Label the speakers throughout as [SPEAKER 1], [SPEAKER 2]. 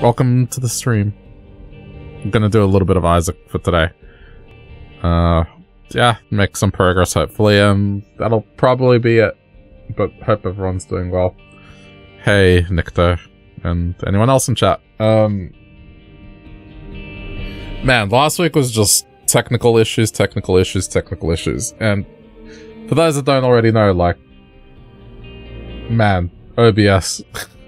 [SPEAKER 1] welcome to the stream. I'm gonna do a little bit of Isaac for today. Uh, yeah, make some progress hopefully, and that'll probably be it. But hope everyone's doing well. Hey, Nicto, and anyone else in chat. Um, man, last week was just technical issues, technical issues, technical issues, and for those that don't already know, like, man, OBS.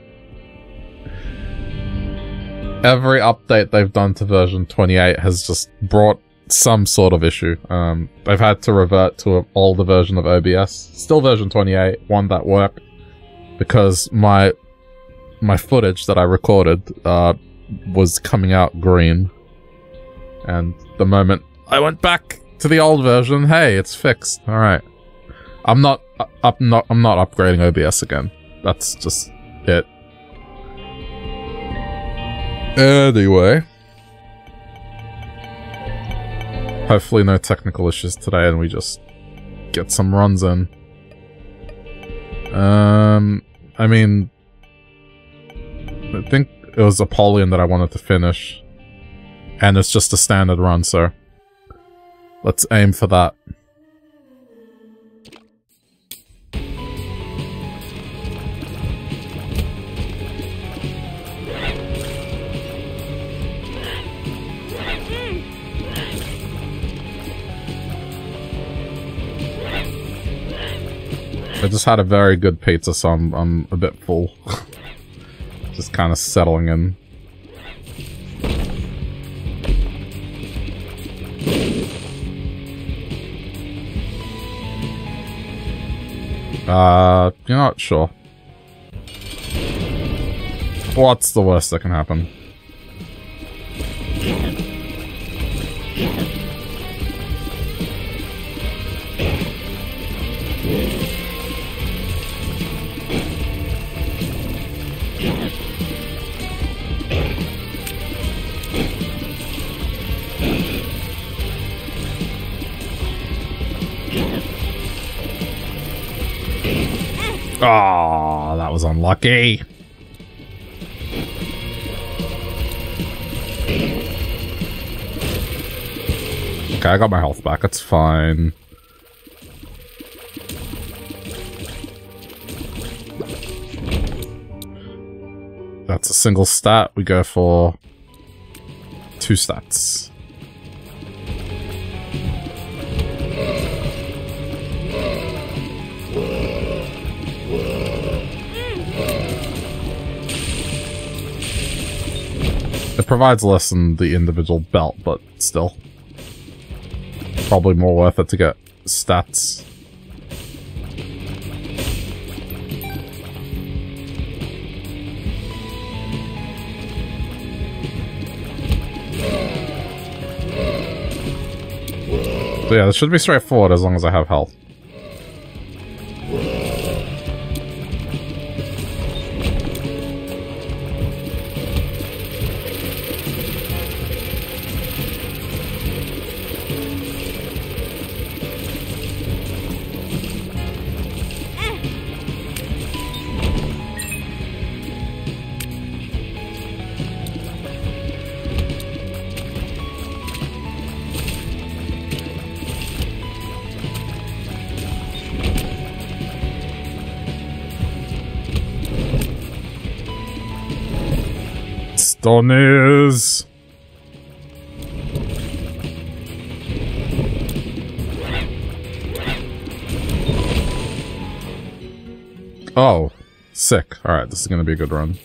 [SPEAKER 1] Every update they've done to version 28 has just brought some sort of issue. Um, they've had to revert to an older version of OBS. Still version 28, one that worked, because my my footage that I recorded uh, was coming out green. And the moment I went back to the old version, hey, it's fixed. All right. I'm not I'm not I'm not upgrading OBS again. That's just it. Anyway. Hopefully no technical issues today and we just get some runs in. Um, I mean, I think it was Apollyon that I wanted to finish. And it's just a standard run, so let's aim for that. I just had a very good pizza, so I'm, I'm a bit full. just kind of settling in. Uh, you're not sure. What's the worst that can happen? Oh, that was unlucky. Okay, I got my health back. It's fine. That's a single stat. We go for two stats. It provides less than the individual belt, but still. Probably more worth it to get stats. So yeah, this should be straightforward as long as I have health. News. Oh, sick. Alright, this is gonna be a good run.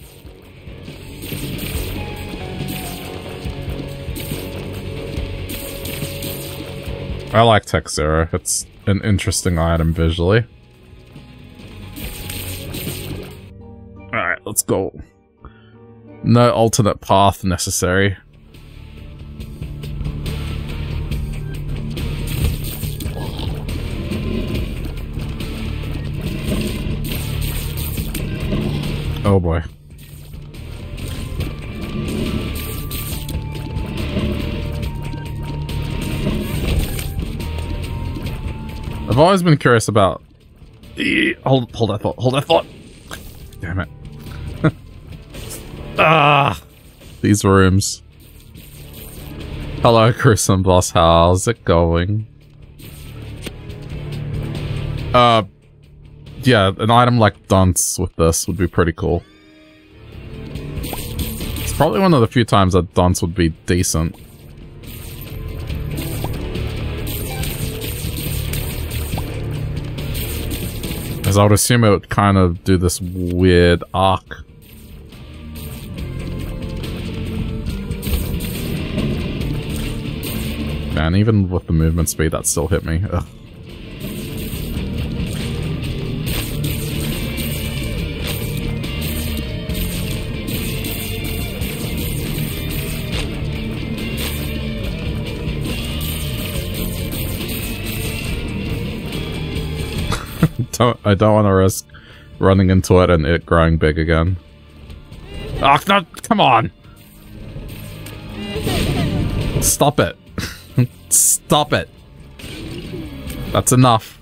[SPEAKER 1] I like Tech Zero. It's an interesting item visually. Alright, let's go. No alternate path necessary. Oh boy. I've always been curious about... Hold, hold that thought, hold that thought! Damn it. Ah! these rooms. Hello, Chris and Boss. How's it going? Uh, yeah, an item like Dunce with this would be pretty cool. It's probably one of the few times that Dunce would be decent. As I would assume it would kind of do this weird arc. Man, even with the movement speed, that still hit me. Ugh. I don't want to risk running into it and it growing big again. Oh, no, come on! Stop it. Stop it. That's enough.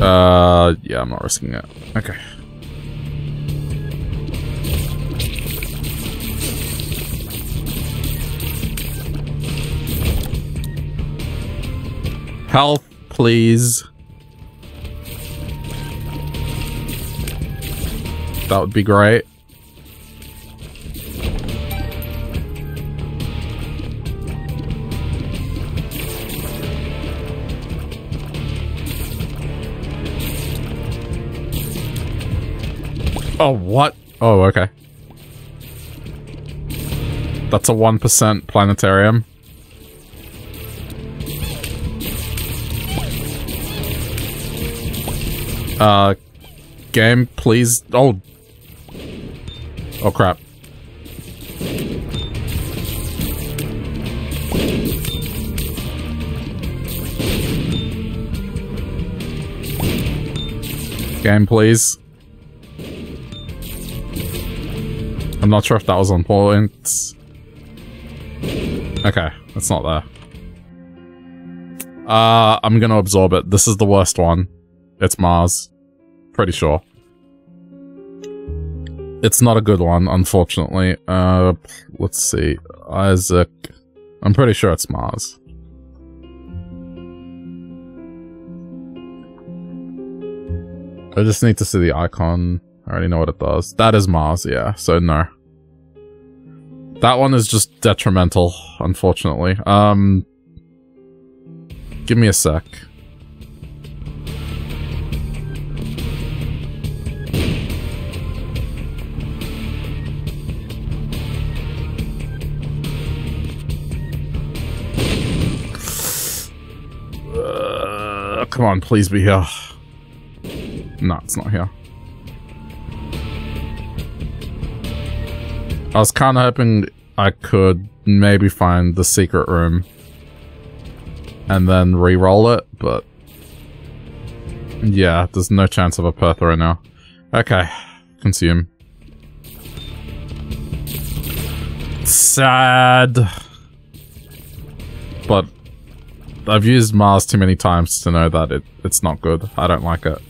[SPEAKER 1] Uh, yeah, I'm not risking it. Okay. Health, please. That would be great. Oh, what? Oh, okay. That's a 1% planetarium. Uh, game, please. Oh. Oh, crap. Game, please. I'm not sure if that was on point. Okay, that's not there. Uh, I'm gonna absorb it. This is the worst one. It's Mars. Pretty sure. It's not a good one, unfortunately. Uh, let's see. Isaac. I'm pretty sure it's Mars. I just need to see the icon. I already know what it does. That is Mars, yeah, so no. That one is just detrimental, unfortunately. Um, give me a sec. Come on, please be here. No, it's not here. I was kind of hoping I could maybe find the secret room and then re-roll it, but yeah, there's no chance of a Perth right now. Okay, consume. Sad. But I've used Mars too many times to know that it, it's not good. I don't like it.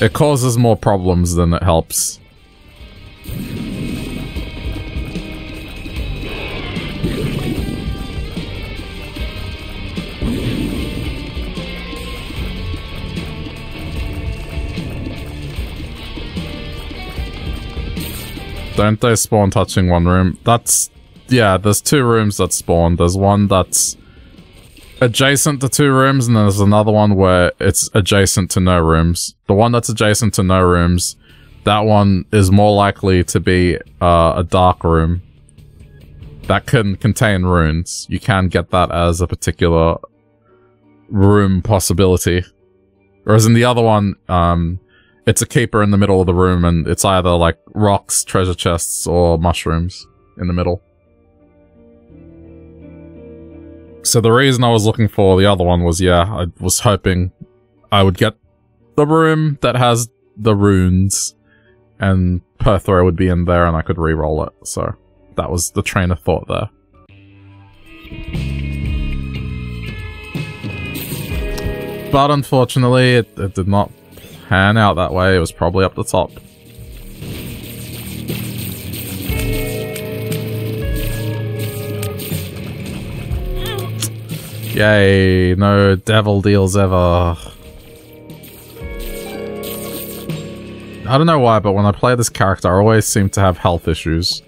[SPEAKER 1] It causes more problems than it helps. Don't they spawn touching one room? That's... Yeah, there's two rooms that spawn. There's one that's adjacent to two rooms, and then there's another one where it's adjacent to no rooms. The one that's adjacent to no rooms, that one is more likely to be uh, a dark room that can contain runes. You can get that as a particular room possibility. Whereas in the other one, um, it's a keeper in the middle of the room and it's either like rocks, treasure chests, or mushrooms in the middle. So the reason I was looking for the other one was, yeah, I was hoping I would get the room that has the runes and Perthro would be in there and I could re-roll it, so that was the train of thought there. But unfortunately, it, it did not pan out that way. It was probably up the top. Yay, no devil deals ever. I don't know why, but when I play this character, I always seem to have health issues.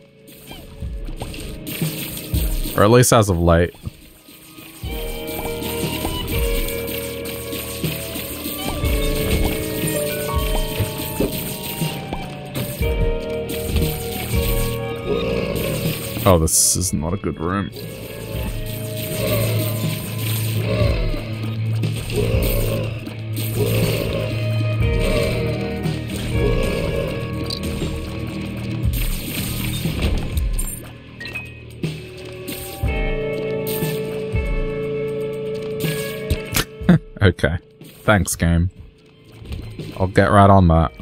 [SPEAKER 1] Or at least as of late. Oh, this is not a good room. Okay. Thanks, game. I'll get right on that.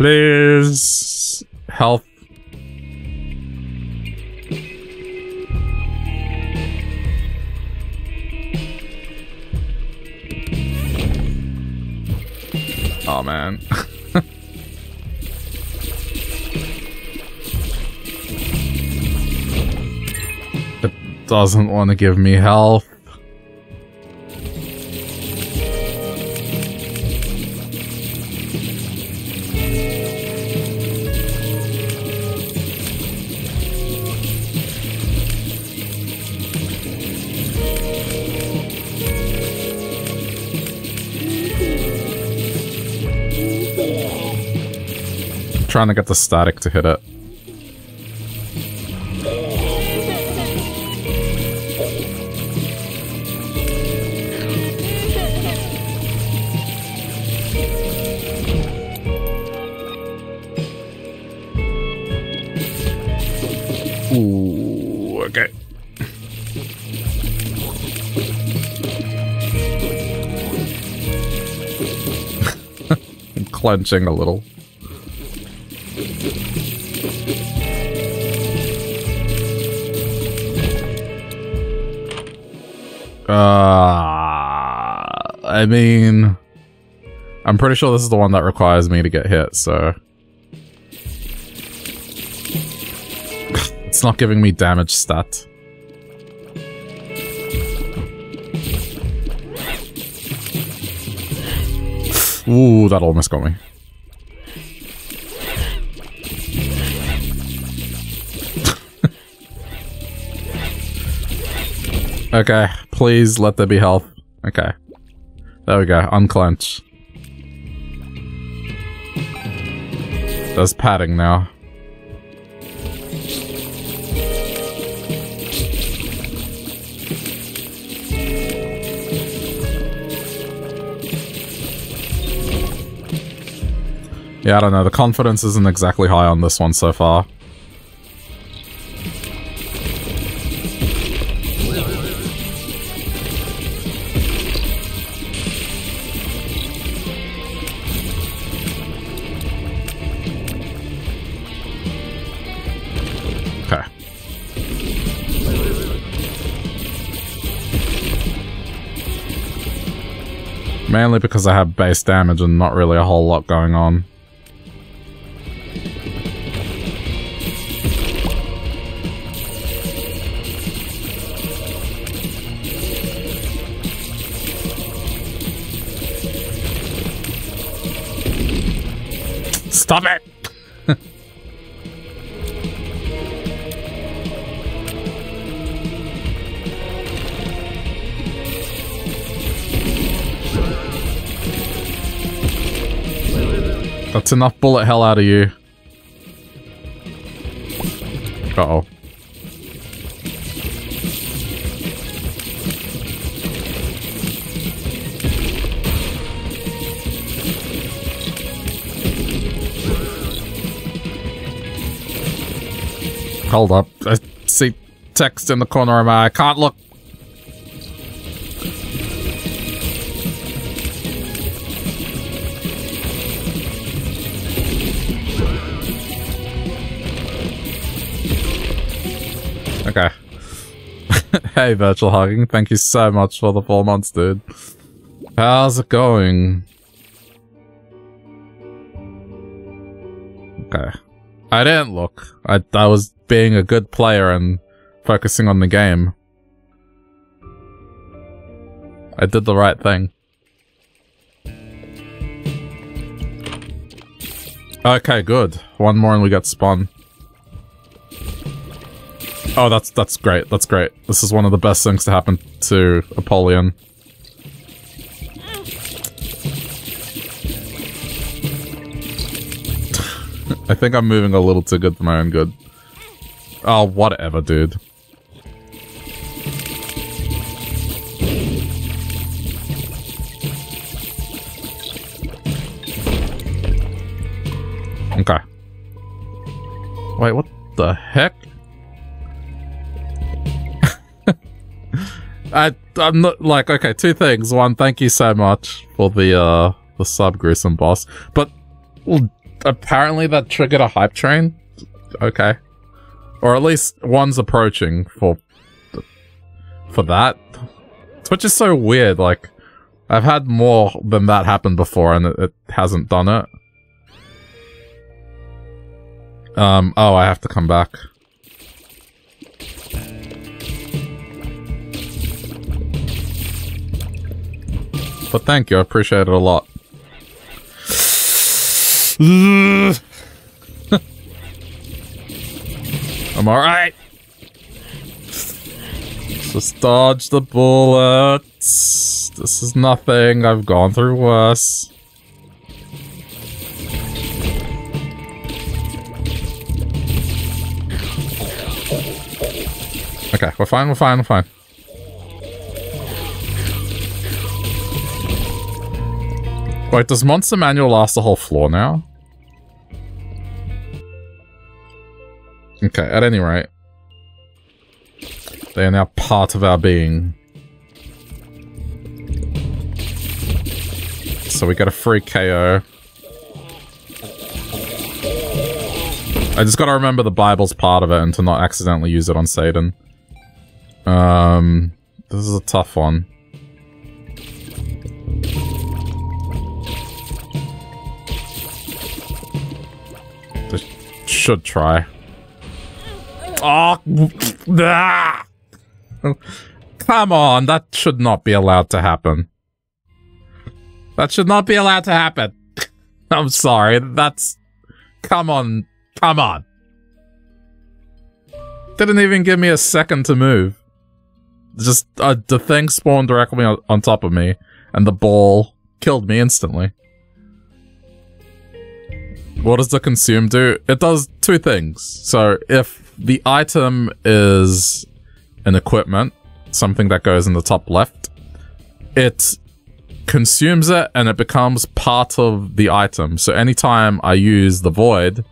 [SPEAKER 1] Please. Health. Oh man. it doesn't want to give me health. Trying to get the static to hit it. Ooh, okay. I'm clenching a little. Uh, I mean, I'm pretty sure this is the one that requires me to get hit, so... it's not giving me damage stat. Ooh, that almost got me. okay, Please let there be health. Okay. There we go. Unclench. There's padding now. Yeah, I don't know. The confidence isn't exactly high on this one so far. Mainly because I have base damage and not really a whole lot going on. That's enough bullet hell out of you. Uh oh Hold up. I see text in the corner of my eye. I can't look. Hey, Virtual Hugging. Thank you so much for the four months, dude. How's it going? Okay. I didn't look. I, I was being a good player and focusing on the game. I did the right thing. Okay, good. One more and we got spawn. Oh, that's that's great. That's great. This is one of the best things to happen to Apollyon. I think I'm moving a little too good for my own good. Oh, whatever, dude. Okay. Wait, what the heck? I, I'm not, like, okay, two things. One, thank you so much for the, uh, the sub gruesome boss. But, well, apparently that triggered a hype train? Okay. Or at least one's approaching for, for that. Which is so weird, like, I've had more than that happen before and it, it hasn't done it. Um, oh, I have to come back. But thank you, I appreciate it a lot. I'm alright. Just dodge the bullets. This is nothing. I've gone through worse. Okay, we're fine, we're fine, we're fine. Wait, does Monster Manual last the whole floor now? Okay, at any rate. They are now part of our being. So we get a free KO. I just gotta remember the Bible's part of it and to not accidentally use it on Satan. Um, this is a tough one. Should try. Oh, ah. come on, that should not be allowed to happen. That should not be allowed to happen. I'm sorry, that's... Come on, come on. Didn't even give me a second to move. Just, uh, the thing spawned directly on, on top of me, and the ball killed me instantly. What does the consume do? It does two things. So, if the item is an equipment, something that goes in the top left, it consumes it and it becomes part of the item. So anytime I use the void,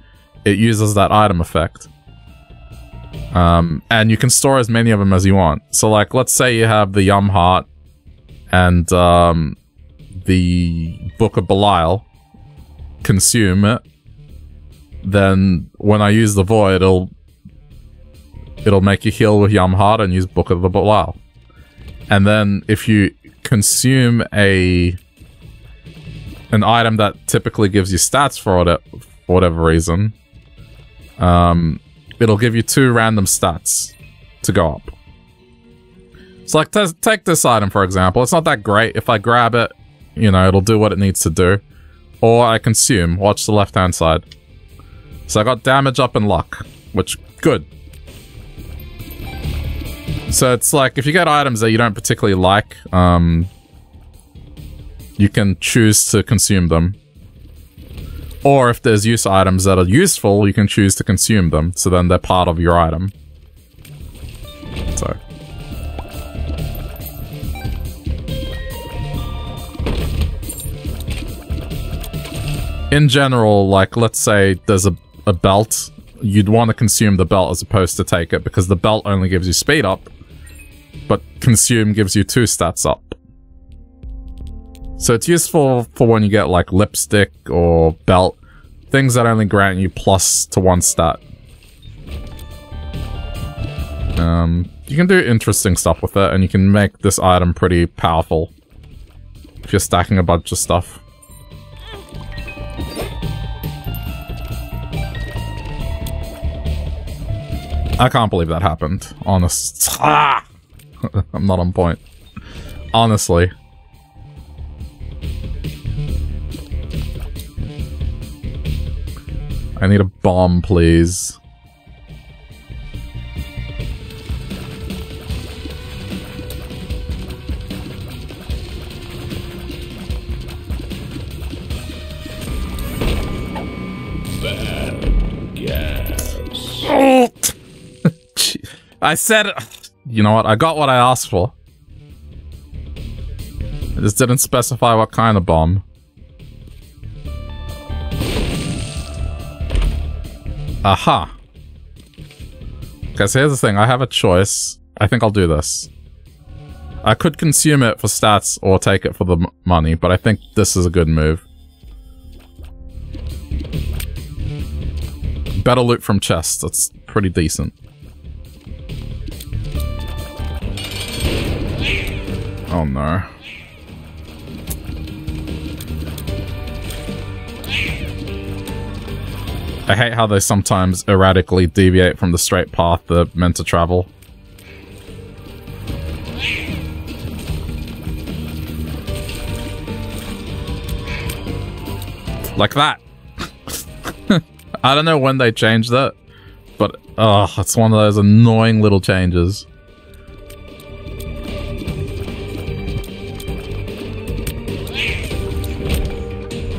[SPEAKER 1] it uses that item effect. Um, and you can store as many of them as you want. So like, let's say you have the Yum Heart and um, the Book of Belial consume it. Then when I use the void, it'll it'll make you heal with Yum Heart and use Book of the Belial. And then if you consume a an item that typically gives you stats for, for whatever reason, um, it'll give you two random stats to go up. So like, take this item for example. It's not that great. If I grab it, you know, it'll do what it needs to do. Or I consume. Watch the left-hand side. So I got damage up and luck, which, good. So it's like, if you get items that you don't particularly like, um, you can choose to consume them. Or if there's use items that are useful, you can choose to consume them, so then they're part of your item. So. In general, like, let's say there's a, a belt you'd want to consume the belt as opposed to take it because the belt only gives you speed up, but consume gives you two stats up. So it's useful for when you get like lipstick or belt, things that only grant you plus to one stat. Um, you can do interesting stuff with it, and you can make this item pretty powerful if you're stacking a bunch of stuff. I can't believe that happened. Honest. Ah! I'm not on point. Honestly. I need a bomb, please. I said, you know what? I got what I asked for. I just didn't specify what kind of bomb. Aha. Okay, so here's the thing. I have a choice. I think I'll do this. I could consume it for stats or take it for the money, but I think this is a good move. Better loot from chests. That's pretty decent. Oh no. I hate how they sometimes erratically deviate from the straight path they're meant to travel. Like that. I don't know when they changed that, but oh, it's one of those annoying little changes.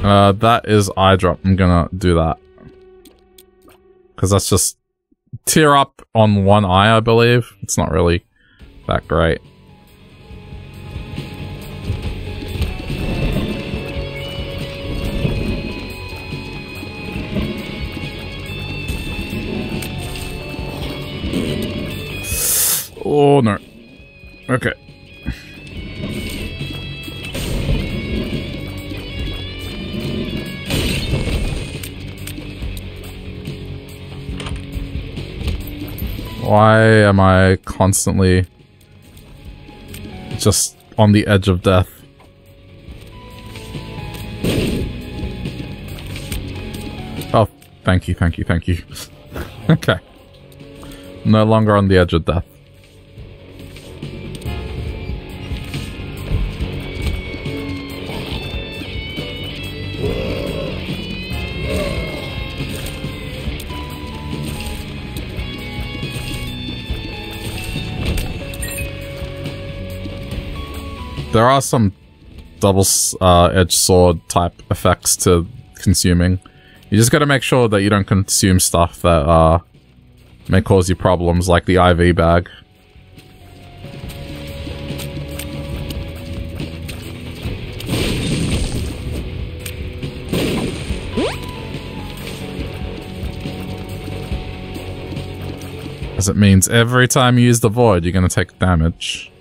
[SPEAKER 1] Uh, that is eye drop. I'm gonna do that. Because that's just tear up on one eye, I believe. It's not really that great. Oh no. Okay. Why am I constantly just on the edge of death? Oh, thank you, thank you, thank you. okay. No longer on the edge of death. There are some double uh, edged sword type effects to consuming. You just gotta make sure that you don't consume stuff that uh, may cause you problems, like the IV bag. As it means every time you use the void, you're gonna take damage.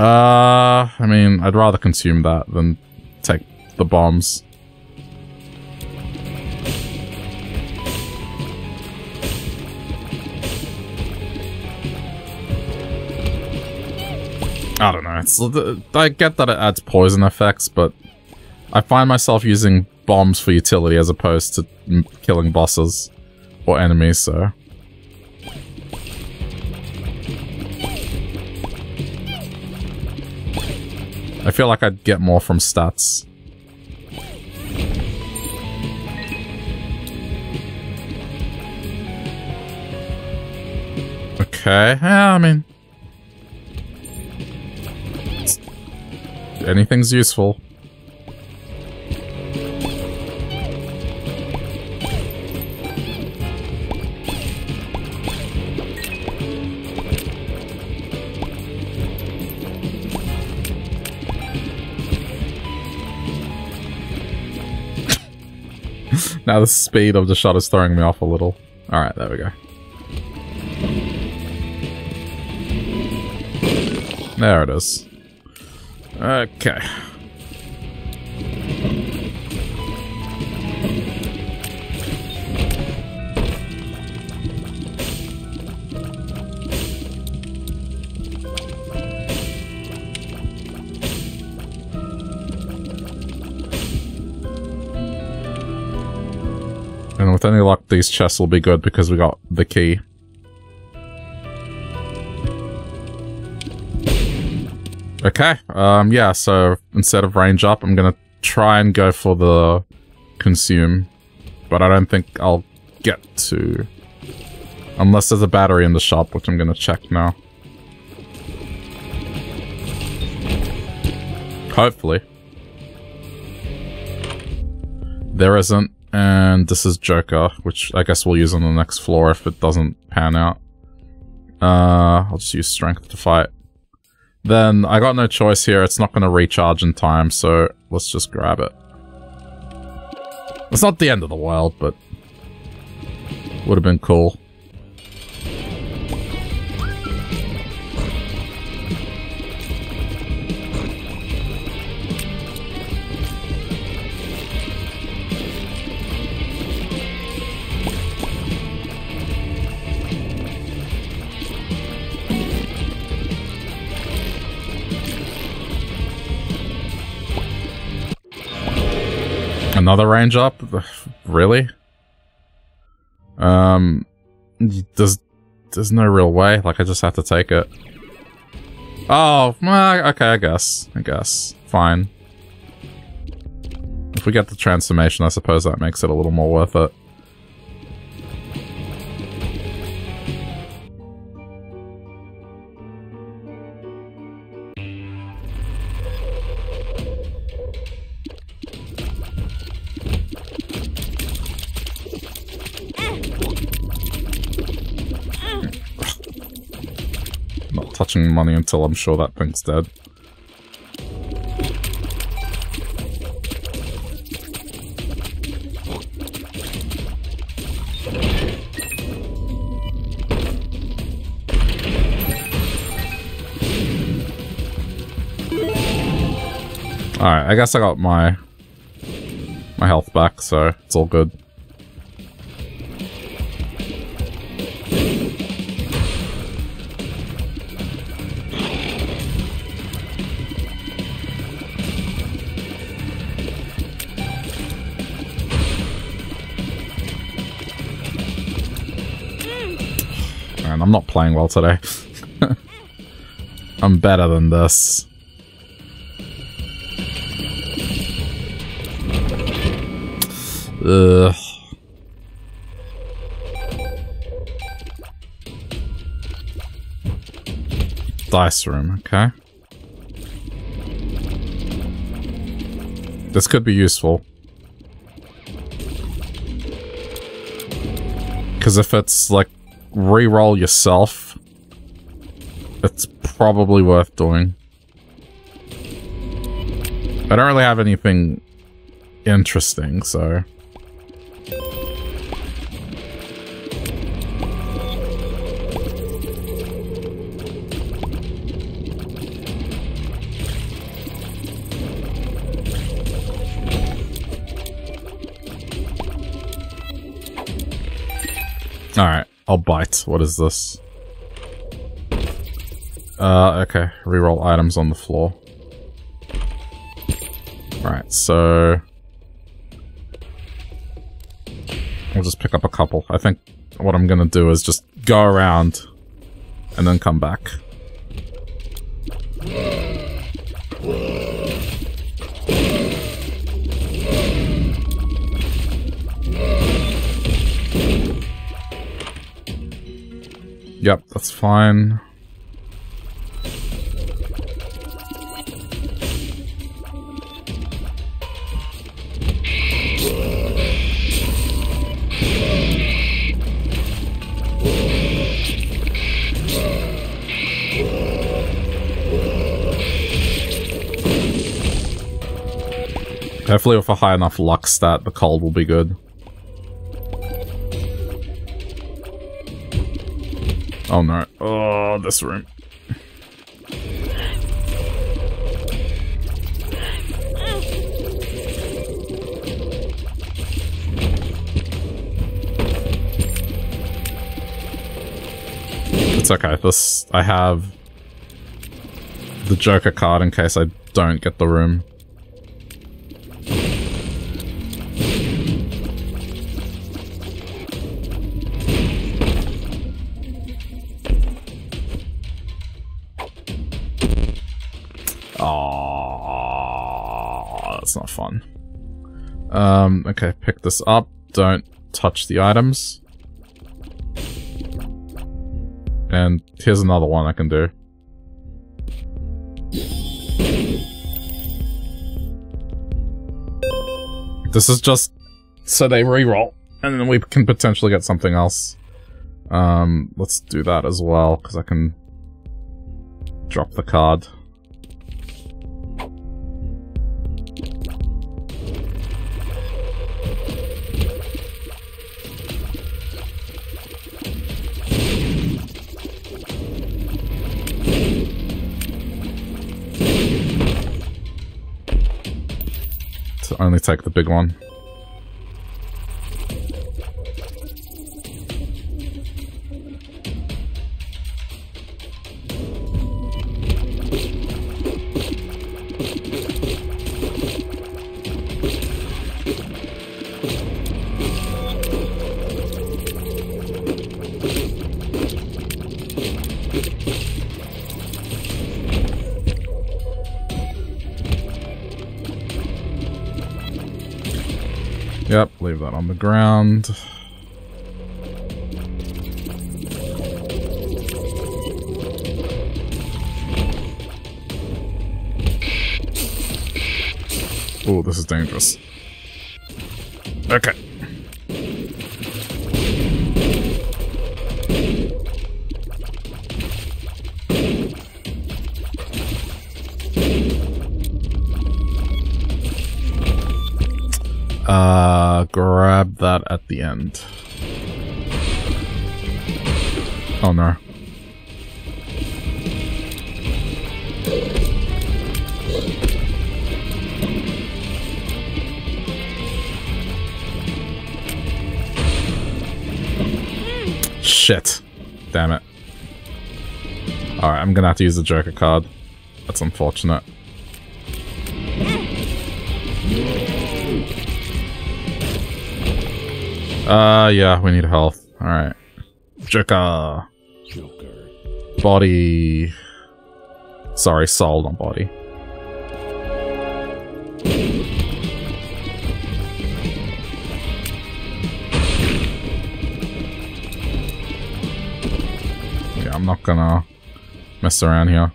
[SPEAKER 1] Uh, I mean, I'd rather consume that than take the bombs. I don't know. It's, I get that it adds poison effects, but I find myself using bombs for utility as opposed to killing bosses or enemies, so... I feel like I'd get more from stats. Okay, yeah, I mean... Anything's useful. Now the speed of the shot is throwing me off a little. Alright, there we go. There it is. Okay. And with any luck, these chests will be good because we got the key. Okay, um, yeah, so instead of range up, I'm gonna try and go for the consume. But I don't think I'll get to... Unless there's a battery in the shop, which I'm gonna check now. Hopefully. There isn't, and this is Joker, which I guess we'll use on the next floor if it doesn't pan out. Uh, I'll just use strength to fight. Then I got no choice here. It's not going to recharge in time, so let's just grab it. It's not the end of the world, but would have been cool. Another range up? Really? Um, there's, there's no real way. Like, I just have to take it. Oh, okay, I guess. I guess. Fine. If we get the transformation, I suppose that makes it a little more worth it. Touching money until I'm sure that thing's dead. Alright, I guess I got my my health back, so it's all good. I'm not playing well today. I'm better than this. Ugh. Dice room, okay. This could be useful. Because if it's, like, re-roll yourself, it's probably worth doing. I don't really have anything interesting, so... Alright. I'll bite. What is this? Uh, okay. Reroll items on the floor. Alright, so... I'll just pick up a couple. I think what I'm gonna do is just go around and then come back. Yep, that's fine. Hopefully with a high enough luck stat, the cold will be good. Oh no. Oh, this room. It's okay. This I have the Joker card in case I don't get the room. Fun. Um, okay, pick this up. Don't touch the items. And here's another one I can do. This is just so they re-roll, and then we can potentially get something else. Um, let's do that as well, because I can drop the card. Only take the big one. On the ground. Oh, this is dangerous. The end. Oh no. Shit. Damn it. Alright, I'm gonna have to use the Joker card. That's unfortunate. Uh, yeah, we need health. Alright. Joker. Joker. Body. Sorry, soul, not body. Yeah, I'm not gonna mess around here.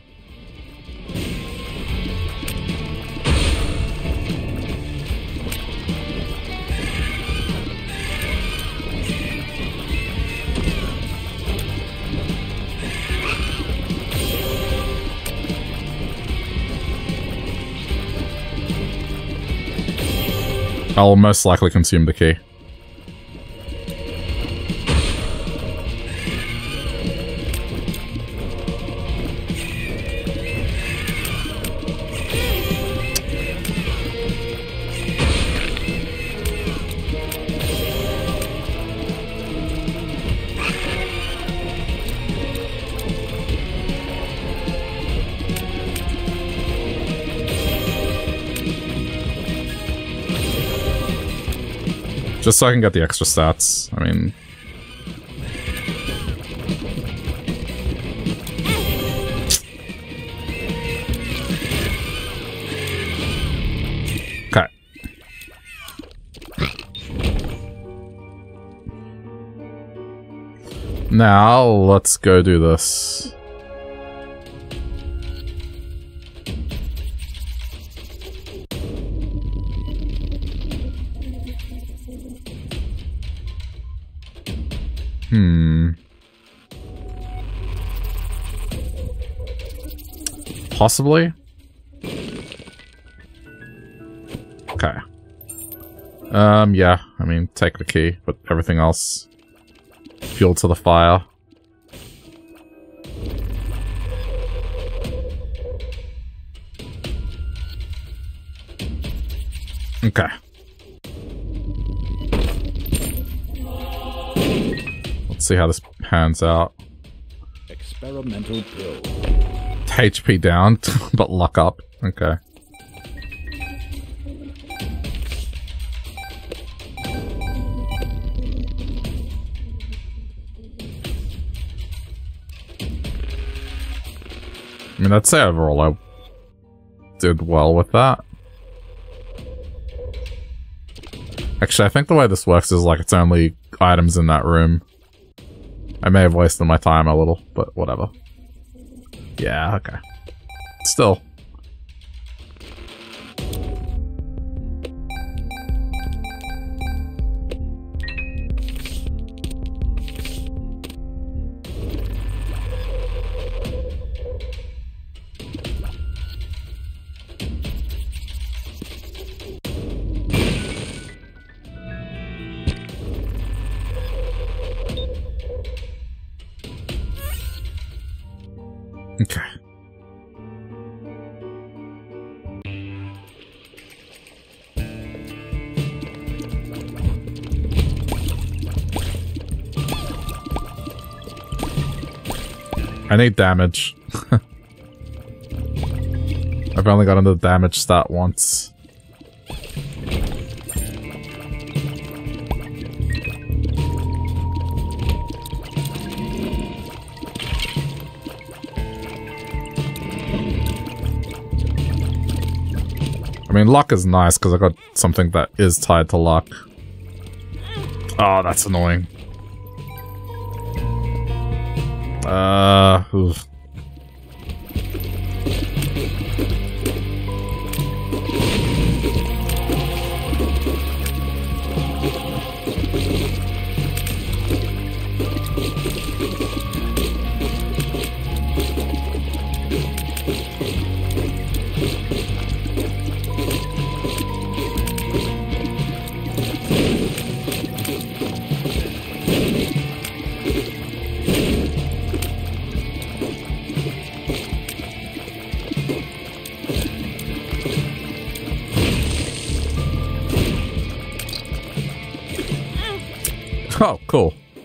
[SPEAKER 1] I'll most likely consume the key. Just so I can get the extra stats. I mean... Okay. Now, let's go do this. Possibly? Okay. Um, yeah. I mean, take the key, but everything else... Fuel to the fire. Okay. Let's see how this pans out. Experimental pill. HP down, but luck up. Okay. I mean, I'd say overall I did well with that. Actually, I think the way this works is like it's only items in that room. I may have wasted my time a little, but whatever. Yeah, okay. Still. I need damage. I've only gotten the damage stat once. I mean, luck is nice because I got something that is tied to luck. Oh, that's annoying. Uh, oof.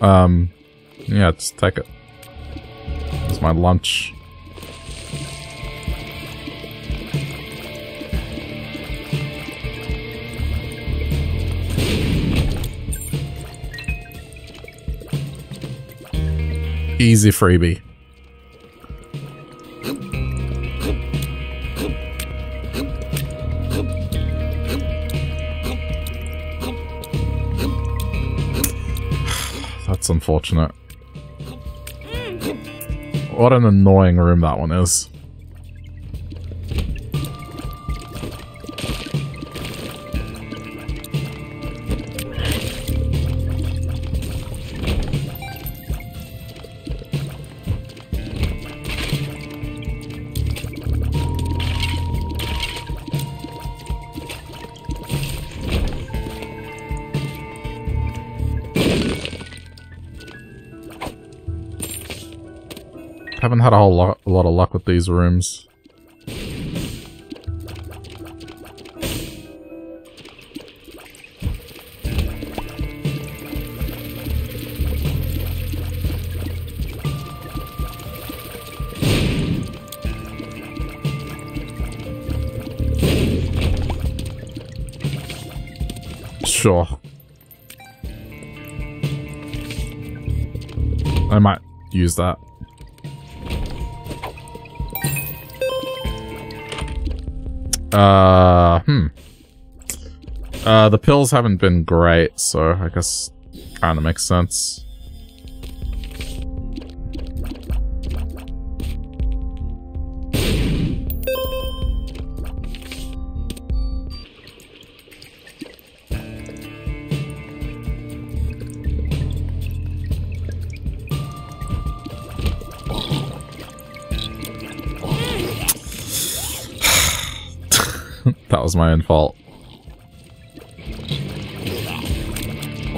[SPEAKER 1] Um, yeah, just take it. It's my lunch. Easy freebie. Unfortunate. What an annoying room that one is. Haven't had a whole lot, a lot of luck with these rooms. Sure. I might use that. Uh, hmm. Uh, the pills haven't been great, so I guess kind of makes sense. My own fault.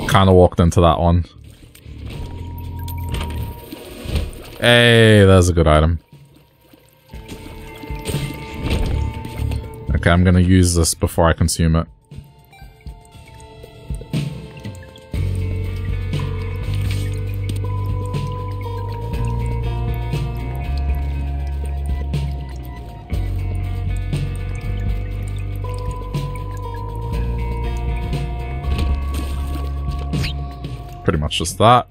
[SPEAKER 1] kind of walked into that one. Hey, that's a good item. Okay, I'm gonna use this before I consume it. That.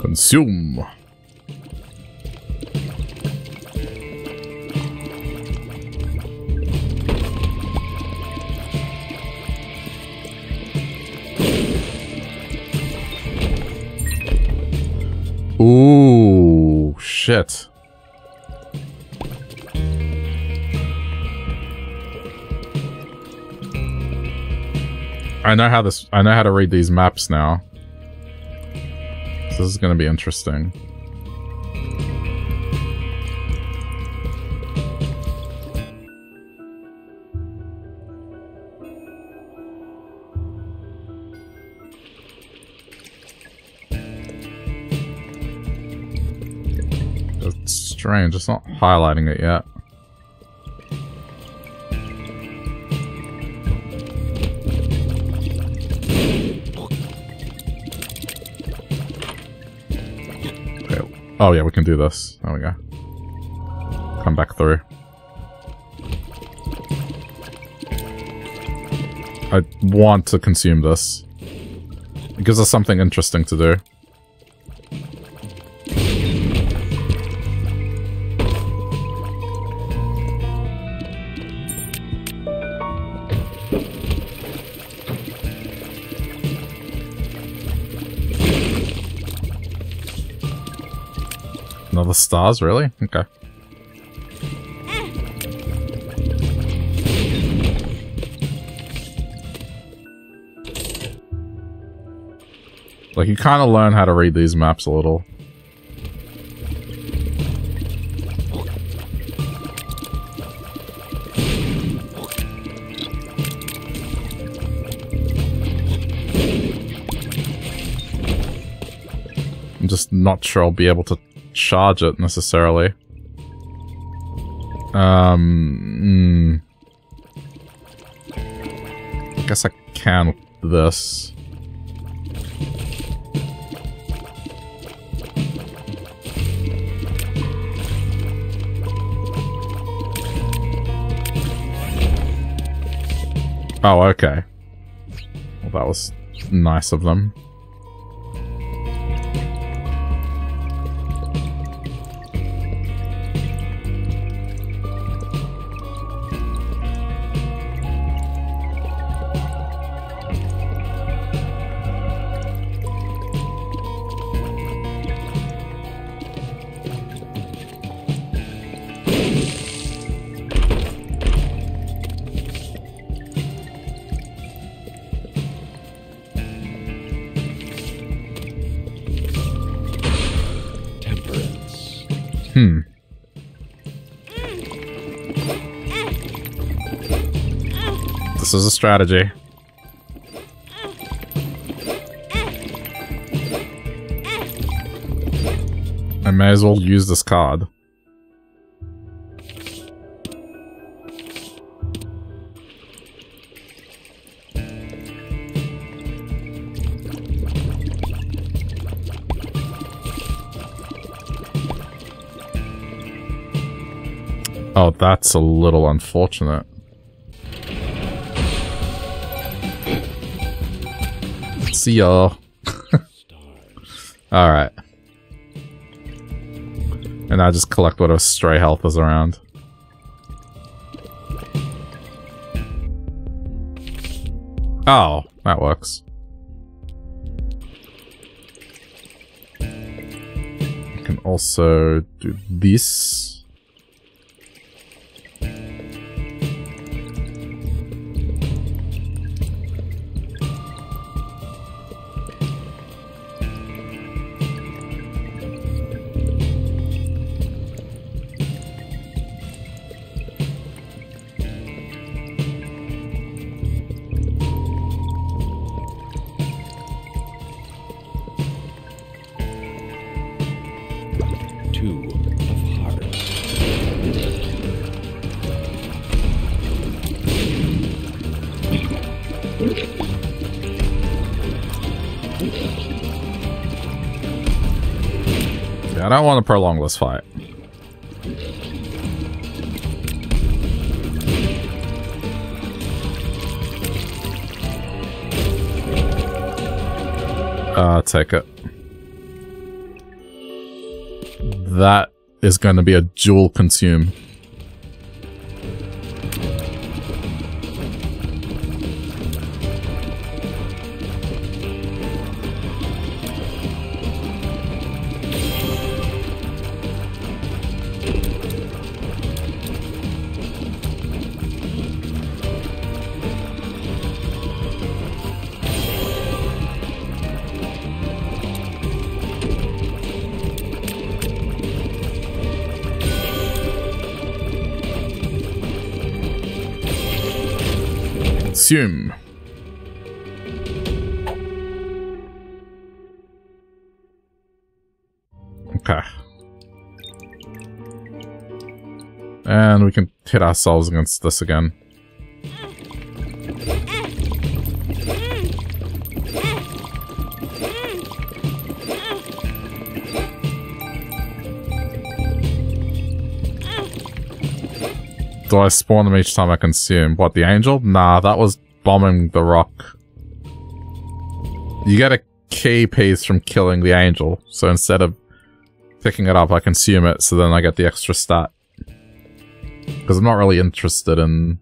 [SPEAKER 1] Consume. I know how this I know how to read these maps now. So this is going to be interesting. It's strange, it's not highlighting it yet. Oh yeah, we can do this. There we go. Come back through. I want to consume this. It gives us something interesting to do. Another stars, really? Okay. Like, you kind of learn how to read these maps a little. I'm just not sure I'll be able to charge it necessarily. Um, mm, I guess I can this. Oh, okay. Well, that was nice of them. Strategy. I may as well use this card. Oh, that's a little unfortunate. See y'all. Alright. And I just collect whatever stray health is around. Oh, that works. I can also do this. Prolong this fight. Uh, take it. That is going to be a dual consume. Okay. And we can hit ourselves against this again. Do I spawn them each time I consume? What, the angel? Nah, that was bombing the rock. You get a key piece from killing the angel, so instead of picking it up, I consume it, so then I get the extra stat. Because I'm not really interested in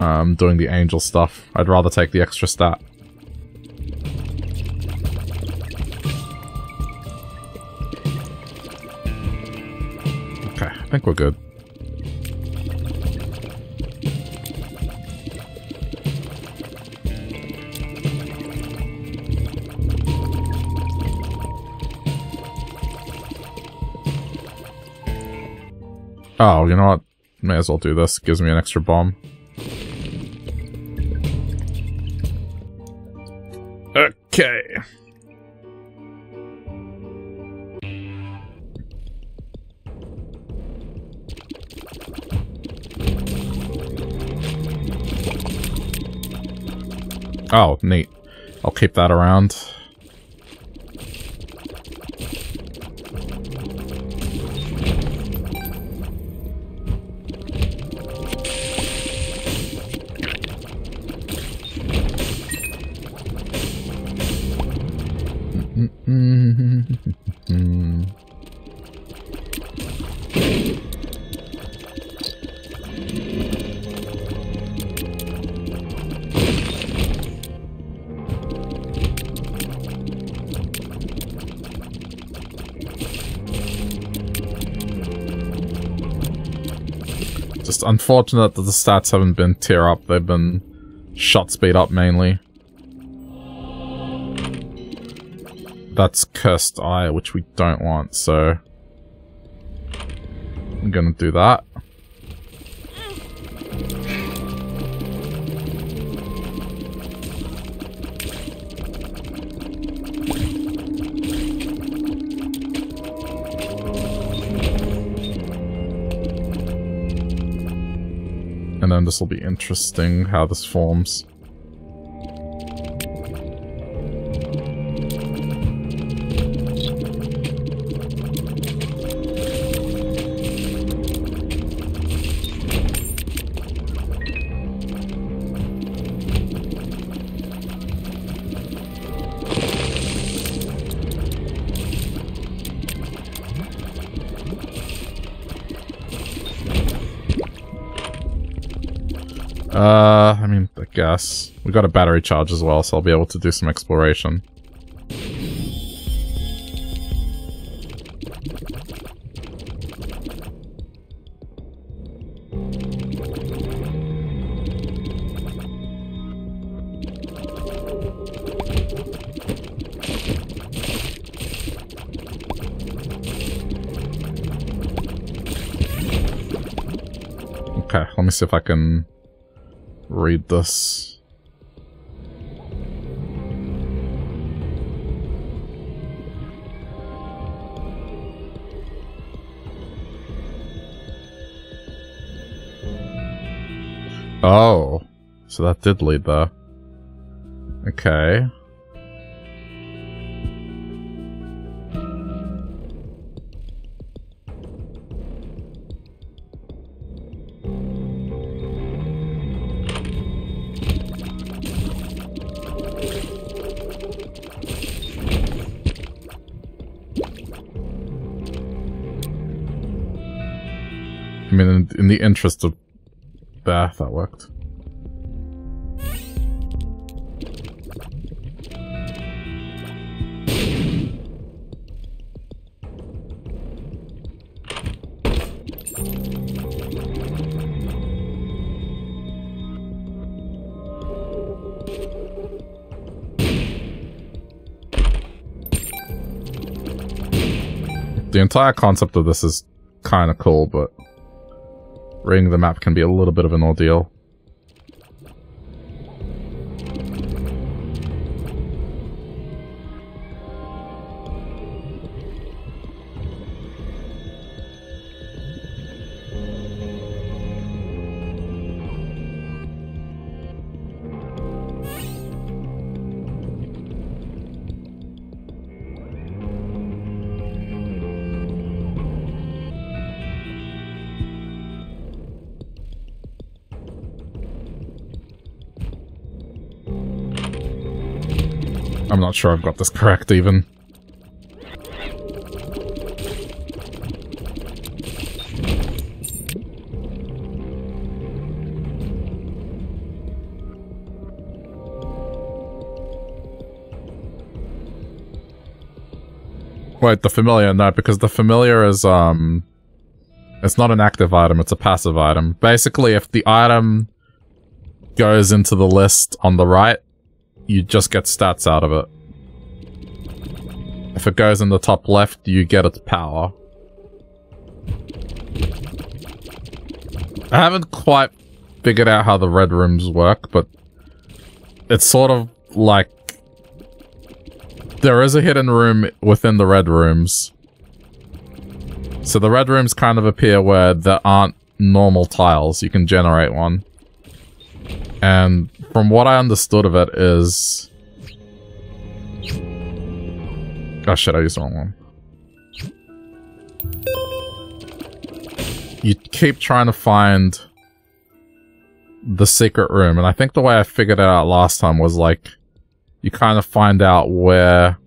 [SPEAKER 1] um, doing the angel stuff. I'd rather take the extra stat. Okay, I think we're good. Oh, you know what? May as well do this. Gives me an extra bomb. Okay. Oh, neat. I'll keep that around. Unfortunate that the stats haven't been tear up. They've been shot speed up mainly. That's Cursed Eye, which we don't want, so... I'm gonna do that. Then this will be interesting how this forms. guess. We got a battery charge as well, so I'll be able to do some exploration. Okay, let me see if I can read this. Oh, so that did lead there. Okay. In, in the interest of... Ah, that worked. The entire concept of this is kind of cool, but reading the map can be a little bit of an ordeal. Sure I've got this correct even. Wait, the familiar, no, because the familiar is, um... It's not an active item, it's a passive item. Basically, if the item goes into the list on the right, you just get stats out of it. If it goes in the top left, you get its power. I haven't quite figured out how the red rooms work, but it's sort of like there is a hidden room within the red rooms. So the red rooms kind of appear where there aren't normal tiles. You can generate one. And from what I understood of it is... Oh shit, I used the wrong one. You keep trying to find the secret room, and I think the way I figured it out last time was like, you kind of find out where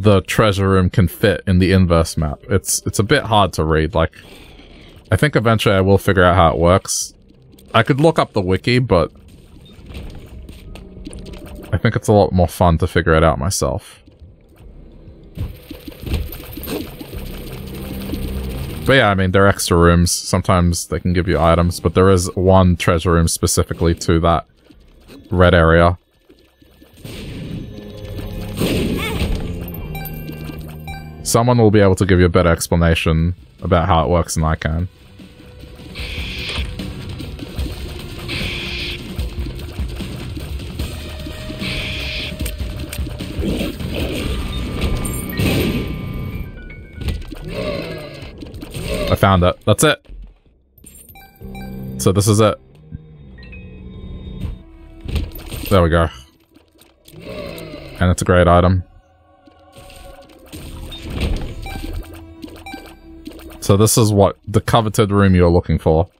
[SPEAKER 1] the treasure room can fit in the inverse map. It's it's a bit hard to read, like, I think eventually I will figure out how it works. I could look up the wiki, but I think it's a lot more fun to figure it out myself. But yeah, I mean, they're extra rooms. Sometimes they can give you items, but there is one treasure room specifically to that red area. Someone will be able to give you a better explanation about how it works than I can. I found it. That's it. So this is it. There we go. And it's a great item. So this is what the coveted room you're looking for.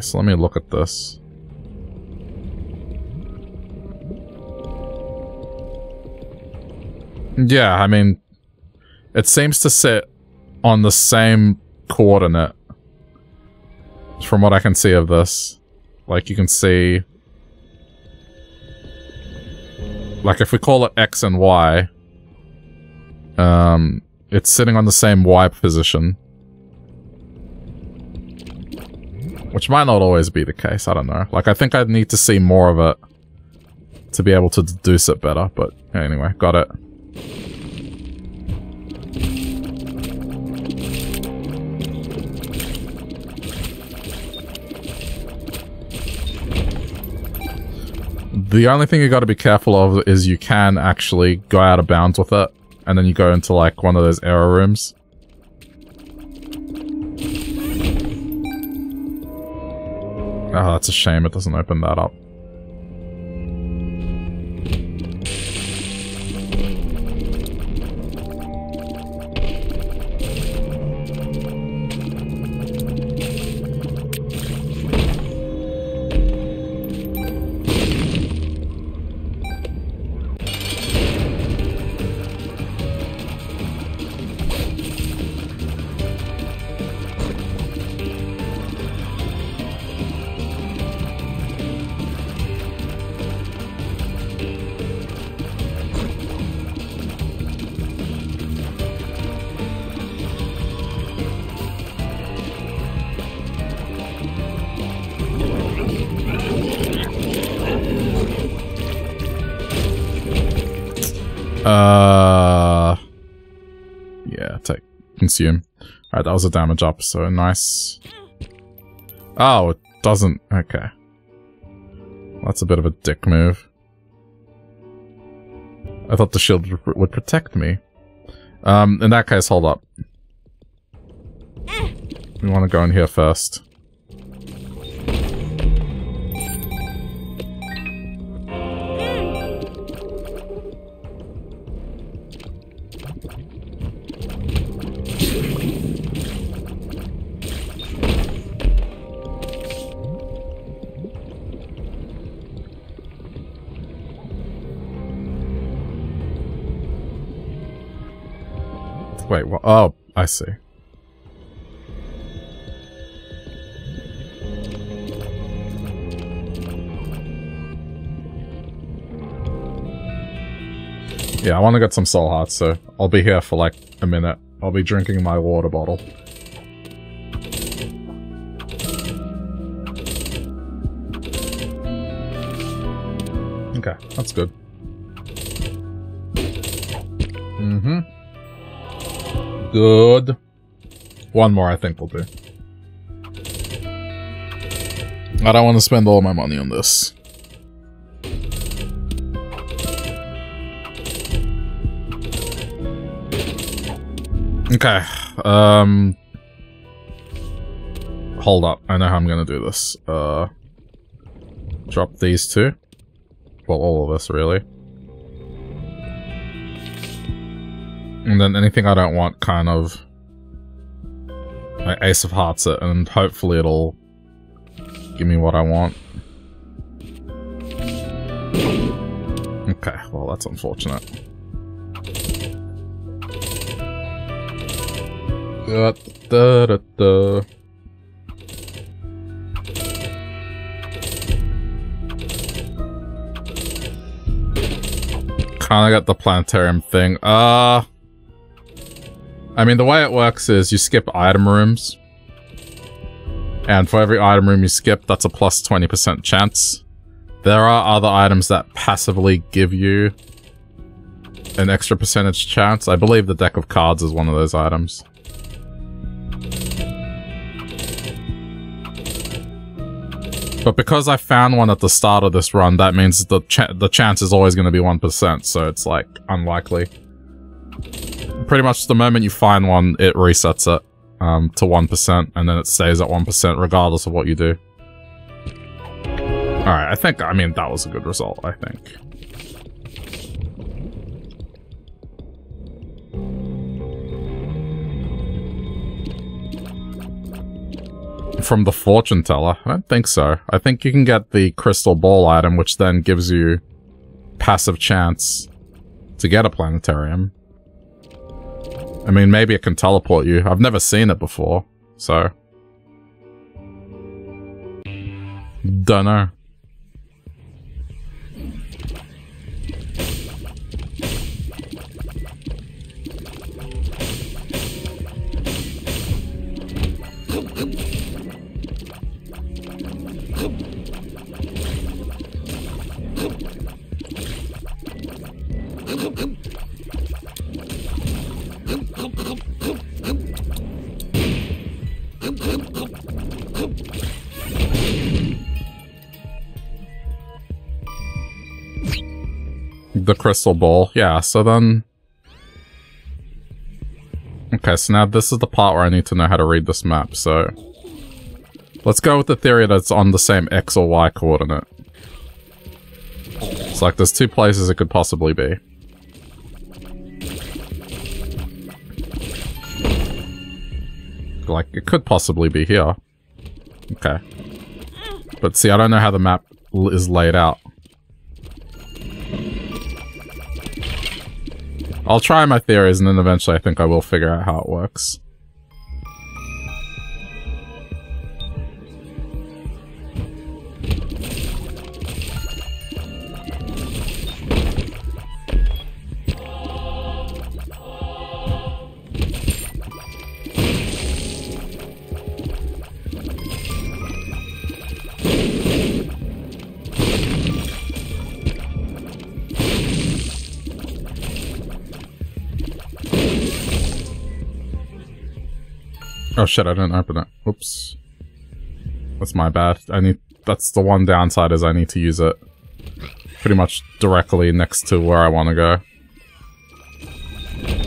[SPEAKER 1] Okay, so let me look at this. Yeah, I mean, it seems to sit on the same coordinate from what I can see of this. Like, you can see... Like, if we call it X and Y, Um, it's sitting on the same Y position. Which might not always be the case, I don't know. Like, I think I'd need to see more of it to be able to deduce it better, but anyway, got it. The only thing you got to be careful of is you can actually go out of bounds with it, and then you go into like one of those error rooms. Oh, that's a shame it doesn't open that up. A damage up, so a nice. Oh, it doesn't. Okay. That's a bit of a dick move. I thought the shield would protect me. Um, in that case, hold up. We want to go in here first. Wait, what? Oh, I see. Yeah, I want to get some soul hearts, so I'll be here for like a minute. I'll be drinking my water bottle. Okay, that's good. Mm-hmm. Good. One more I think will do. I don't want to spend all my money on this. Okay. Um... Hold up. I know how I'm gonna do this. Uh... Drop these two. Well, all of us, really. And then anything I don't want kind of... Ace of Hearts it, and hopefully it'll give me what I want. Okay, well that's unfortunate. Da, da, da, da. Kinda got the planetarium thing. Uh... I mean, the way it works is you skip item rooms. And for every item room you skip, that's a plus 20% chance. There are other items that passively give you an extra percentage chance. I believe the deck of cards is one of those items. But because I found one at the start of this run, that means the ch the chance is always going to be 1%, so it's like unlikely pretty much the moment you find one, it resets it um, to 1%, and then it stays at 1% regardless of what you do. Alright, I think, I mean, that was a good result, I think. From the fortune teller? I don't think so. I think you can get the crystal ball item, which then gives you passive chance to get a planetarium. I mean, maybe it can teleport you. I've never seen it before, so... Dunno. The crystal ball. Yeah, so then... Okay, so now this is the part where I need to know how to read this map, so... Let's go with the theory that it's on the same X or Y coordinate. It's like there's two places it could possibly be. Like, it could possibly be here. Okay. But see, I don't know how the map is laid out. I'll try my theories and then eventually I think I will figure out how it works. Oh shit, I didn't open it. Oops. That's my bad. I need- that's the one downside is I need to use it pretty much directly next to where I want to go.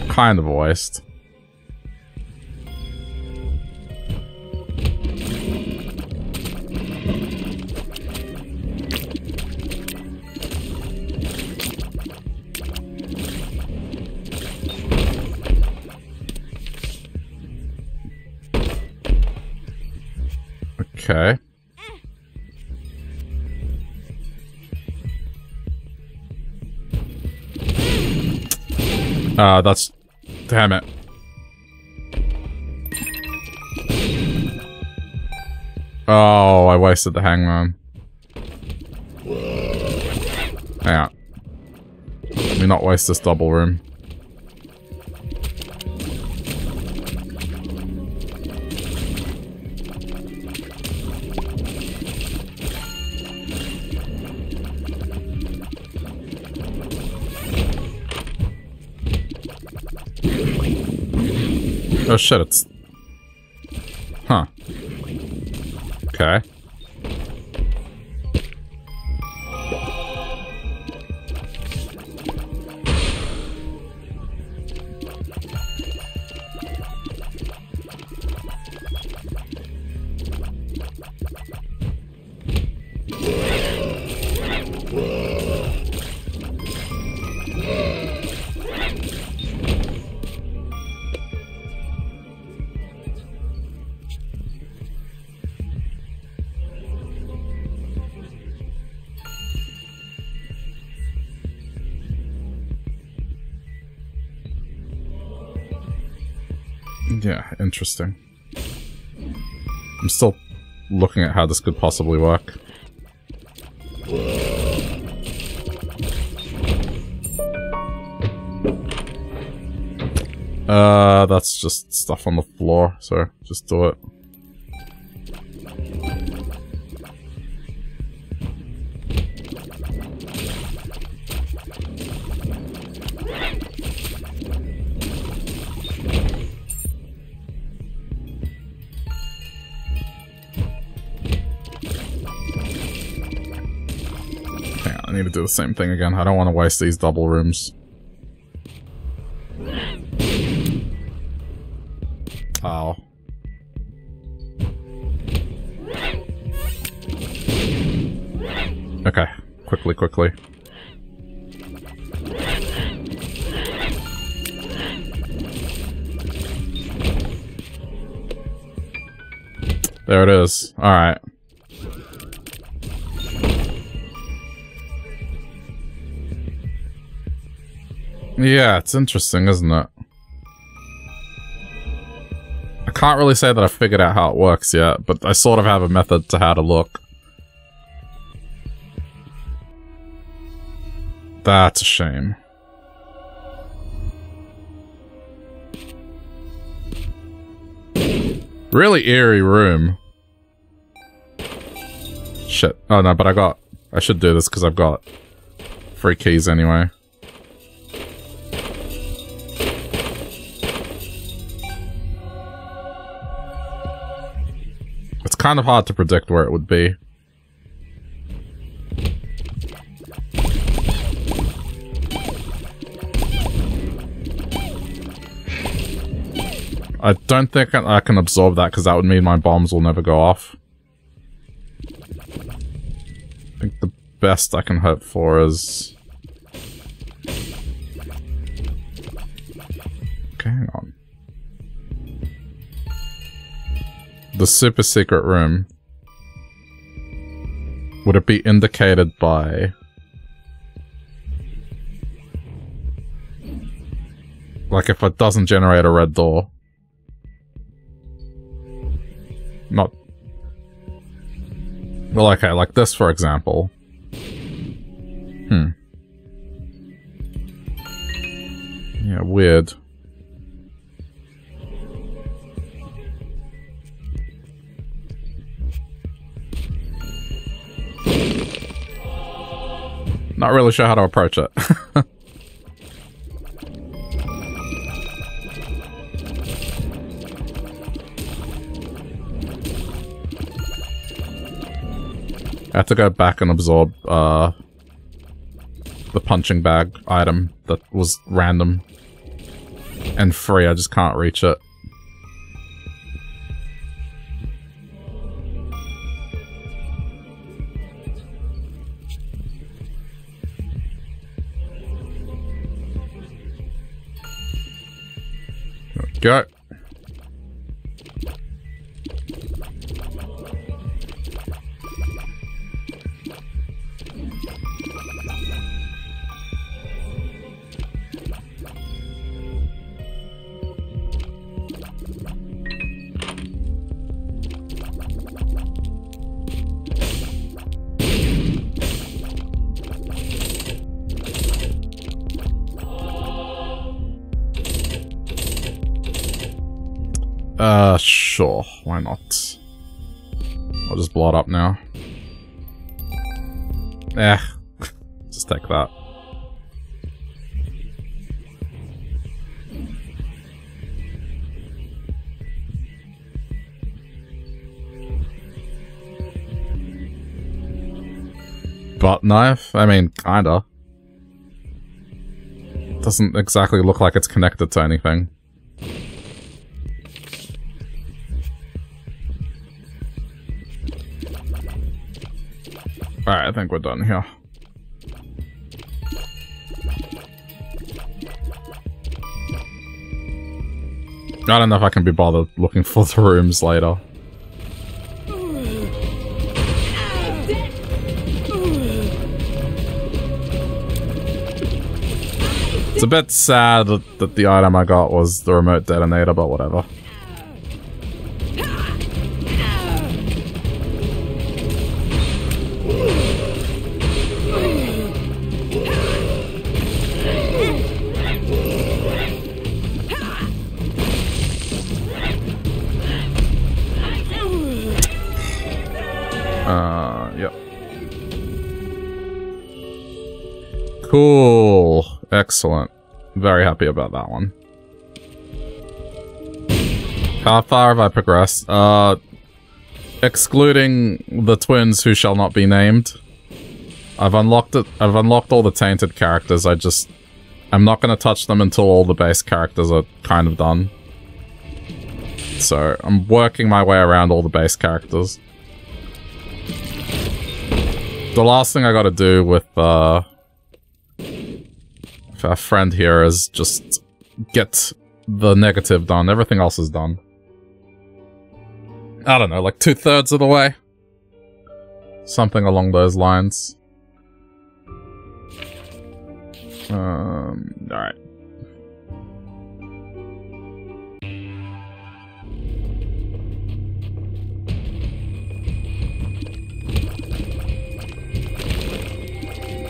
[SPEAKER 1] Kind of a Okay. Uh, that's... Damn it. Oh, I wasted the hangman. Hang on. Let me not waste this double room. Oh shit, it's... Huh. Okay. Interesting. I'm still looking at how this could possibly work. Uh, that's just stuff on the floor, so just do it. I need to do the same thing again. I don't want to waste these double rooms. Oh. Okay. Quickly, quickly. There it is. Alright. Yeah, it's interesting, isn't it? I can't really say that I figured out how it works yet, but I sort of have a method to how to look. That's a shame. Really eerie room. Shit. Oh no, but I got... I should do this because I've got free keys anyway. Kind of hard to predict where it would be. I don't think I can absorb that because that would mean my bombs will never go off. I think the best I can hope for is... Okay, hang on. The super secret room. Would it be indicated by... Like if it doesn't generate a red door. Not... Well, okay, like this, for example. Hmm. Yeah, weird. Not really sure how to approach it. I have to go back and absorb uh, the punching bag item that was random and free. I just can't reach it. Go. Uh, sure. Why not? I'll just blow it up now. Eh. just take that. Butt knife? I mean, kinda. Doesn't exactly look like it's connected to anything. Alright, I think we're done here. I don't know if I can be bothered looking for the rooms later. It's a bit sad that, the item I got was the remote detonator, but whatever. Excellent. Very happy about that one. How far have I progressed? Uh, excluding the twins who shall not be named. I've unlocked it. I've unlocked all the tainted characters. I just, I'm not going to touch them until all the base characters are kind of done. So I'm working my way around all the base characters. The last thing I gotta do with, uh... Our friend here is just get the negative done. Everything else is done. I don't know, like two-thirds of the way? Something along those lines. Um, alright.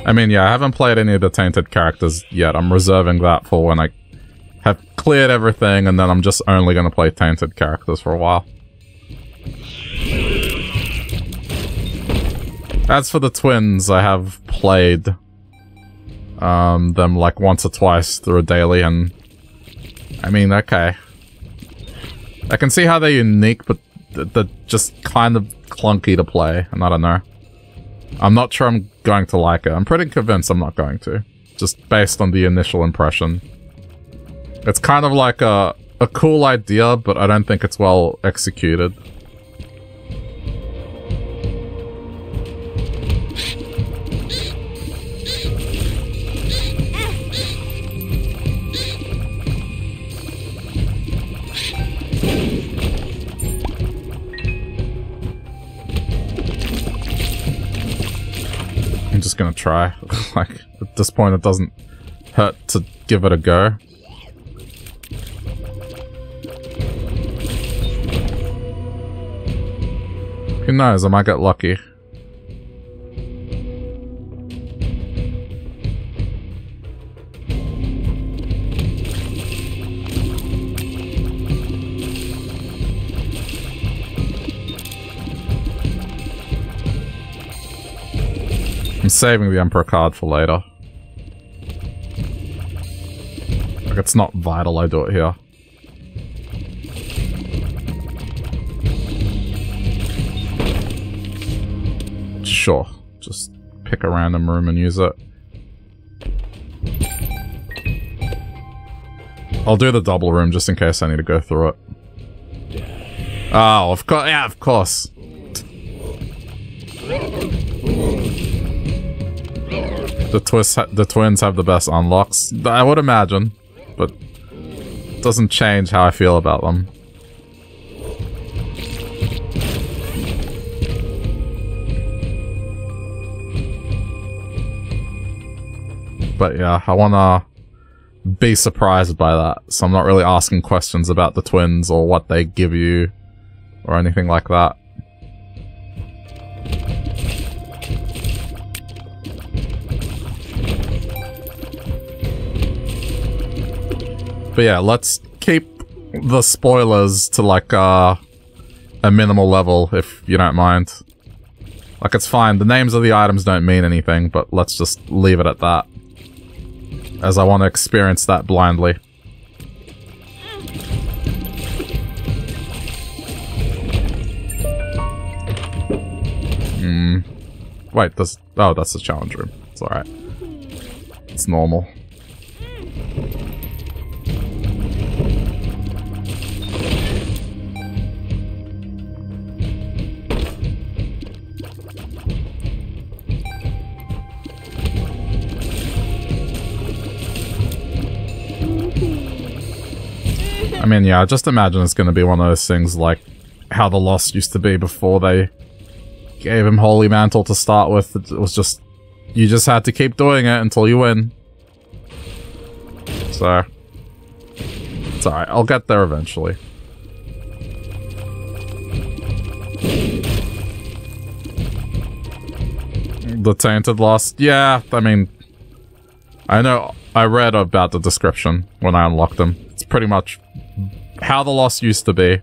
[SPEAKER 1] I mean, yeah, I haven't played any of the Tainted characters yet. I'm reserving that for when I have cleared everything, and then I'm just only going to play Tainted characters for a while. As for the twins, I have played um, them like once or twice through a daily, and I mean, okay. I can see how they're unique, but they're just kind of clunky to play, and I don't know. I'm not sure I'm going to like it. I'm pretty convinced I'm not going to, just based on the initial impression. It's kind of like a, a cool idea, but I don't think it's well executed. Just gonna try. like, at this point it doesn't hurt to give it a go. Who knows, I might get lucky. Saving the Emperor card for later. Like, it's not vital I do it here. Sure, just pick a random room and use it. I'll do the double room just in case I need to go through it. Oh, of course, yeah, of course. The twist, the twins have the best unlocks. I would imagine, but it doesn't change how I feel about them. But yeah, I wanna be surprised by that, so I'm not really asking questions about the twins or what they give you or anything like that. But yeah, let's keep the spoilers to like uh, a minimal level, if you don't mind. Like, it's fine. The names of the items don't mean anything, but let's just leave it at that. As I want to experience that blindly. Hmm. Wait, this- oh, that's the challenge room. It's alright. It's normal. I mean, yeah, just imagine it's going to be one of those things like how the Lost used to be before they gave him Holy Mantle to start with. It was just, you just had to keep doing it until you win. So, it's alright, I'll get there eventually. The Tainted Lost? Yeah, I mean, I know, I read about the description when I unlocked them. It's pretty much how the Lost used to be,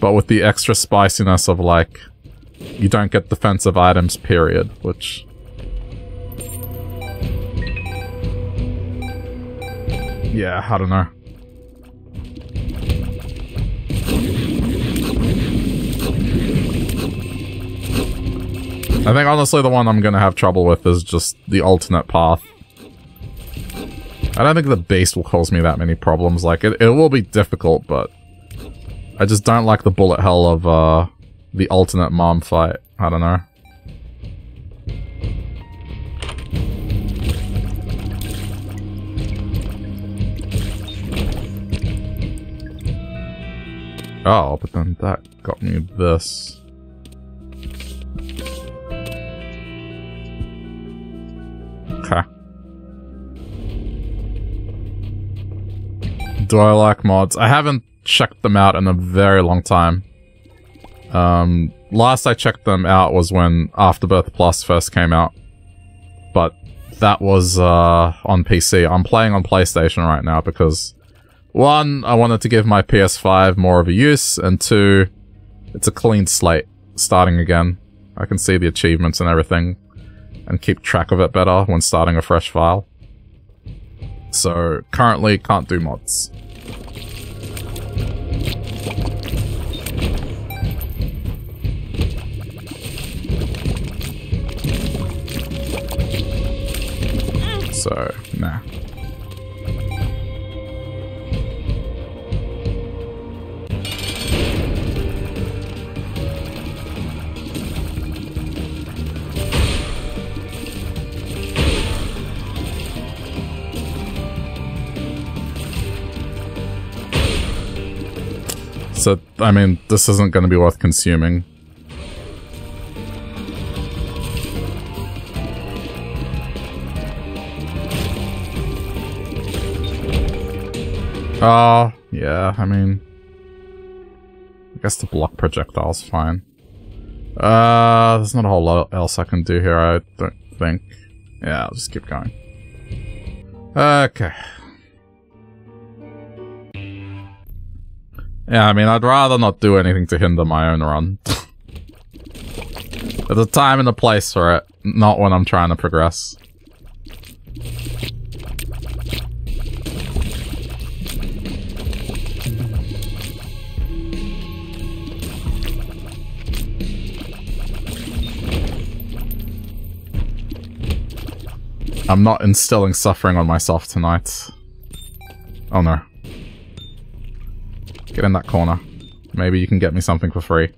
[SPEAKER 1] but with the extra spiciness of like, you don't get defensive items, period, which... Yeah, I don't know. I think honestly the one I'm gonna have trouble with is just the alternate path. I don't think the beast will cause me that many problems. Like, it, it will be difficult, but... I just don't like the bullet hell of, uh, the alternate mom fight. I don't know. Oh, but then that got me this. Do I like mods? I haven't checked them out in a very long time. Um, last I checked them out was when Afterbirth Plus first came out. But that was uh, on PC. I'm playing on PlayStation right now because, one, I wanted to give my PS5 more of a use, and two, it's a clean slate starting again. I can see the achievements and everything and keep track of it better when starting a fresh file. So currently can't do mods. So, nah. So, I mean, this isn't going to be worth consuming. Oh, yeah, I mean... I guess the block projectile's fine. Uh, there's not a whole lot else I can do here, I don't think. Yeah, I'll just keep going. Okay. Yeah, I mean, I'd rather not do anything to hinder my own run. There's a time and a place for it, not when I'm trying to progress. I'm not instilling suffering on myself tonight. Oh no. Get in that corner. Maybe you can get me something for free.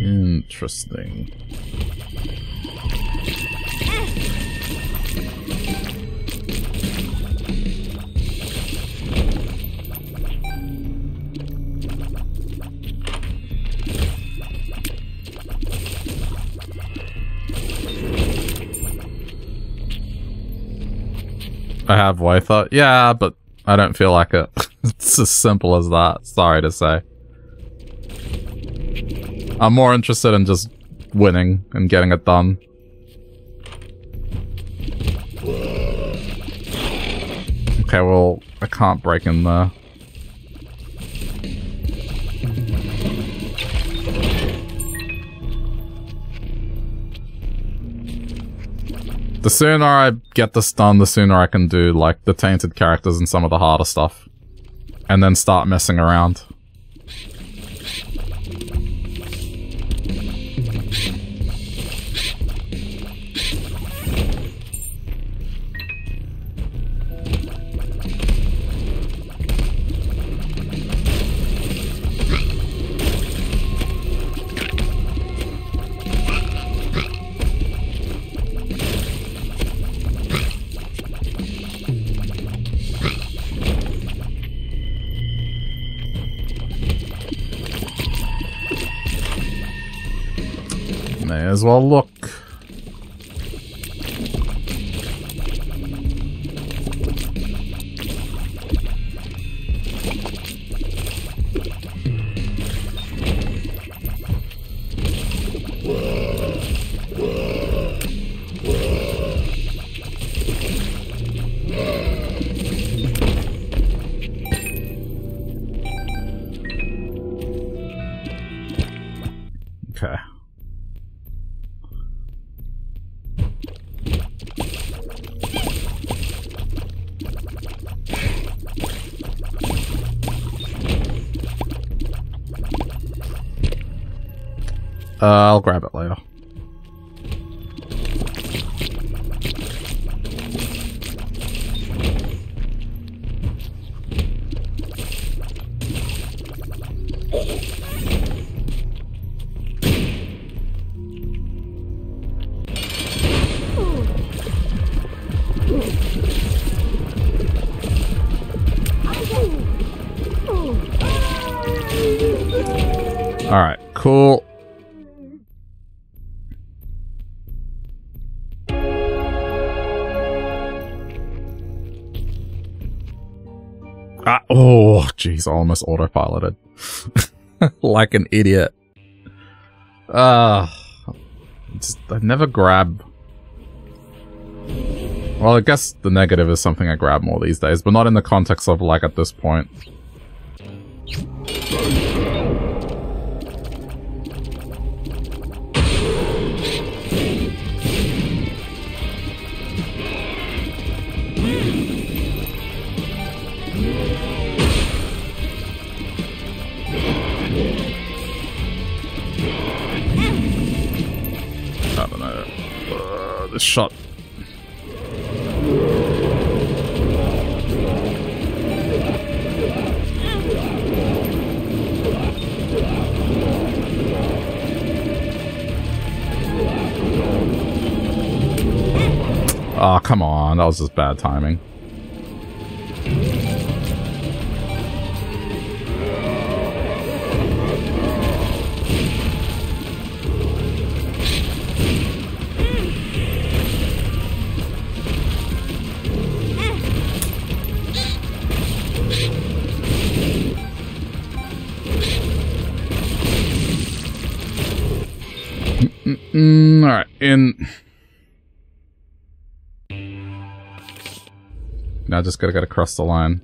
[SPEAKER 1] Interesting. I have Waitha. Yeah, but I don't feel like it. it's as simple as that. Sorry to say. I'm more interested in just winning and getting it done. Okay, well, I can't break in there. The sooner I get this done, the sooner I can do, like, the tainted characters and some of the harder stuff. And then start messing around. As well look. Jeez, almost autopiloted. like an idiot. Uh, I never grab... Well, I guess the negative is something I grab more these days, but not in the context of, like, at this point. Uh, this shot. Oh, come on. That was just bad timing. All right, in. Now I just gotta get across the line.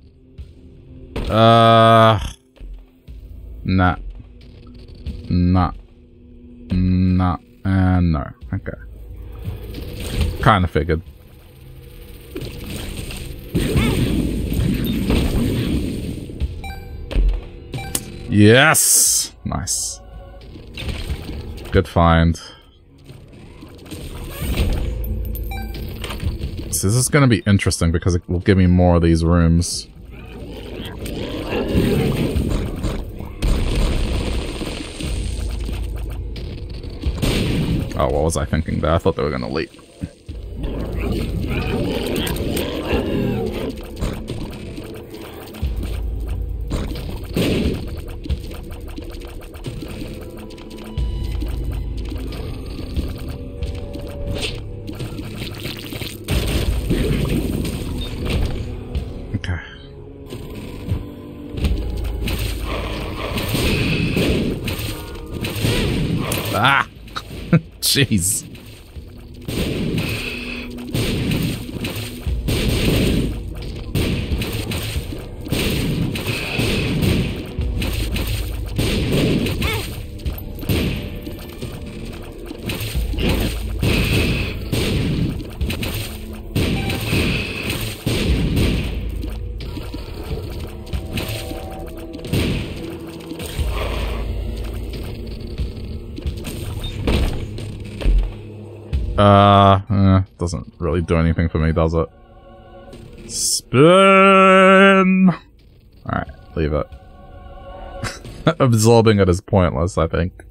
[SPEAKER 1] Uh. Nah. Nah. Nah. And no. Okay. Kinda figured. Yes! Nice. Good find. This is going to be interesting because it will give me more of these rooms. Oh, what was I thinking there? I thought they were going to leap. Jeez. Doesn't really do anything for me, does it? Spin! Alright, leave it. Absorbing it is pointless, I think.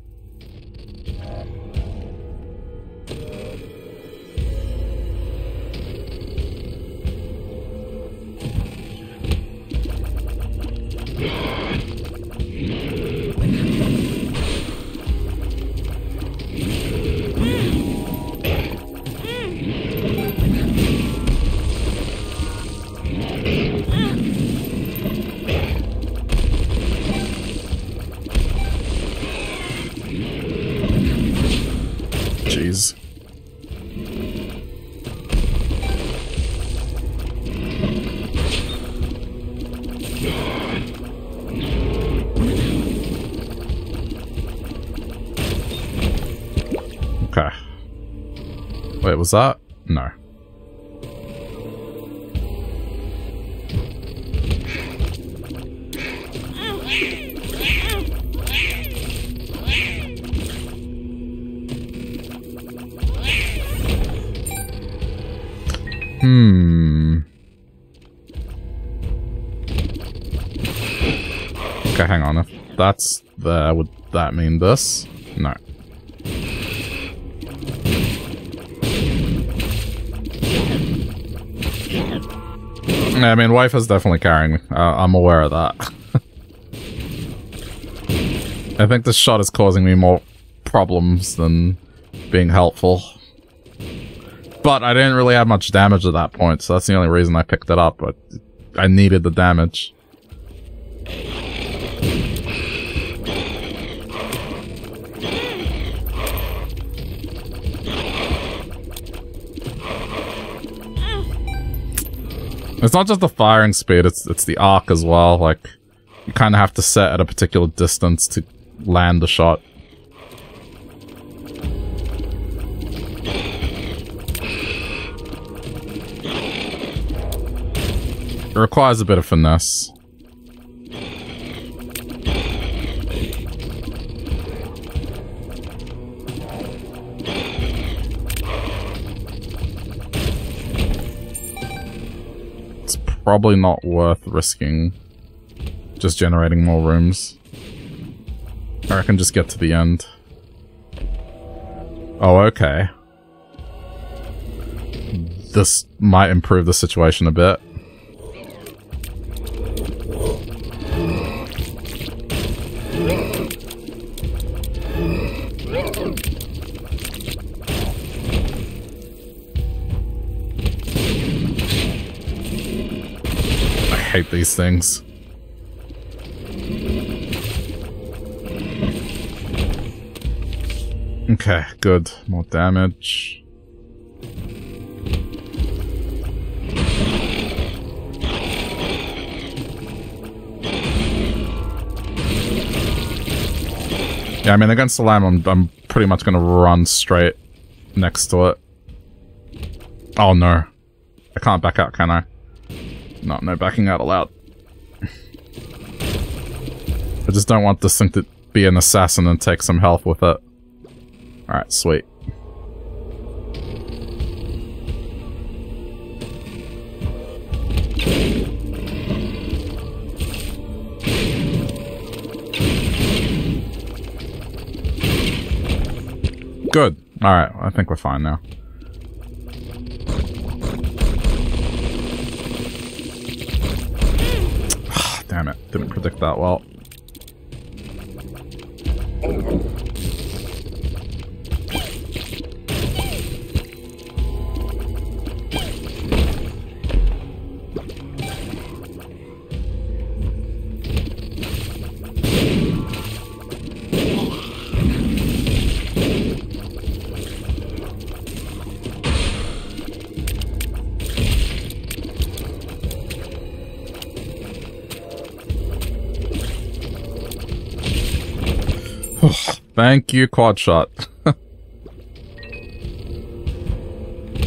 [SPEAKER 1] Was that? No. Hmm. Okay, hang on. If that's there, would that mean this? No. I mean, wife is definitely carrying me. Uh, I'm aware of that. I think this shot is causing me more problems than being helpful. But I didn't really have much damage at that point, so that's the only reason I picked it up, but I needed the damage. It's not just the firing speed, it's it's the arc as well. Like, you kind of have to set at a particular distance to land the shot. It requires a bit of finesse. Probably not worth risking just generating more rooms. I can just get to the end. Oh, okay. This might improve the situation a bit. Hate these things. Okay, good. More damage. Yeah, I mean, against the lamb, I'm, I'm pretty much going to run straight next to it. Oh, no. I can't back out, can I? No, no backing out allowed. I just don't want this thing to be an assassin and take some health with it. Alright, sweet. Good. Alright, I think we're fine now. Damn it, didn't predict that well. Thank you, quad shot.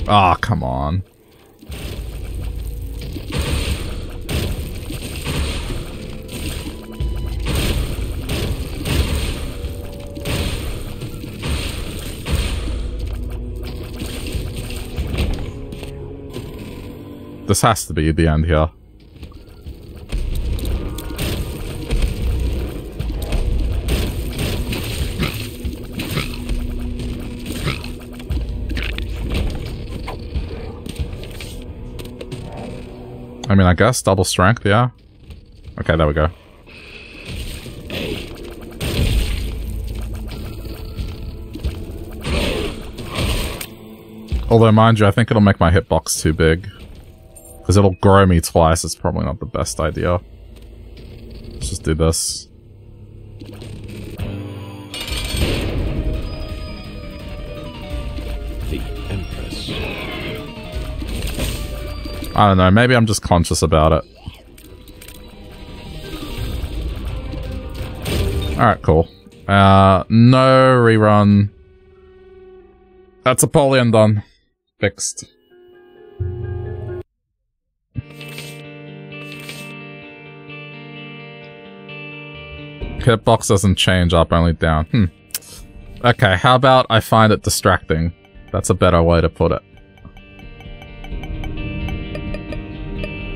[SPEAKER 1] Ah, oh, come on. This has to be the end here. Mean, I guess double strength, yeah. Okay, there we go. Although, mind you, I think it'll make my hitbox too big. Because it'll grow me twice, it's probably not the best idea. Let's just do this. I don't know, maybe I'm just conscious about it. Alright, cool. Uh, no rerun. That's Apollyon done. Fixed. Hitbox doesn't change up, only down. Hmm. Okay, how about I find it distracting? That's a better way to put it.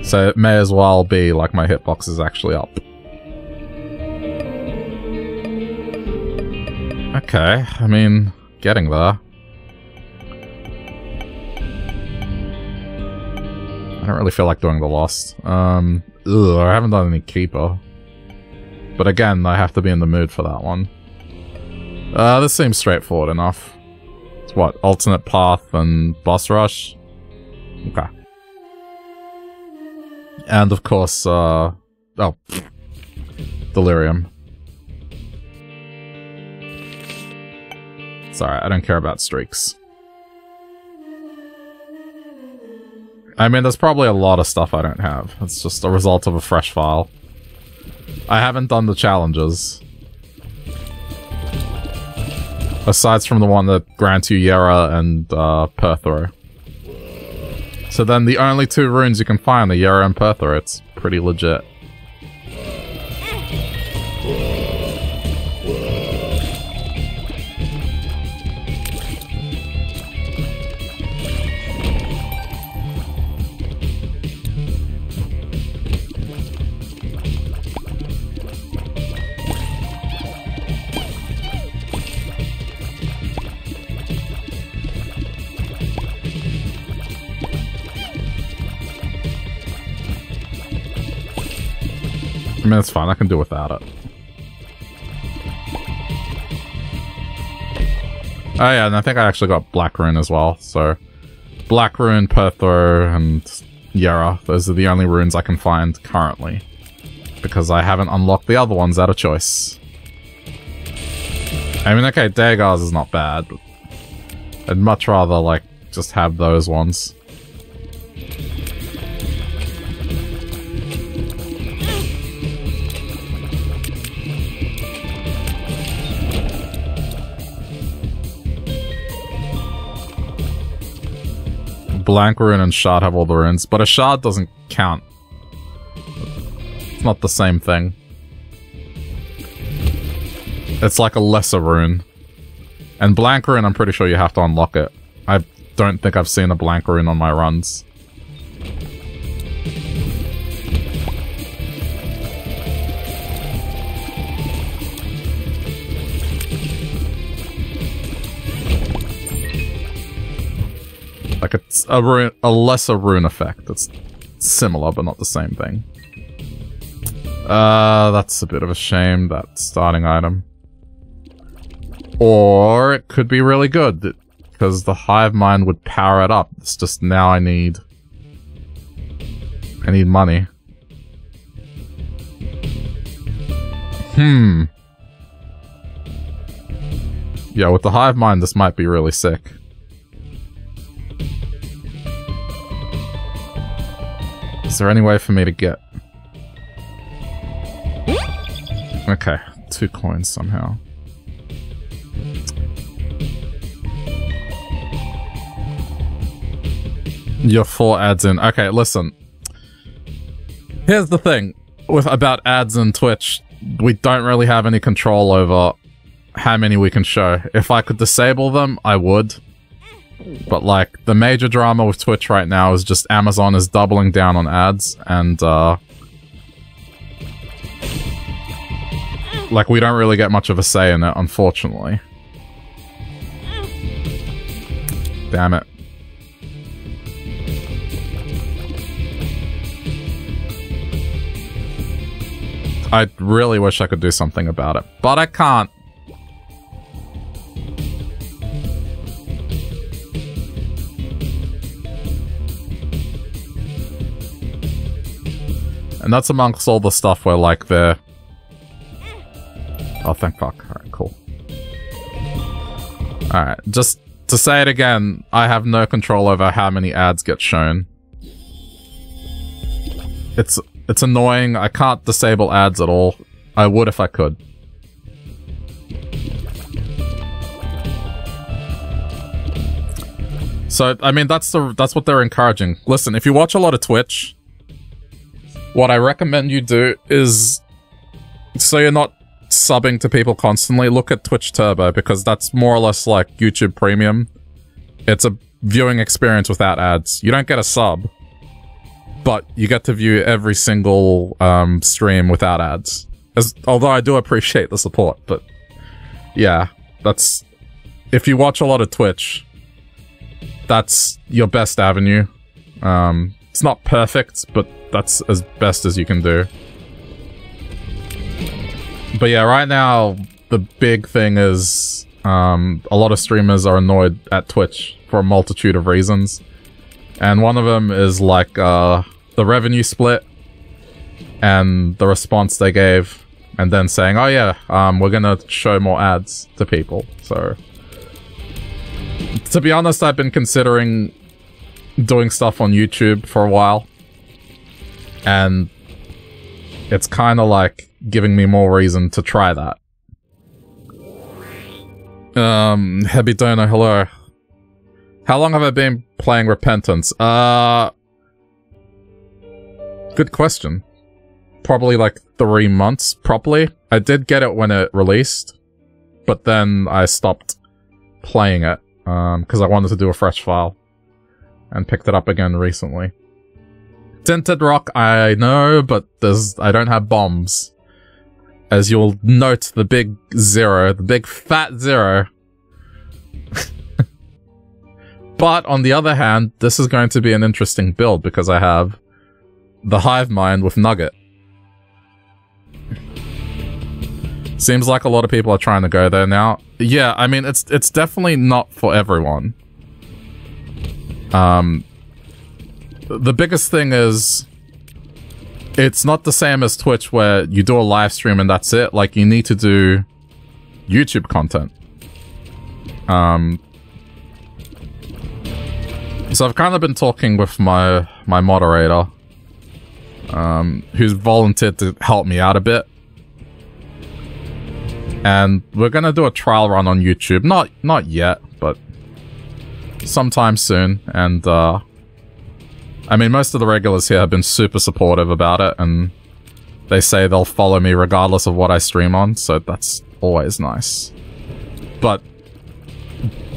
[SPEAKER 1] So it may as well be like my hitbox is actually up. Okay, I mean, getting there. I don't really feel like doing the Lost. Um, ugh, I haven't done any Keeper. But again, I have to be in the mood for that one. Uh, this seems straightforward enough. It's what, alternate path and boss rush? Okay. And of course, uh, oh, delirium. Sorry, I don't care about streaks. I mean, there's probably a lot of stuff I don't have. It's just a result of a fresh file. I haven't done the challenges. Aside from the one that grants you Jera and uh. So then the only two runes you can find are Jera and Perthro. It's pretty legit. I mean, it's fine. I can do without it. Oh yeah, and I think I actually got Black Rune as well, so... Black Rune, Perthro, and Jera. Those are the only runes I can find currently. Because I haven't unlocked the other ones out of choice. I mean, okay, Dagaz is not bad, but I'd much rather, like, just have those ones. Blank Rune and Shard have all the runes, but a Shard doesn't count. It's not the same thing. It's like a lesser rune. And Blank Rune, I'm pretty sure you have to unlock it. I don't think I've seen a Blank Rune on my runs. Like it's a rune, a lesser rune effect. that's similar, but not the same thing. Uh, that's a bit of a shame, that starting item. Or it could be really good, because the hive mind would power it up. It's just now I need... I need money. Hmm. Yeah, with the hive mind, this might be really sick. Is there any way for me to get... Okay, two coins somehow. Your four ads in. Okay, listen. Here's the thing with about ads in Twitch. We don't really have any control over how many we can show. If I could disable them, I would. But like the major drama with Twitch right now is just Amazon is doubling down on ads and uh like we don't really get much of a say in it, unfortunately. Damn it. I really wish I could do something about it, but I can't. And that's amongst all the stuff where, like, they're... Oh, thank fuck. Alright, cool. Alright, just to say it again, I have no control over how many ads get shown. It's it's annoying. I can't disable ads at all. I would if I could. So, I mean, that's the that's what they're encouraging. Listen, if you watch a lot of Twitch, what I recommend you do is, so you're not subbing to people constantly, look at Twitch Turbo, because that's more or less like YouTube Premium. It's a viewing experience without ads. You don't get a sub, but you get to view every single um, stream without ads. As, although I do appreciate the support, but yeah, that's... If you watch a lot of Twitch, that's your best avenue. Um, it's not perfect, but that's as best as you can do. But yeah, right now, the big thing is um, a lot of streamers are annoyed at Twitch for a multitude of reasons. And one of them is like uh, the revenue split and the response they gave and then saying, oh yeah, um, we're gonna show more ads to people. So, to be honest, I've been considering doing stuff on YouTube for a while and it's kind of like giving me more reason to try that. Um, Hebitono, hello. How long have I been playing Repentance? Uh, good question. Probably like three months, properly. I did get it when it released, but then I stopped playing it, um, because I wanted to do a fresh file, and picked it up again recently. Tinted Rock, I know, but there's I don't have bombs. As you'll note, the big zero, the big fat zero. but on the other hand, this is going to be an interesting build because I have the Hive Mind with Nugget. Seems like a lot of people are trying to go there now. Yeah, I mean, it's it's definitely not for everyone. Um, the biggest thing is it's not the same as Twitch where you do a live stream and that's it. Like, you need to do YouTube content. Um, so I've kind of been talking with my my moderator, um, who's volunteered to help me out a bit. And we're gonna do a trial run on YouTube. Not not yet, sometime soon. And uh, I mean, most of the regulars here have been super supportive about it, and they say they'll follow me regardless of what I stream on, so that's always nice. But,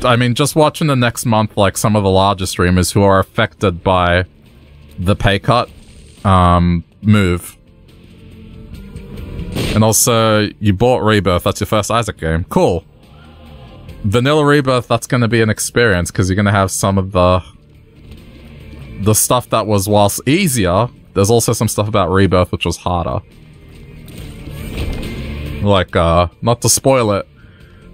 [SPEAKER 1] I mean, just watching the next month, like, some of the larger streamers who are affected by the pay cut, um, move. And also, you bought Rebirth, that's your first Isaac game. Cool. Vanilla Rebirth, that's going to be an experience, because you're going to have some of the the stuff that was, whilst easier, there's also some stuff about Rebirth which was harder. Like, uh, not to spoil it,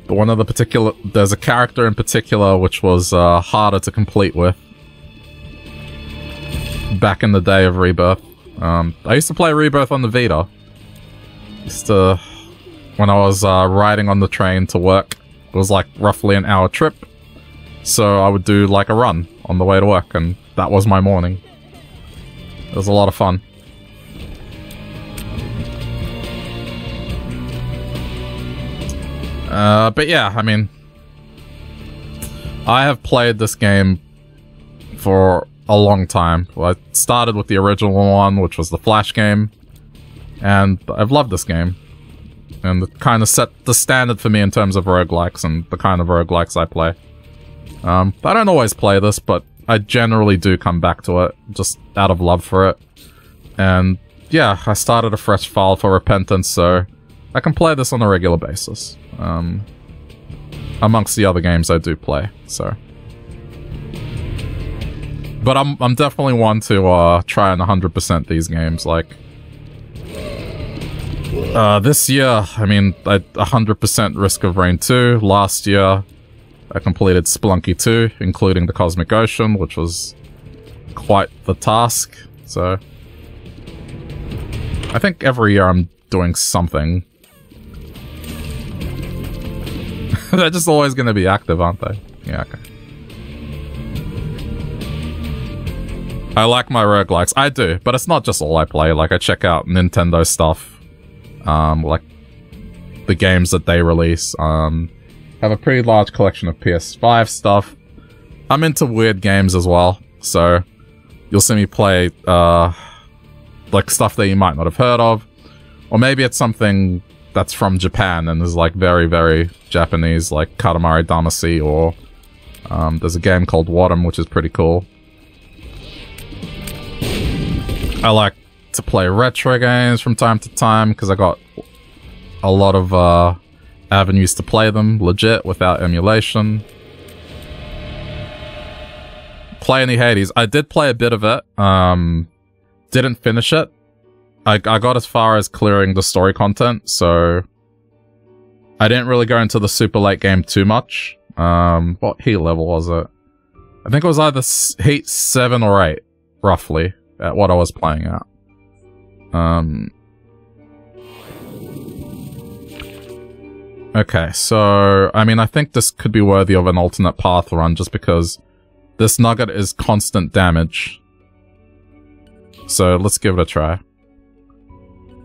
[SPEAKER 1] but one of the particular- there's a character in particular which was, uh, harder to complete with. Back in the day of Rebirth. Um, I used to play Rebirth on the Vita. Used to, when I was, uh, riding on the train to work. It was like roughly an hour trip. So I would do like a run on the way to work and that was my morning. It was a lot of fun. Uh, but yeah, I mean, I have played this game for a long time. I started with the original one, which was the Flash game, and I've loved this game. And it kind of set the standard for me in terms of roguelikes and the kind of roguelikes I play. Um, I don't always play this, but I generally do come back to it, just out of love for it. And yeah, I started a fresh file for Repentance, so I can play this on a regular basis. Um, amongst the other games I do play, so. But I'm, I'm definitely one to uh, try and 100% these games, like... Uh, this year, I mean, I 100% Risk of Rain 2. Last year, I completed Spelunky 2, including the Cosmic Ocean, which was quite the task, so... I think every year I'm doing something. They're just always going to be active, aren't they? Yeah, okay. I like my roguelikes. I do, but it's not just all I play. Like, I check out Nintendo stuff. Um, like, the games that they release. Um, have a pretty large collection of PS5 stuff. I'm into weird games as well, so you'll see me play uh, like stuff that you might not have heard of. Or maybe it's something that's from Japan and is like very, very Japanese, like Katamari Damacy, or um, there's a game called Wattam, which is pretty cool. I like to play retro games from time to time because I got a lot of uh, avenues to play them legit without emulation. Play any Hades. I did play a bit of it. Um, didn't finish it. I, I got as far as clearing the story content, so I didn't really go into the super late game too much. Um, what heat level was it? I think it was either heat 7 or 8, roughly, at what I was playing at. Um, Okay, so, I mean, I think this could be worthy of an alternate path run just because this nugget is constant damage. So let's give it a try.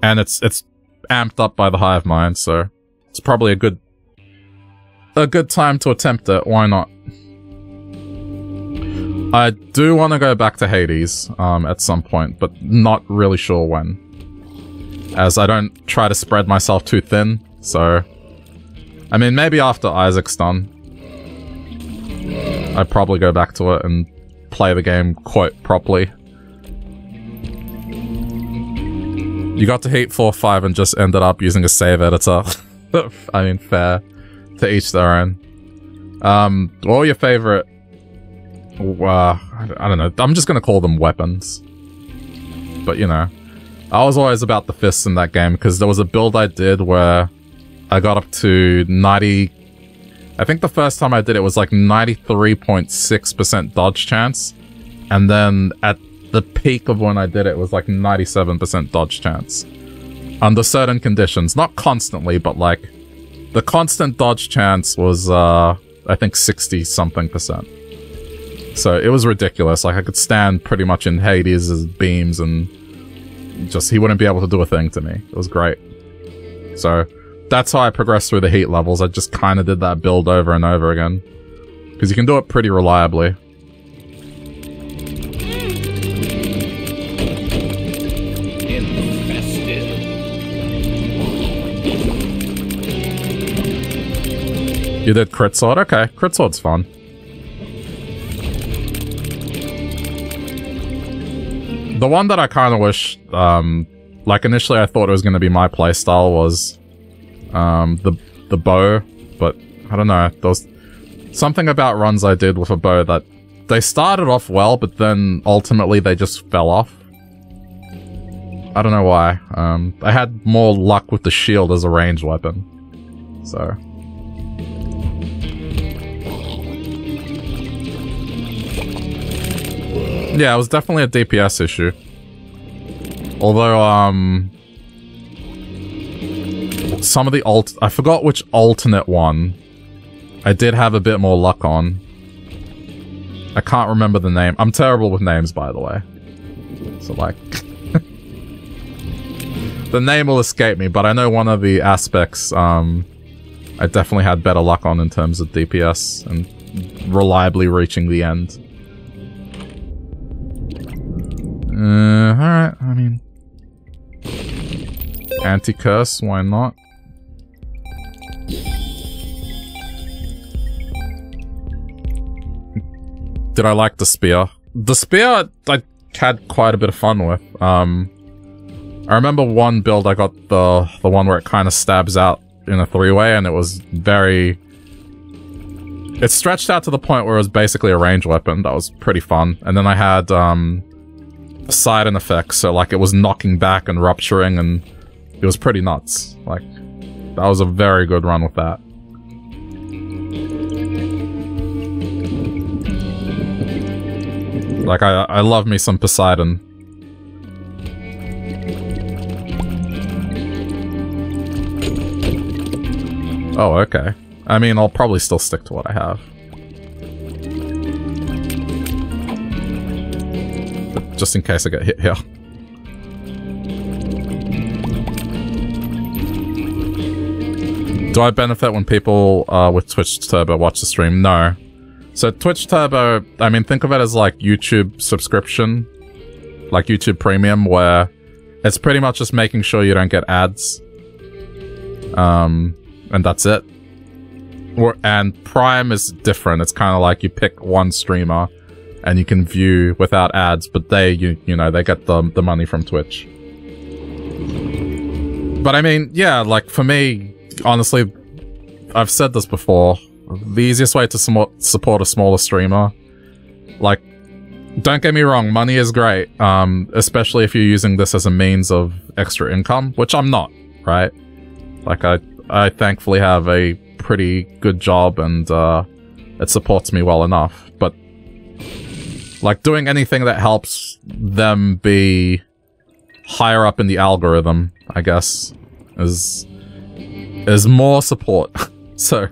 [SPEAKER 1] And it's it's amped up by the Hive Mind, so it's probably a good a good time to attempt it. Why not? I do want to go back to Hades um, at some point, but not really sure when. As I don't try to spread myself too thin, so I mean, maybe after Isaac's done, I'd probably go back to it and play the game quite properly. You got to Heat 4-5 and just ended up using a save editor. I mean, fair. To each their own. Um, what were your favorite... Uh, I don't know. I'm just gonna call them weapons. But, you know. I was always about the fists in that game, because there was a build I did where I got up to 90... I think the first time I did it was like 93.6% dodge chance. And then at the peak of when I did it was like 97% dodge chance. Under certain conditions. Not constantly, but like... The constant dodge chance was, uh... I think 60 something percent. So it was ridiculous. Like I could stand pretty much in Hades' beams and just he wouldn't be able to do a thing to me. It was great. So that's how I progressed through the heat levels. I just kind of did that build over and over again. Because you can do it pretty reliably. You did crit sword? Okay, crit sword's fun. The one that I kind of wish, um, like initially I thought it was going to be my playstyle was um, the the bow, but I don't know. There was something about runs I did with a bow that they started off well, but then ultimately they just fell off. I don't know why. Um, I had more luck with the shield as a ranged weapon. So. Yeah, it was definitely a DPS issue. Although, um, some of the alt... I forgot which alternate one I did have a bit more luck on. I can't remember the name. I'm terrible with names, by the way. So, like... the name will escape me, but I know one of the aspects um, I definitely had better luck on in terms of DPS and reliably reaching the end. Uh, alright, I mean... Anti-curse, why not? Did I like the spear? The spear I had quite a bit of fun with. Um, I remember one build I got the the one where it kind of stabs out in a three-way and it was very... It stretched out to the point where it was basically a range weapon. That was pretty fun. And then I had um, side effects, so like it was knocking back and rupturing and it was pretty nuts. Like, that was a very good run with that. Like, I, I love me some Poseidon. Oh, okay. I mean, I'll probably still stick to what I have. Just in case I get hit here. Do I benefit when people uh, with Twitch Turbo watch the stream? No. So Twitch Turbo, I mean, think of it as like YouTube subscription, like YouTube Premium, where it's pretty much just making sure you don't get ads. Um, and that's it. Or, and Prime is different. It's kind of like you pick one streamer and you can view without ads, but they, you, you know, they get the, the money from Twitch. But I mean, yeah, like for me, honestly, I've said this before, the easiest way to support a smaller streamer, like, don't get me wrong, money is great, um, especially if you're using this as a means of extra income, which I'm not, right? Like, I, I thankfully have a pretty good job and, uh, it supports me well enough, like, doing anything that helps them be higher up in the algorithm, I guess, is is more support. so,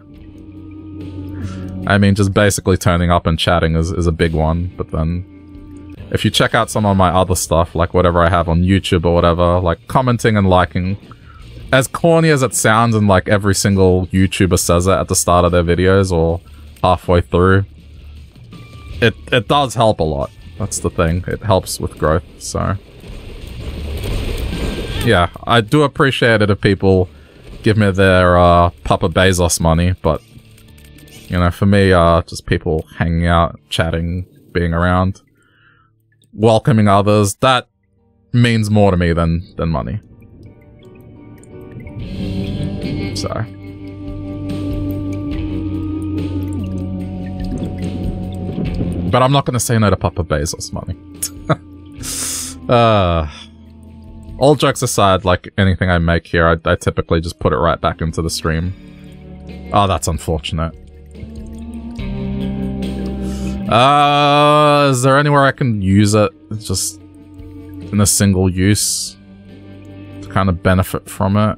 [SPEAKER 1] I mean, just basically turning up and chatting is, is a big one, but then if you check out some of my other stuff, like whatever I have on YouTube or whatever, like commenting and liking, as corny as it sounds and like every single YouTuber says it at the start of their videos or halfway through, it, it does help a lot. That's the thing. It helps with growth, so... Yeah, I do appreciate it if people give me their uh, Papa Bezos money, but you know, for me, uh, just people hanging out, chatting, being around, welcoming others, that means more to me than than money. So. But I'm not going to say no to Papa Bezos money. uh, all jokes aside, like anything I make here, I, I typically just put it right back into the stream. Oh, that's unfortunate. Uh, is there anywhere I can use it just in a single use to kind of benefit from it?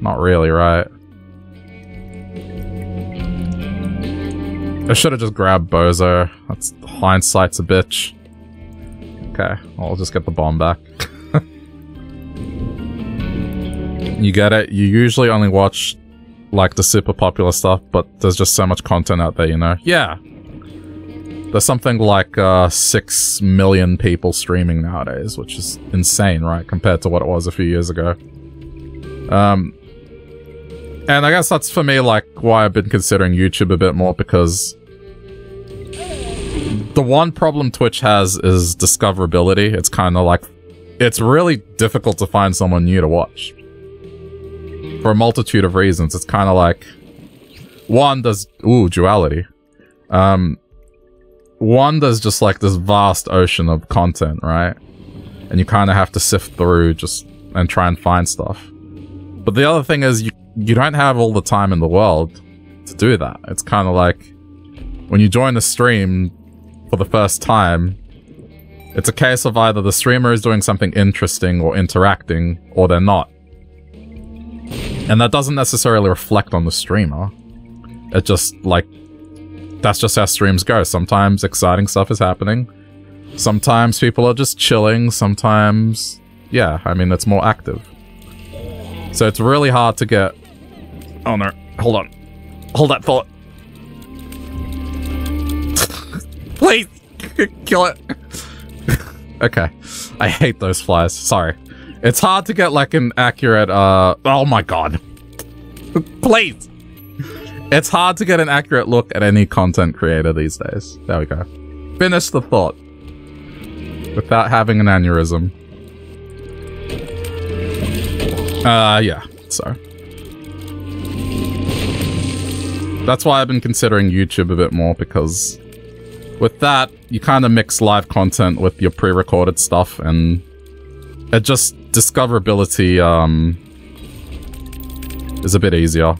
[SPEAKER 1] Not really, right? I should have just grabbed Bozo. That's hindsight's a bitch. Okay, I'll just get the bomb back. you get it? You usually only watch like the super popular stuff, but there's just so much content out there, you know? Yeah. There's something like uh, 6 million people streaming nowadays, which is insane, right? Compared to what it was a few years ago. Um, and I guess that's for me, like, why I've been considering YouTube a bit more, because the one problem Twitch has is discoverability. It's kind of like, it's really difficult to find someone new to watch. For a multitude of reasons. It's kind of like, one, there's, ooh, duality. Um, one, there's just like this vast ocean of content, right? And you kind of have to sift through just and try and find stuff. But the other thing is you you don't have all the time in the world to do that. It's kind of like when you join a stream for the first time, it's a case of either the streamer is doing something interesting or interacting, or they're not. And that doesn't necessarily reflect on the streamer. It just, like, that's just how streams go. Sometimes exciting stuff is happening. Sometimes people are just chilling. Sometimes, yeah, I mean, it's more active. So it's really hard to get Oh no. Hold on. Hold that thought. Please! Kill it. okay. I hate those flies. Sorry. It's hard to get like an accurate, uh... Oh my god. Please! It's hard to get an accurate look at any content creator these days. There we go. Finish the thought. Without having an aneurysm. Uh, yeah. So. That's why I've been considering YouTube a bit more, because with that, you kind of mix live content with your pre-recorded stuff, and it just, discoverability, um, is a bit easier.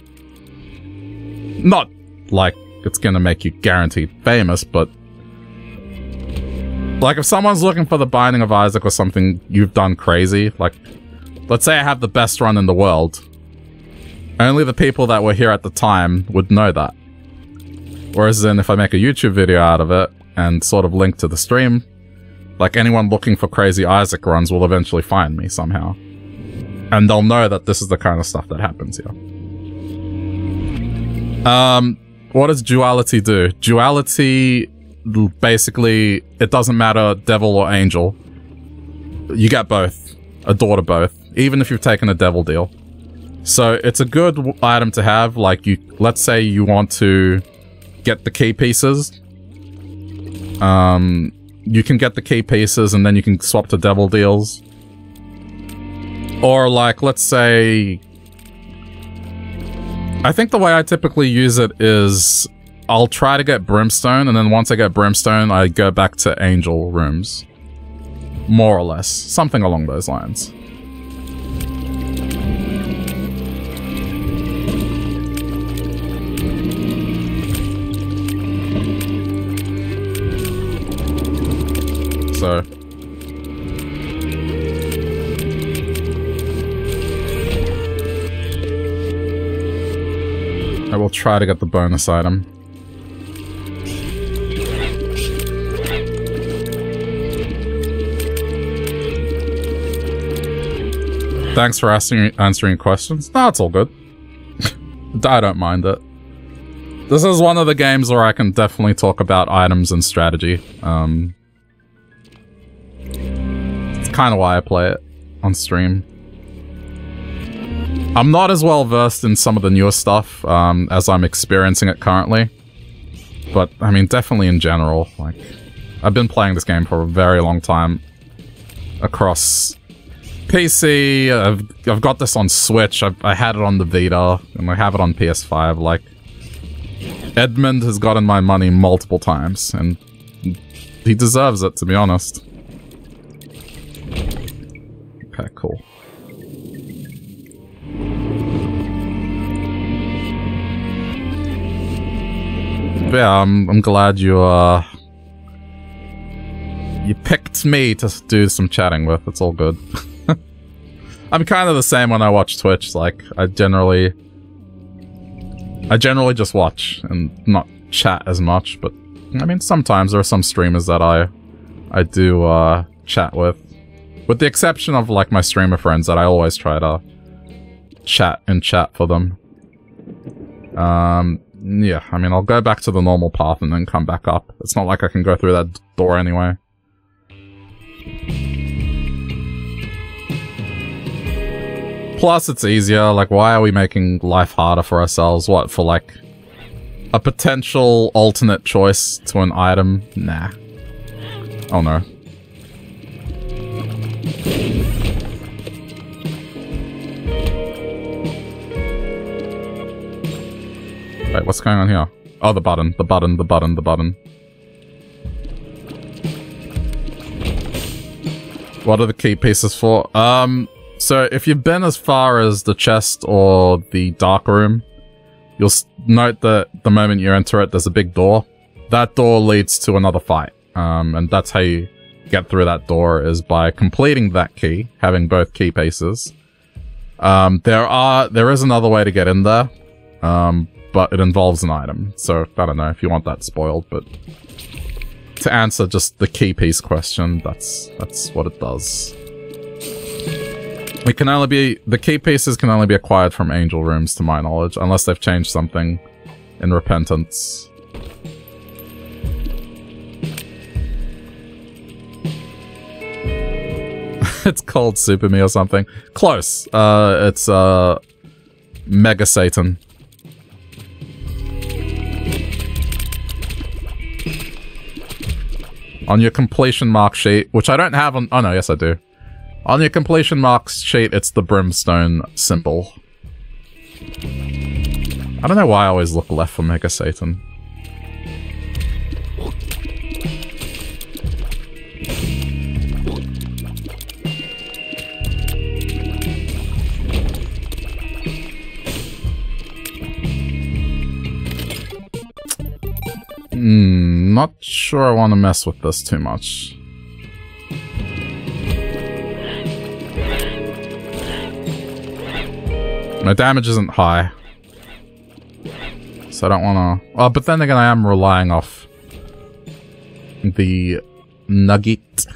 [SPEAKER 1] Not like it's gonna make you guaranteed famous, but like if someone's looking for the Binding of Isaac or something you've done crazy, like let's say I have the best run in the world, only the people that were here at the time would know that. Whereas then if I make a YouTube video out of it and sort of link to the stream, like anyone looking for crazy Isaac runs will eventually find me somehow. And they'll know that this is the kind of stuff that happens here. Um, what does duality do? Duality, basically, it doesn't matter devil or angel. You get both. A door to both. Even if you've taken a devil deal. So it's a good item to have. Like you, let's say you want to get the key pieces. Um, you can get the key pieces and then you can swap to devil deals. Or like, let's say... I think the way I typically use it is I'll try to get Brimstone, and then once I get Brimstone, I go back to Angel rooms. More or less. Something along those lines. So... I will try to get the bonus item. Thanks for asking, answering questions. No, it's all good. I don't mind it. This is one of the games where I can definitely talk about items and strategy. Um, kind of why I play it on stream. I'm not as well versed in some of the newer stuff um, as I'm experiencing it currently. But, I mean, definitely in general. Like, I've been playing this game for a very long time. Across PC, I've, I've got this on Switch, I've, I had it on the Vita, and I have it on PS5. Like, Edmund has gotten my money multiple times, and he deserves it, to be honest. Okay, cool. But yeah, I'm, I'm glad you, uh... You picked me to do some chatting with. It's all good. I'm kind of the same when I watch Twitch. Like, I generally... I generally just watch and not chat as much, but... I mean, sometimes there are some streamers that I... I do, uh, chat with with the exception of, like, my streamer friends that I always try to chat and chat for them. Um, yeah, I mean, I'll go back to the normal path and then come back up. It's not like I can go through that door anyway. Plus, it's easier. Like, why are we making life harder for ourselves? What, for, like, a potential alternate choice to an item? Nah. Oh, no. Wait, what's going on here? Oh, the button, the button, the button, the button. What are the key pieces for? Um, so if you've been as far as the chest or the dark room, you'll note that the moment you enter it, there's a big door. That door leads to another fight. Um, and that's how you get through that door is by completing that key, having both key pieces. Um, there are, there is another way to get in there. Um, but it involves an item. So, I don't know if you want that spoiled, but to answer just the key piece question, that's that's what it does. It can only be the key pieces can only be acquired from angel rooms to my knowledge, unless they've changed something in repentance. it's called Super Me or something. Close. Uh, it's uh, Mega Satan. On your completion mark sheet, which I don't have on- oh no, yes I do. On your completion mark sheet, it's the brimstone symbol. I don't know why I always look left for Mega Satan. Hmm, not sure I want to mess with this too much. My damage isn't high. So I don't want to... Oh, but then again, I am relying off the nugget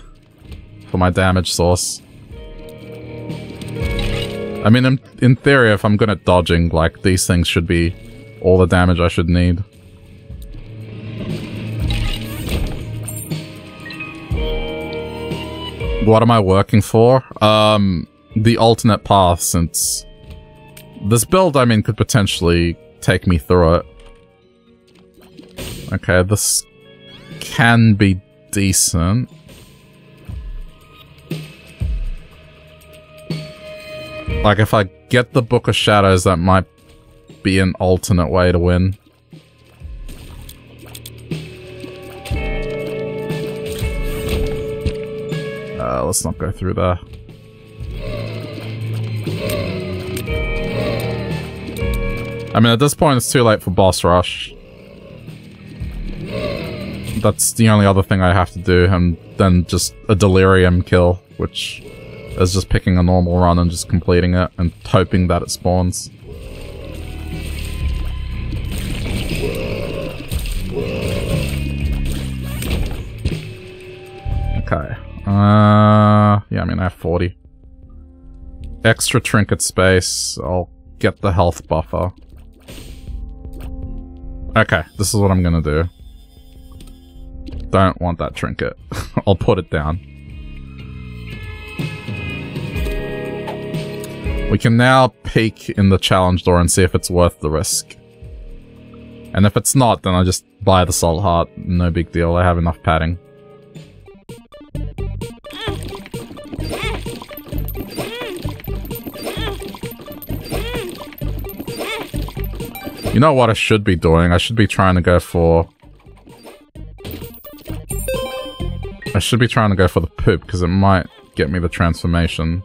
[SPEAKER 1] for my damage source. I mean, in, in theory, if I'm good at dodging, like, these things should be all the damage I should need. What am I working for? Um, the alternate path, since this build, I mean, could potentially take me through it. Okay, this can be decent. Like, if I get the Book of Shadows, that might be an alternate way to win. Uh, let's not go through there. I mean, at this point, it's too late for boss rush. That's the only other thing I have to do, and then just a delirium kill, which is just picking a normal run and just completing it, and hoping that it spawns. Okay. Uh, yeah, I mean, I have 40. Extra trinket space. I'll get the health buffer. Okay, this is what I'm gonna do. Don't want that trinket. I'll put it down. We can now peek in the challenge door and see if it's worth the risk. And if it's not, then I just buy the soul heart. No big deal, I have enough padding. You know what I should be doing? I should be trying to go for... I should be trying to go for the poop, because it might get me the transformation.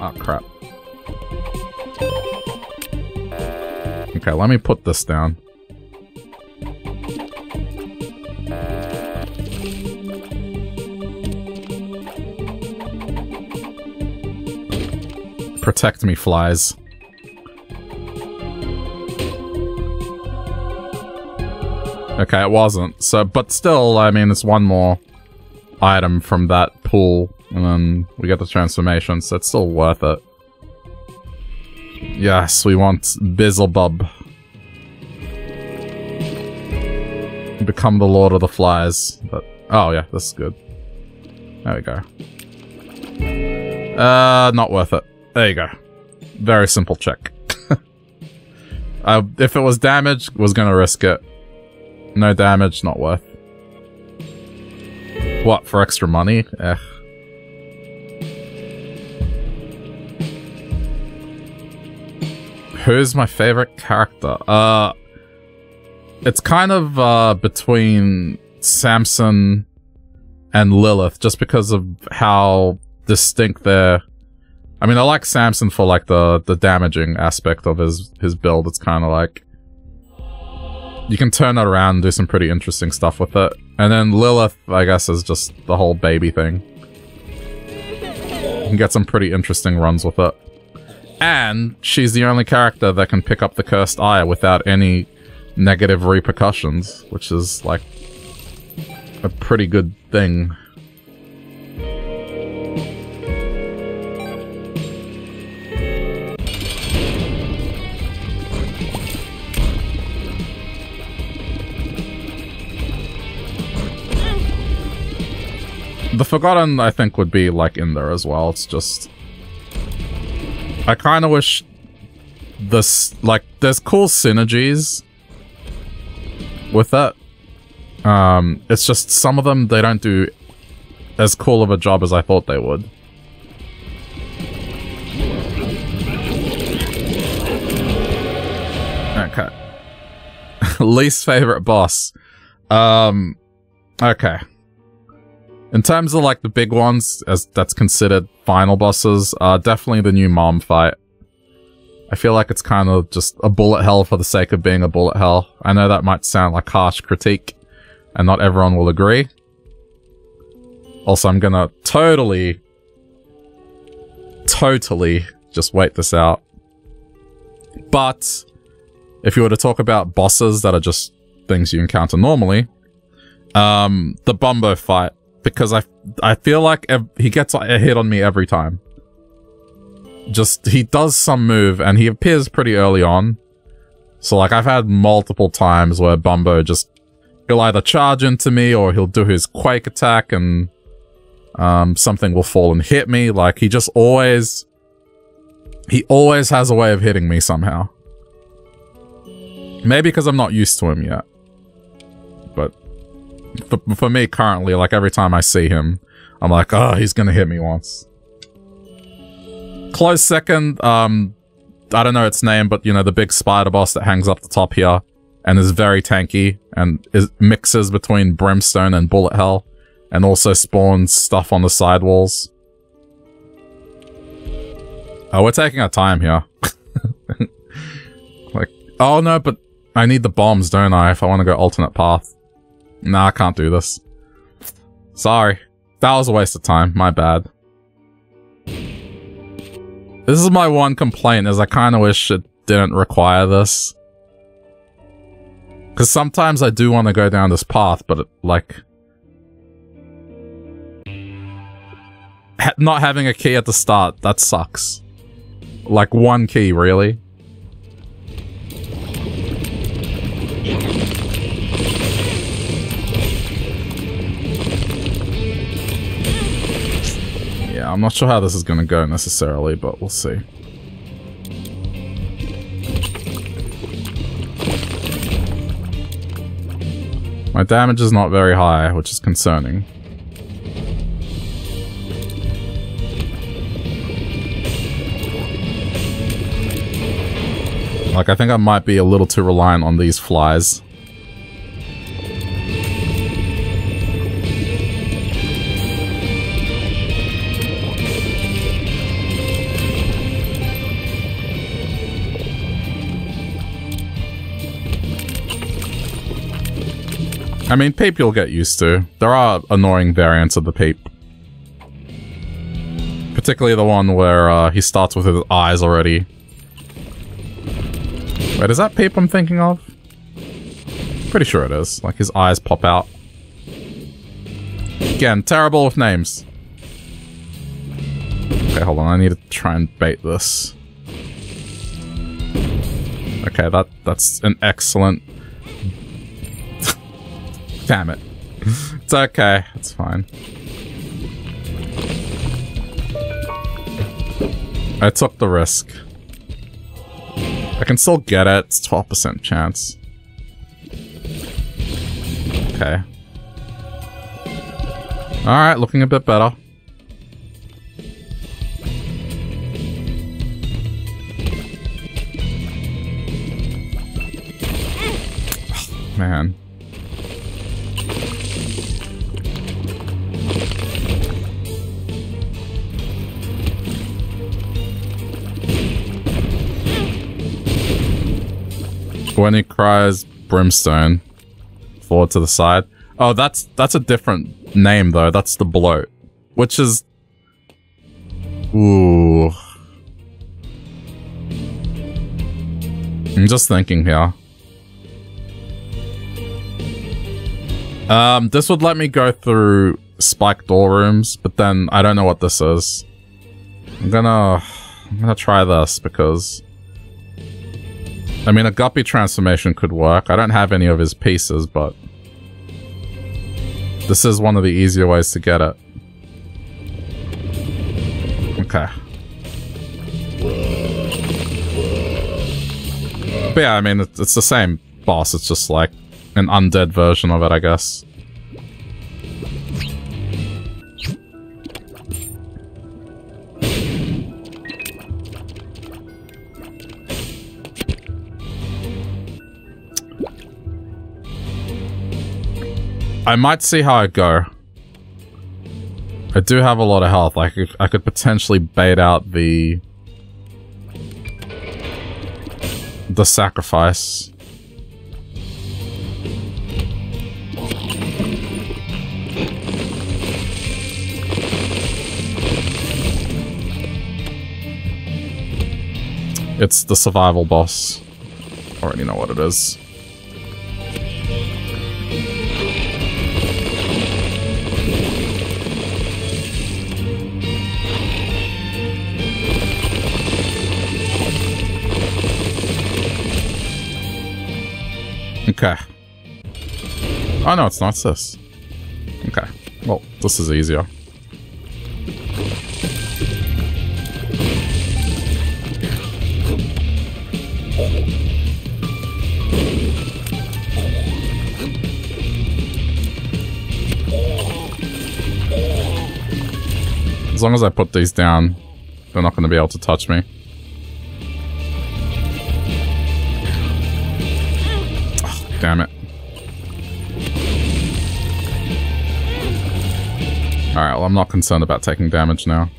[SPEAKER 1] Oh, crap. Okay, let me put this down. Protect me, flies. Okay, it wasn't. So, but still, I mean, it's one more item from that pool, and then we get the transformation, so it's still worth it. Yes, we want Beelzebub. Become the Lord of the Flies. But, oh yeah, this is good. There we go. Uh, not worth it. There you go. Very simple check. uh, if it was damage, was gonna risk it. No damage, not worth. What, for extra money? Eh. Who's my favorite character? Uh, it's kind of uh, between Samson and Lilith, just because of how distinct they're. I mean, I like Samson for like the the damaging aspect of his his build. It's kind of like you can turn it around and do some pretty interesting stuff with it. And then Lilith, I guess, is just the whole baby thing. You can get some pretty interesting runs with it. And she's the only character that can pick up the Cursed Eye without any negative repercussions, which is, like, a pretty good thing. The Forgotten, I think, would be, like, in there as well. It's just... I kind of wish this, like, there's cool synergies with that. Um, it's just some of them, they don't do as cool of a job as I thought they would. Okay. Least favorite boss. Um, okay. In terms of like the big ones, as that's considered final bosses, uh, definitely the new mom fight. I feel like it's kind of just a bullet hell for the sake of being a bullet hell. I know that might sound like harsh critique, and not everyone will agree. Also, I'm gonna totally, totally just wait this out. But, if you were to talk about bosses that are just things you encounter normally, um, the Bumbo fight because I I feel like he gets a hit on me every time. Just, he does some move, and he appears pretty early on. So, like, I've had multiple times where Bumbo just, he'll either charge into me, or he'll do his Quake attack, and um, something will fall and hit me. Like, he just always, he always has a way of hitting me somehow. Maybe because I'm not used to him yet. For, for me currently, like every time I see him, I'm like, oh, he's gonna hit me once. Close second, um, I don't know its name, but you know, the big spider boss that hangs up the top here and is very tanky and is mixes between brimstone and bullet hell and also spawns stuff on the sidewalls. Oh, we're taking our time here. like, oh no, but I need the bombs, don't I, if I want to go alternate path. Nah, I can't do this. Sorry. That was a waste of time. My bad. This is my one complaint, is I kind of wish it didn't require this. Because sometimes I do want to go down this path, but, it, like... Ha not having a key at the start, that sucks. Like, one key, really? I'm not sure how this is going to go necessarily, but we'll see. My damage is not very high, which is concerning. Like, I think I might be a little too reliant on these flies. I mean, Peep you'll get used to. There are annoying variants of the Peep. Particularly the one where uh, he starts with his eyes already. Wait, is that Peep I'm thinking of? Pretty sure it is. Like, his eyes pop out. Again, terrible with names. Okay, hold on. I need to try and bait this. Okay, that that's an excellent... Damn it. It's okay. It's fine. I took the risk. I can still get it. It's 12% chance. Okay. Alright, looking a bit better. Man. When he cries brimstone, forward to the side. Oh, that's that's a different name though. That's the bloat, which is ooh. I'm just thinking here. Um, this would let me go through spike door rooms, but then I don't know what this is. I'm gonna, I'm gonna try this because I mean, a Guppy transformation could work. I don't have any of his pieces, but... This is one of the easier ways to get it. Okay. But yeah, I mean, it's the same boss. It's just like an undead version of it, I guess. I might see how I go. I do have a lot of health. I could, I could potentially bait out the... The sacrifice. It's the survival boss. Already know what it is. Okay. Oh no, it's not this. Okay. Well, this is easier. As long as I put these down, they're not going to be able to touch me. Damn it. Alright, well I'm not concerned about taking damage now.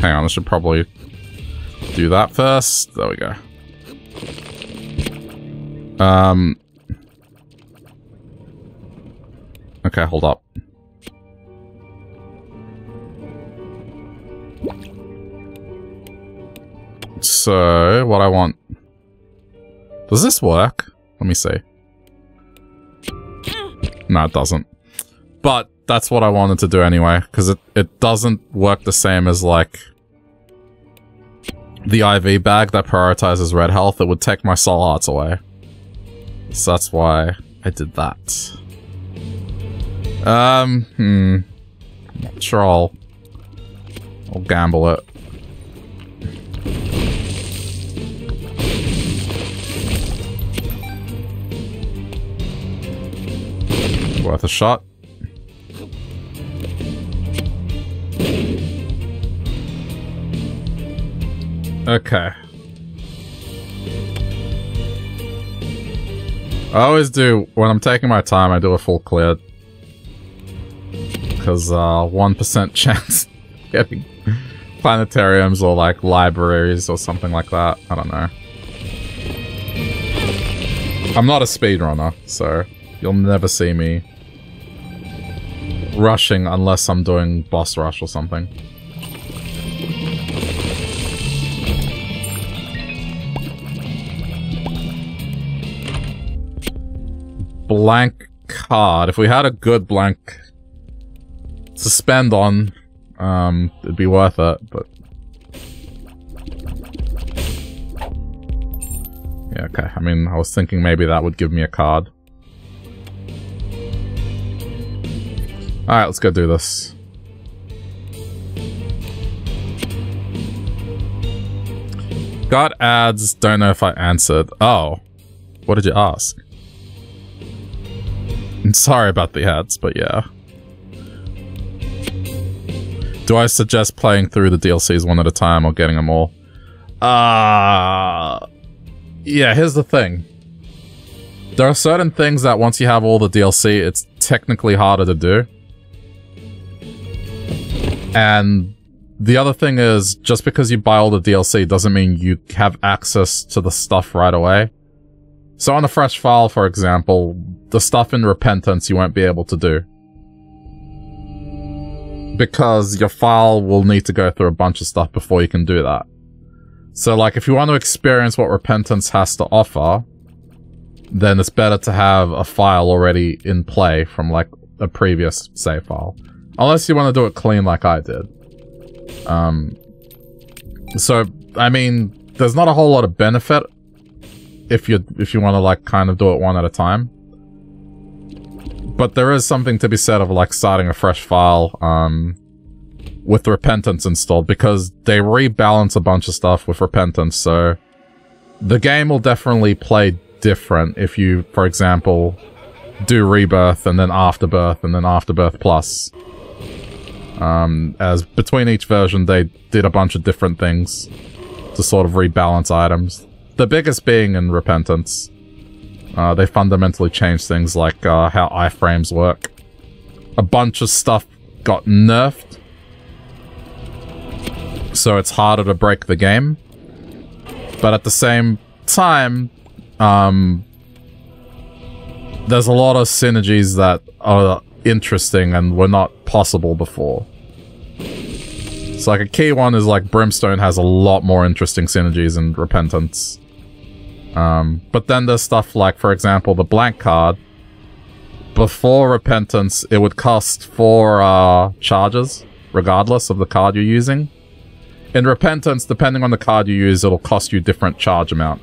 [SPEAKER 1] Hang on, I should probably do that first. There we go. Um. Okay, hold up. So, what I want... Does this work? Let me see. No, it doesn't. But that's what I wanted to do anyway, because it, it doesn't work the same as, like, the IV bag that prioritizes red health. It would take my soul hearts away. So that's why I did that. Um, hmm. Sure I'll... I'll gamble it. Worth a shot. Okay. I always do, when I'm taking my time, I do a full clear. Because, uh, 1% chance. getting planetariums or like libraries or something like that. I don't know. I'm not a speedrunner, so you'll never see me rushing unless I'm doing boss rush or something. Blank card. If we had a good blank to spend on, um, it'd be worth it, but... Yeah, okay. I mean, I was thinking maybe that would give me a card. Alright, let's go do this. Got ads, don't know if I answered. Oh. What did you ask? Sorry about the ads, but yeah. Do I suggest playing through the DLCs one at a time or getting them all? Uh, yeah, here's the thing. There are certain things that once you have all the DLC, it's technically harder to do. And the other thing is, just because you buy all the DLC doesn't mean you have access to the stuff right away. So on a fresh file, for example, the stuff in Repentance you won't be able to do. Because your file will need to go through a bunch of stuff before you can do that. So like, if you want to experience what Repentance has to offer, then it's better to have a file already in play from like a previous save file. Unless you want to do it clean like I did. Um, so, I mean, there's not a whole lot of benefit if you if you want to like kind of do it one at a time. But there is something to be said of like starting a fresh file um, with Repentance installed because they rebalance a bunch of stuff with Repentance. So the game will definitely play different if you, for example, do Rebirth and then Afterbirth and then Afterbirth Plus. Um, as between each version, they did a bunch of different things to sort of rebalance items. The biggest being in Repentance. Uh, they fundamentally changed things like uh, how iframes work. A bunch of stuff got nerfed. So it's harder to break the game. But at the same time, um, there's a lot of synergies that are interesting and were not possible before. So like a key one is like Brimstone has a lot more interesting synergies in Repentance. Um, but then there's stuff like, for example, the blank card. Before Repentance, it would cost four uh, charges, regardless of the card you're using. In Repentance, depending on the card you use, it'll cost you different charge amount.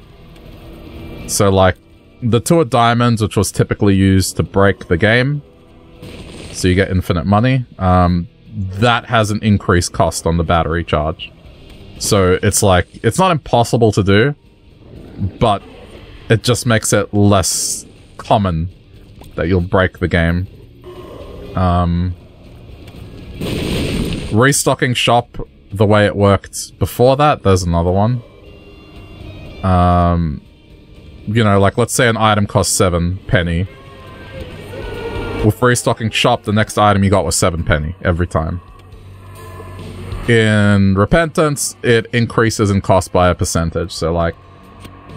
[SPEAKER 1] So like, the two of diamonds, which was typically used to break the game, so you get infinite money, um, that has an increased cost on the battery charge. So it's like, it's not impossible to do, but it just makes it less common that you'll break the game. Um, restocking shop the way it worked before that, there's another one. Um, you know, like let's say an item costs seven penny. With restocking shop, the next item you got was seven penny every time. In Repentance, it increases in cost by a percentage. So like,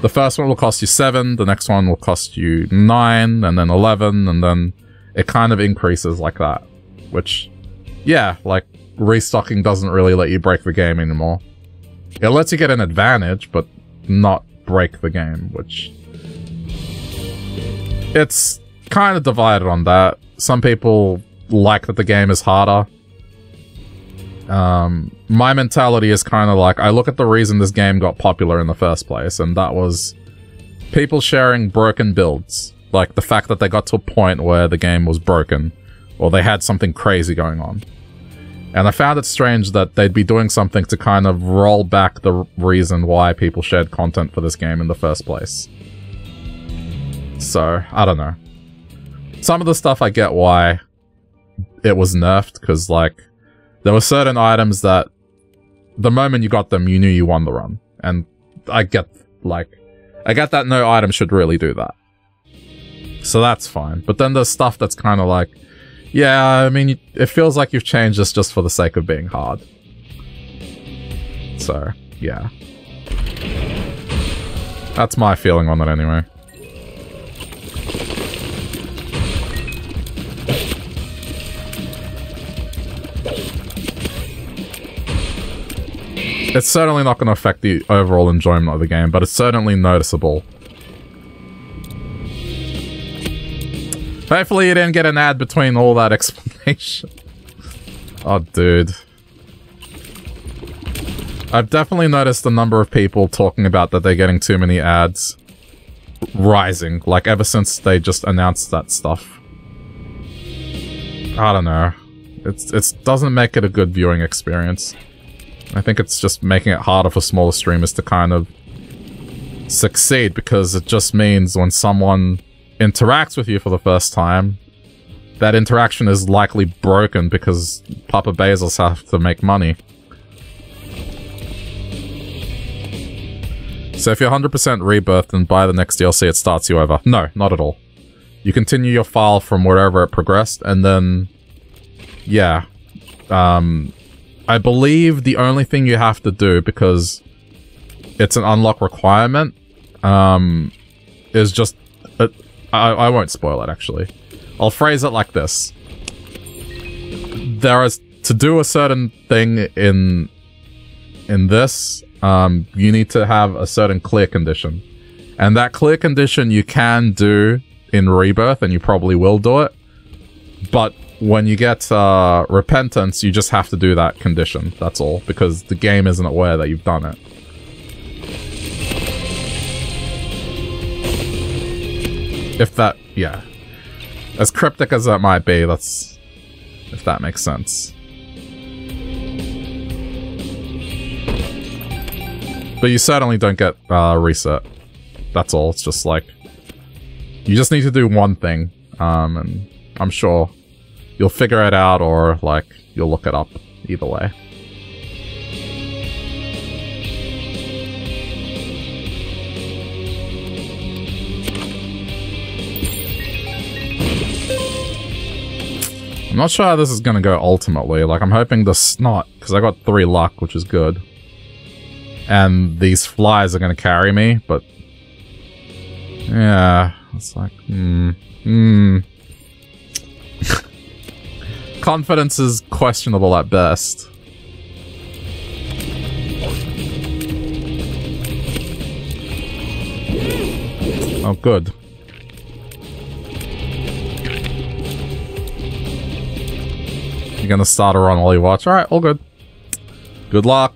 [SPEAKER 1] the first one will cost you 7, the next one will cost you 9, and then 11, and then it kind of increases like that. Which, yeah, like, restocking doesn't really let you break the game anymore. It lets you get an advantage, but not break the game, which... It's kind of divided on that. Some people like that the game is harder. Um, my mentality is kind of like, I look at the reason this game got popular in the first place, and that was people sharing broken builds. Like the fact that they got to a point where the game was broken, or they had something crazy going on. And I found it strange that they'd be doing something to kind of roll back the reason why people shared content for this game in the first place. So, I don't know. Some of the stuff I get why it was nerfed, because, like, there were certain items that the moment you got them, you knew you won the run. And I get, like, I get that no item should really do that. So that's fine. But then there's stuff that's kind of like, yeah, I mean, it feels like you've changed this just for the sake of being hard. So, yeah. That's my feeling on it anyway. It's certainly not going to affect the overall enjoyment of the game, but it's certainly noticeable. Hopefully you didn't get an ad between all that explanation. oh, dude. I've definitely noticed the number of people talking about that they're getting too many ads rising, like ever since they just announced that stuff. I don't know. It's it doesn't make it a good viewing experience. I think it's just making it harder for smaller streamers to kind of succeed because it just means when someone interacts with you for the first time, that interaction is likely broken because Papa Bezos have to make money. So if you're 100% rebirthed and buy the next DLC, it starts you over. No, not at all. You continue your file from wherever it progressed, and then... Yeah. Um, I believe the only thing you have to do, because it's an unlock requirement, um, is just... Uh, I, I won't spoil it, actually. I'll phrase it like this. There is... To do a certain thing in... In this, um, you need to have a certain clear condition. And that clear condition you can do in Rebirth, and you probably will do it. But when you get uh, repentance, you just have to do that condition. That's all, because the game isn't aware that you've done it. If that, yeah. As cryptic as that might be, that's... If that makes sense. But you certainly don't get uh, reset. That's all. It's just like... You just need to do one thing. Um, and I'm sure you'll figure it out or like you'll look it up either way. I'm not sure how this is going to go ultimately. Like, I'm hoping the snot, because I got three luck, which is good. And these flies are going to carry me, but... Yeah, it's like, hmm, hmm. Confidence is questionable at best. Oh, good. You're gonna start a run while you watch. Alright, all good. Good luck.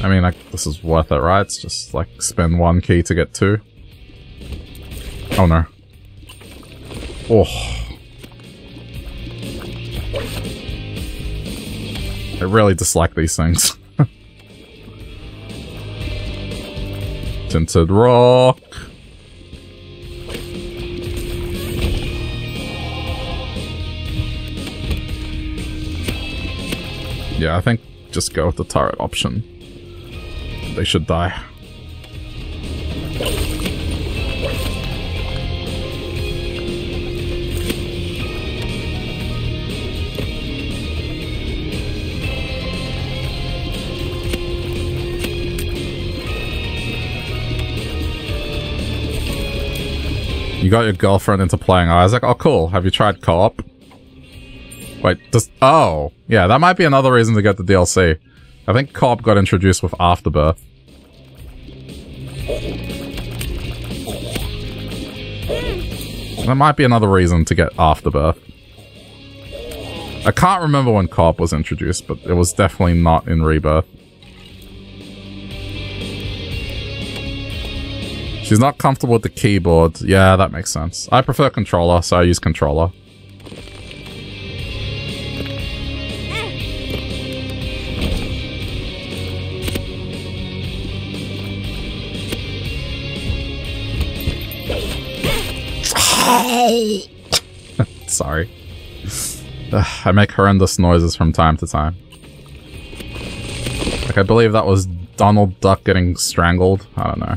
[SPEAKER 1] I mean, like, this is worth it, right? It's just, like, spend one key to get two. Oh, no. Oh. I really dislike these things. Tinted rock. Yeah, I think just go with the turret option they should die. You got your girlfriend into playing Isaac? Oh, cool. Have you tried co-op? Wait, does... Oh. Yeah, that might be another reason to get the DLC. I think co-op got introduced with Afterbirth. Hmm. That might be another reason to get Afterbirth. I can't remember when co-op was introduced, but it was definitely not in Rebirth. She's not comfortable with the keyboard. Yeah, that makes sense. I prefer controller, so I use controller. Sorry. I make horrendous noises from time to time. Like, I believe that was Donald Duck getting strangled. I don't know.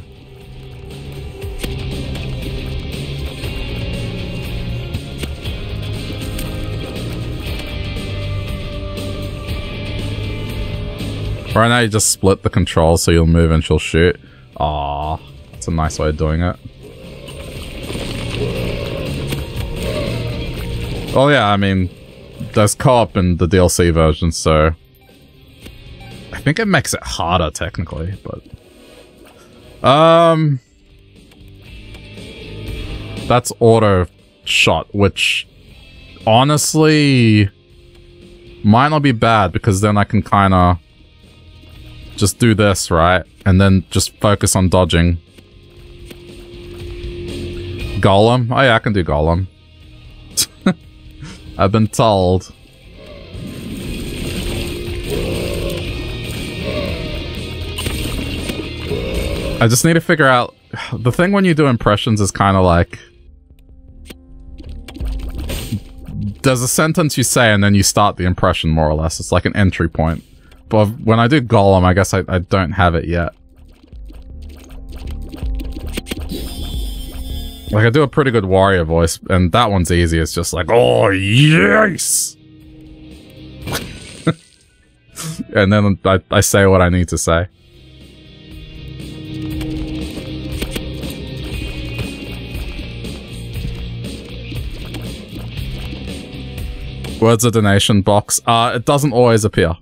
[SPEAKER 1] Right now you just split the controls so you'll move and she'll shoot. Ah, it's a nice way of doing it. Oh yeah, I mean, there's co-op in the DLC version, so... I think it makes it harder, technically, but... Um... That's auto shot, which... Honestly... Might not be bad, because then I can kinda... Just do this, right? And then just focus on dodging. Gollum? Oh yeah, I can do Gollum. I've been told. I just need to figure out... The thing when you do impressions is kind of like... There's a sentence you say and then you start the impression, more or less. It's like an entry point. But when I do Gollum, I guess I, I don't have it yet. Like, I do a pretty good warrior voice, and that one's easy. It's just like, oh, yes! and then I, I say what I need to say. Words of donation box. Uh, it doesn't always appear.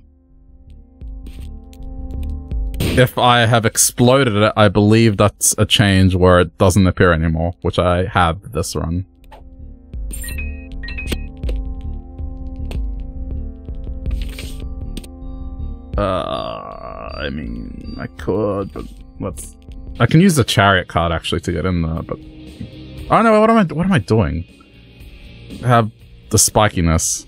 [SPEAKER 1] If I have exploded it, I believe that's a change where it doesn't appear anymore, which I have this run. Uh, I mean, I could, but let's... I can use the chariot card actually to get in there, but... Oh no, what am I, what am I doing? I have the spikiness.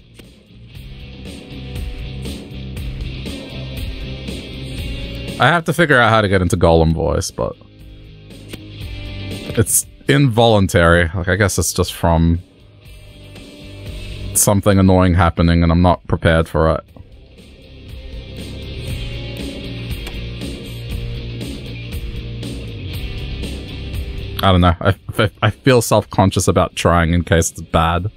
[SPEAKER 1] I have to figure out how to get into Gollum voice, but... It's involuntary. Like, I guess it's just from... Something annoying happening and I'm not prepared for it. I don't know. I, I, I feel self-conscious about trying in case it's bad.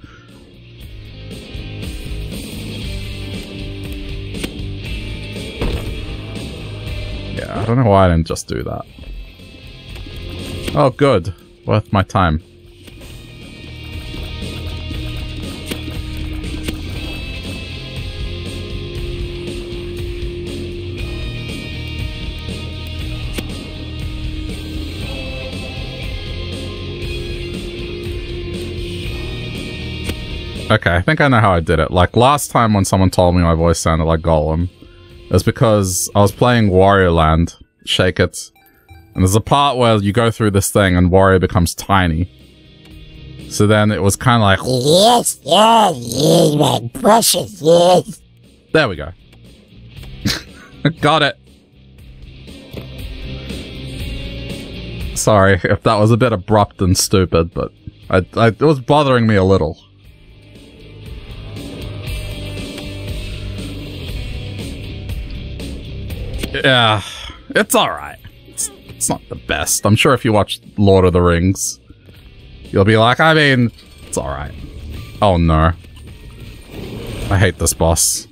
[SPEAKER 1] I don't know why I didn't just do that. Oh, good. Worth my time. Okay, I think I know how I did it. Like, last time when someone told me my voice sounded like Gollum, it's because I was playing Wario Land, Shake It, and there's a part where you go through this thing and Wario becomes tiny. So then it was kind of like,
[SPEAKER 2] Yes, yes, yes, my precious, yes.
[SPEAKER 1] There we go. Got it. Sorry if that was a bit abrupt and stupid, but I, I, it was bothering me a little. Yeah, it's alright. It's, it's not the best. I'm sure if you watch Lord of the Rings, you'll be like, I mean, it's alright. Oh no. I hate this boss.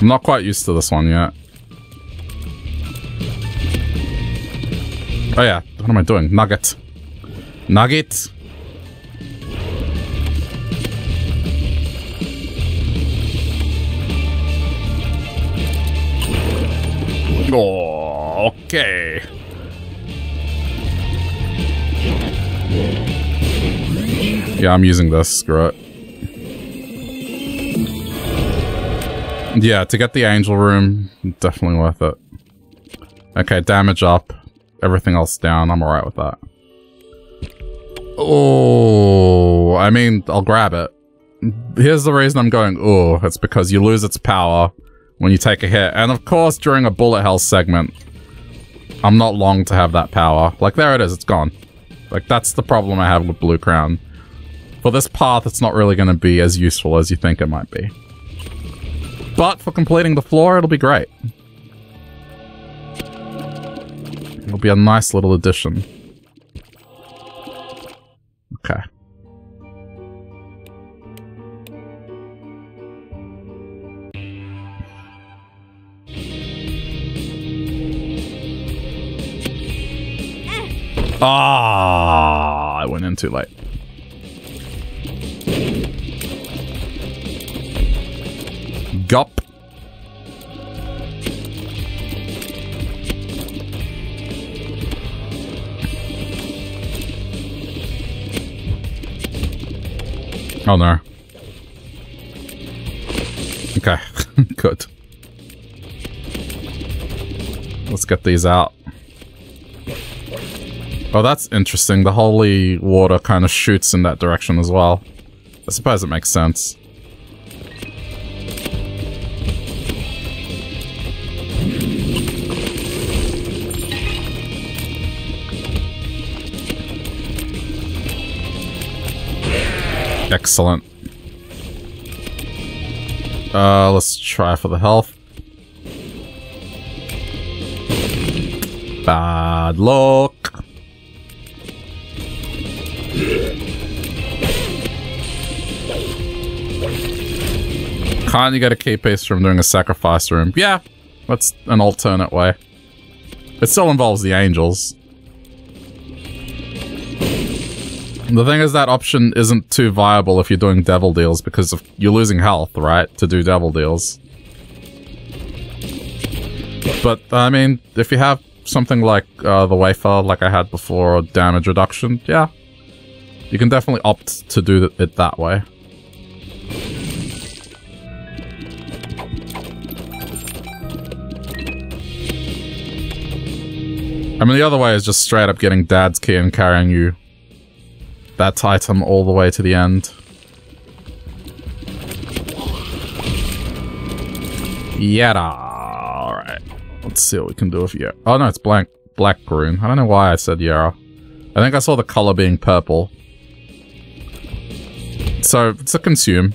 [SPEAKER 1] I'm not quite used to this one yet. Oh yeah, what am I doing? Nugget. Nugget. Oh, okay. Yeah, I'm using this. Screw it. Yeah, to get the angel room, definitely worth it. Okay, damage up. Everything else down. I'm alright with that. Oh, I mean, I'll grab it. Here's the reason I'm going, oh, it's because you lose its power when you take a hit. And of course, during a bullet hell segment, I'm not long to have that power. Like, there it is, it's gone. Like, that's the problem I have with Blue Crown. For this path, it's not really going to be as useful as you think it might be. But for completing the floor, it'll be great. It'll be a nice little addition. Okay. Ah, I went in too late. Gup. Oh no. Okay, good. Let's get these out. Oh, that's interesting. The holy water kind of shoots in that direction as well. I suppose it makes sense. Excellent. Uh, let's try for the health. Bad luck. Can't you got a piece from doing a sacrifice room? Yeah, that's an alternate way. It still involves the angels. The thing is that option isn't too viable if you're doing devil deals because of, you're losing health, right, to do devil deals. But, I mean, if you have something like uh, the wafer like I had before or damage reduction, yeah. You can definitely opt to do it that way. I mean, the other way is just straight up getting Dad's key and carrying you that item all the way to the end. Jera. Alright. Let's see what we can do with you. Oh no, it's blank black rune. I don't know why I said Jera. I think I saw the color being purple. So, it's a consume.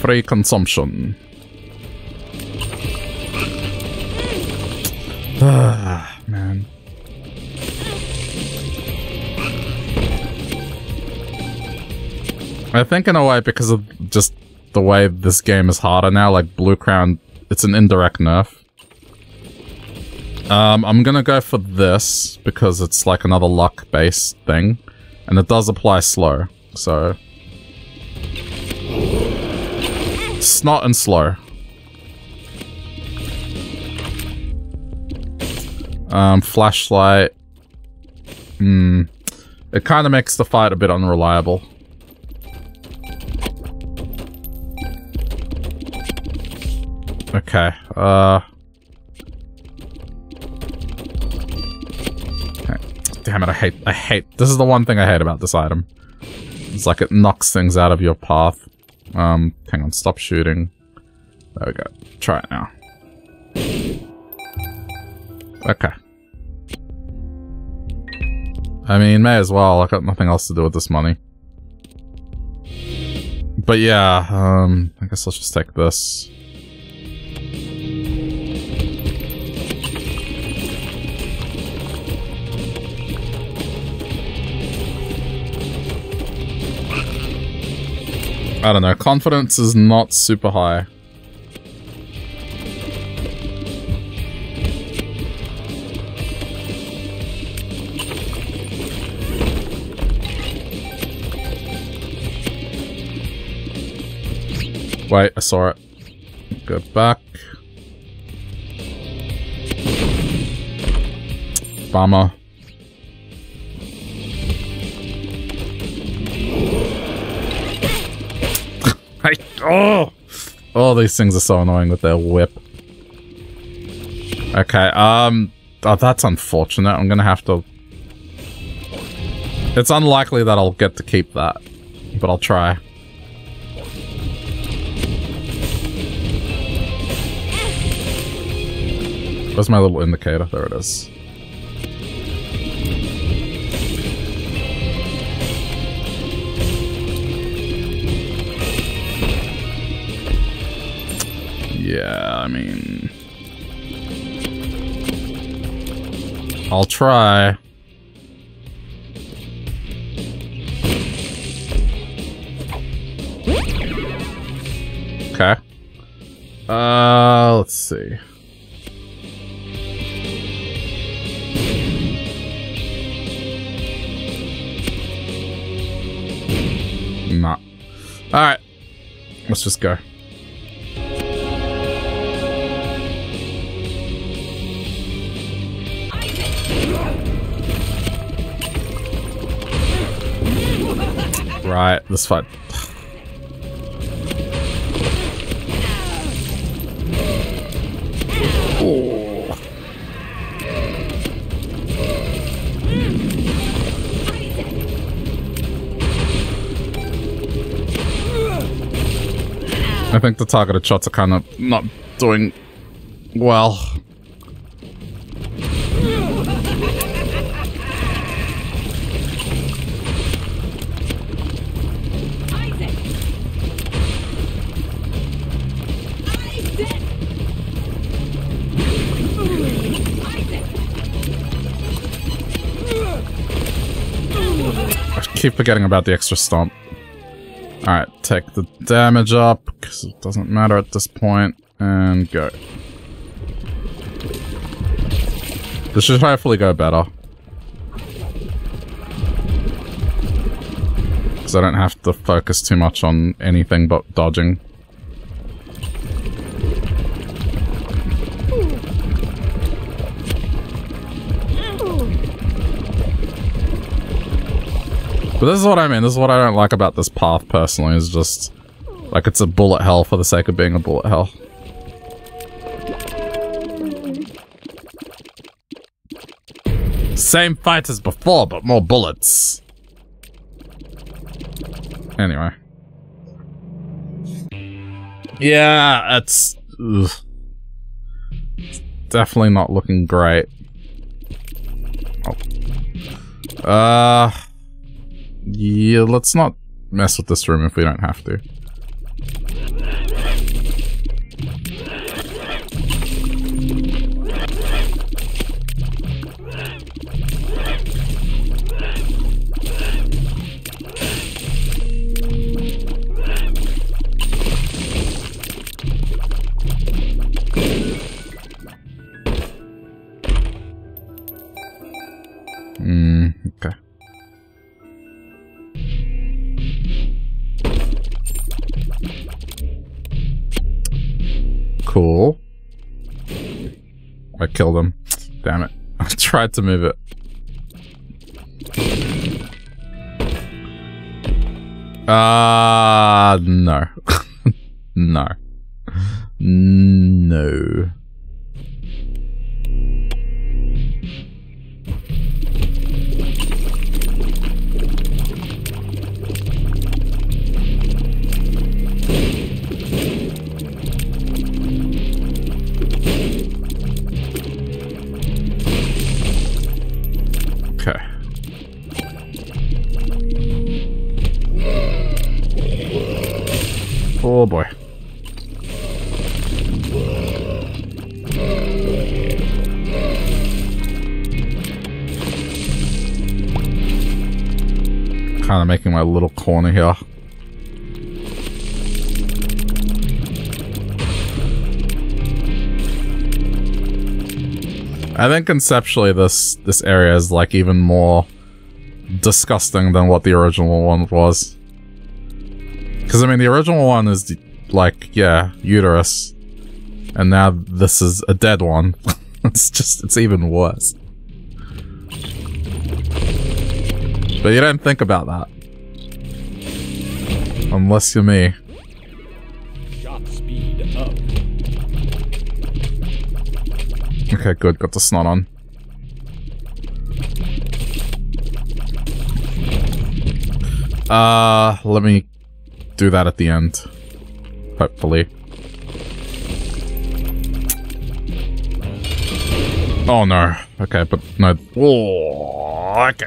[SPEAKER 1] Free consumption. Ah, man. I think in a way because of just the way this game is harder now, like Blue Crown, it's an indirect nerf. Um, I'm gonna go for this because it's like another luck-based thing, and it does apply slow, so... Snot and slow. Um, flashlight. Hmm. It kind of makes the fight a bit unreliable. Okay, uh... Damn it, I hate- I hate- This is the one thing I hate about this item. It's like it knocks things out of your path. Um, hang on, stop shooting. There we go. Try it now. Okay. I mean, may as well. I got nothing else to do with this money. But yeah, um, I guess let's just take this. I don't know, confidence is not super high. Wait, I saw it. Go back. Bummer. I, oh! Oh, these things are so annoying with their whip. Okay, um... Oh, that's unfortunate. I'm gonna have to... It's unlikely that I'll get to keep that. But I'll try. Where's my little indicator? There it is. Yeah, I mean... I'll try. Okay. Uh, let's see. Nah. Alright. Let's just go. Right, this fight. Oh. I think the targeted shots are kind of not doing well. Keep forgetting about the extra stomp. Alright, take the damage up, because it doesn't matter at this point, and go. This should hopefully go better. Because I don't have to focus too much on anything but dodging. But this is what I mean. This is what I don't like about this path, personally, is just... Like, it's a bullet hell for the sake of being a bullet hell. Same fight as before, but more bullets. Anyway. Yeah, it's... Ugh. Definitely not looking great. Oh. Uh... Yeah, let's not mess with this room if we don't have to. I killed him. Damn it. I tried to move it. Ah, uh, no. no. No. Oh boy. Kind of making my little corner here. I think conceptually this this area is like even more disgusting than what the original one was. Because I mean the original one is like yeah uterus, and now this is a dead one. it's just it's even worse. But you don't think about that. Unless you're me.
[SPEAKER 3] Shot speed up.
[SPEAKER 1] Okay, good. Got the snot on. Uh, let me do that at the end. Hopefully. Oh no. Okay, but no. Oh, okay.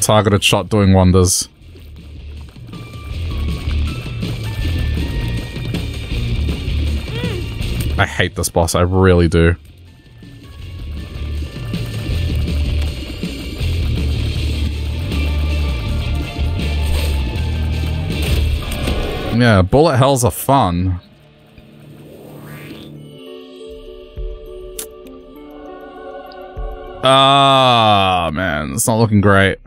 [SPEAKER 1] Targeted shot doing wonders. I hate this boss, I really do. Yeah, bullet hells are fun. Ah, man, it's not looking great.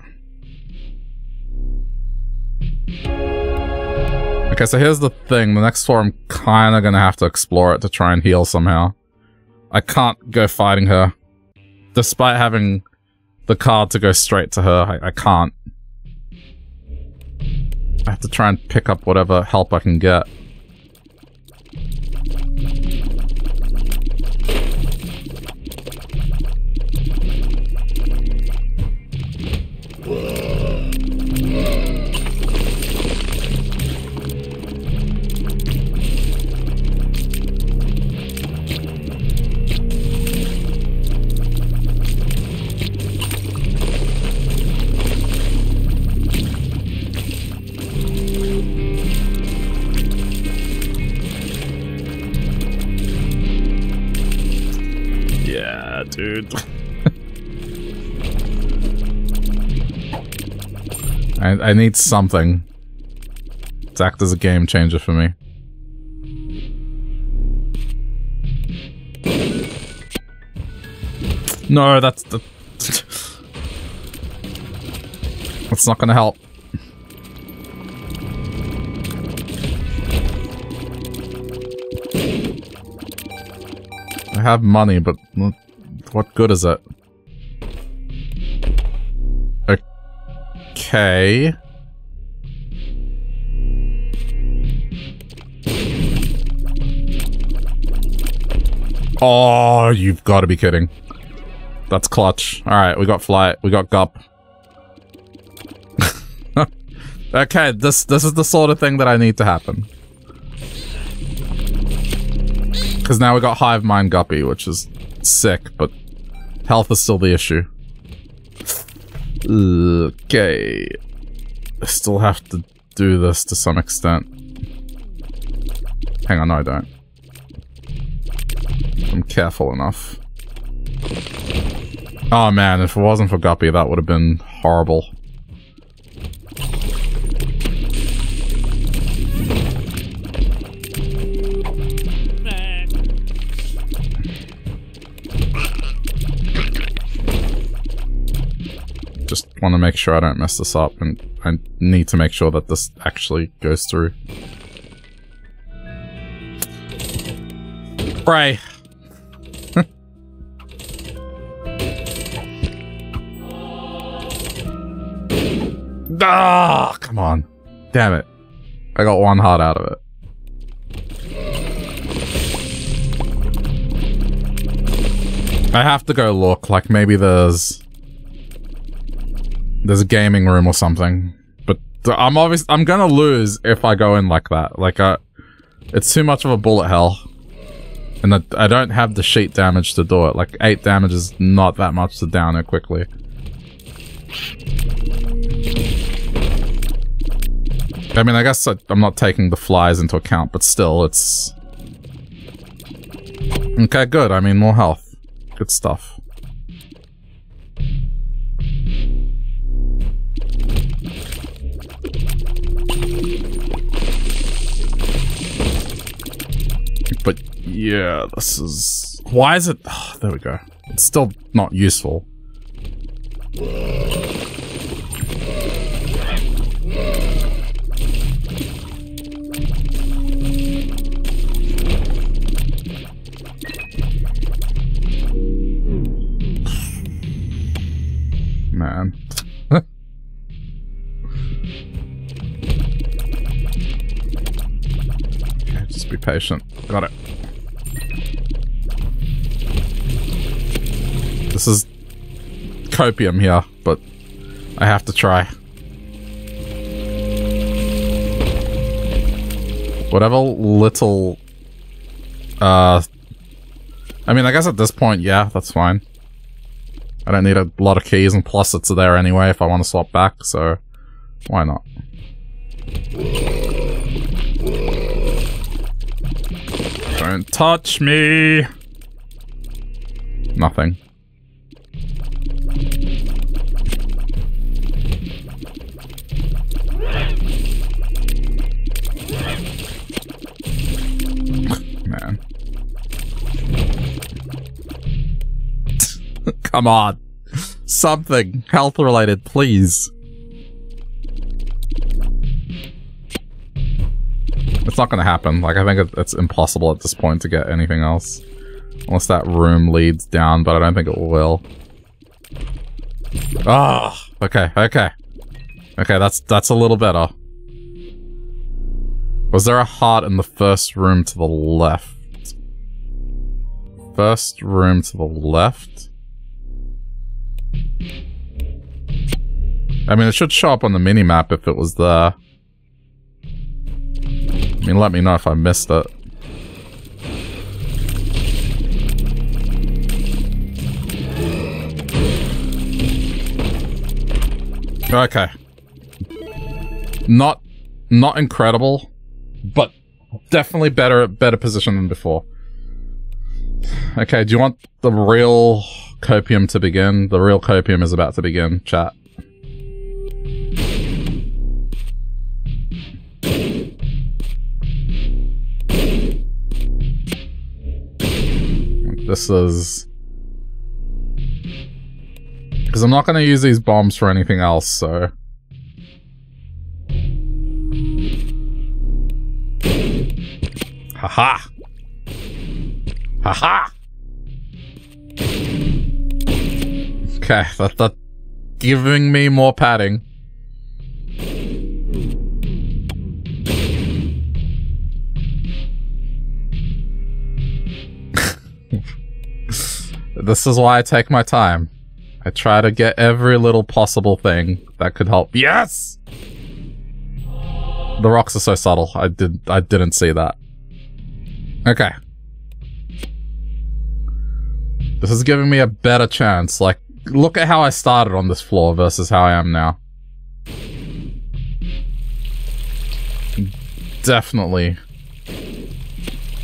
[SPEAKER 1] Okay, so here's the thing. The next floor, I'm kind of going to have to explore it to try and heal somehow. I can't go fighting her. Despite having the card to go straight to her, I, I can't. I have to try and pick up whatever help I can get. Dude. I, I need something to act as a game changer for me. No, that's the... That's not gonna help. I have money, but what- good is it? Okay. Oh, you've got to be kidding. That's clutch. Alright, we got flight. We got gup. okay, this this is the sort of thing that I need to happen. Because now we got Hive Mind Guppy, which is sick, but health is still the issue. Okay. I still have to do this to some extent. Hang on, no I don't. I'm careful enough. Oh man, if it wasn't for Guppy, that would have been horrible. Just want to make sure I don't mess this up, and I need to make sure that this actually goes through. Pray. ah, come on. Damn it. I got one heart out of it. I have to go look, like maybe there's... There's a gaming room or something. But I'm obviously- I'm gonna lose if I go in like that. Like, uh, it's too much of a bullet hell. And I, I don't have the sheet damage to do it. Like, 8 damage is not that much to down it quickly. I mean, I guess I, I'm not taking the flies into account, but still, it's... Okay, good. I mean, more health. Good stuff. But yeah, this is... Why is it... Oh, there we go. It's still not useful. Man. Be patient. Got it. This is copium here, but I have to try. Whatever little... Uh... I mean, I guess at this point, yeah, that's fine. I don't need a lot of keys, and plus it's there anyway if I want to swap back, so why not? Don't touch me! Nothing. Man. Come on. Something health related, please. It's not going to happen. Like, I think it, it's impossible at this point to get anything else. Unless that room leads down, but I don't think it will. Ah, oh, okay, okay. Okay, that's that's a little better. Was there a heart in the first room to the left? First room to the left? I mean, it should show up on the mini-map if it was there. I mean, let me know if I missed it. Okay. Not, not incredible, but definitely better, better position than before. Okay, do you want the real copium to begin? The real copium is about to begin, chat. This is... Because I'm not going to use these bombs for anything else, so... Haha! Haha! Okay, that, that giving me more padding. This is why I take my time. I try to get every little possible thing that could help. Yes! The rocks are so subtle. I did I didn't see that. Okay. This is giving me a better chance. Like, look at how I started on this floor versus how I am now. Definitely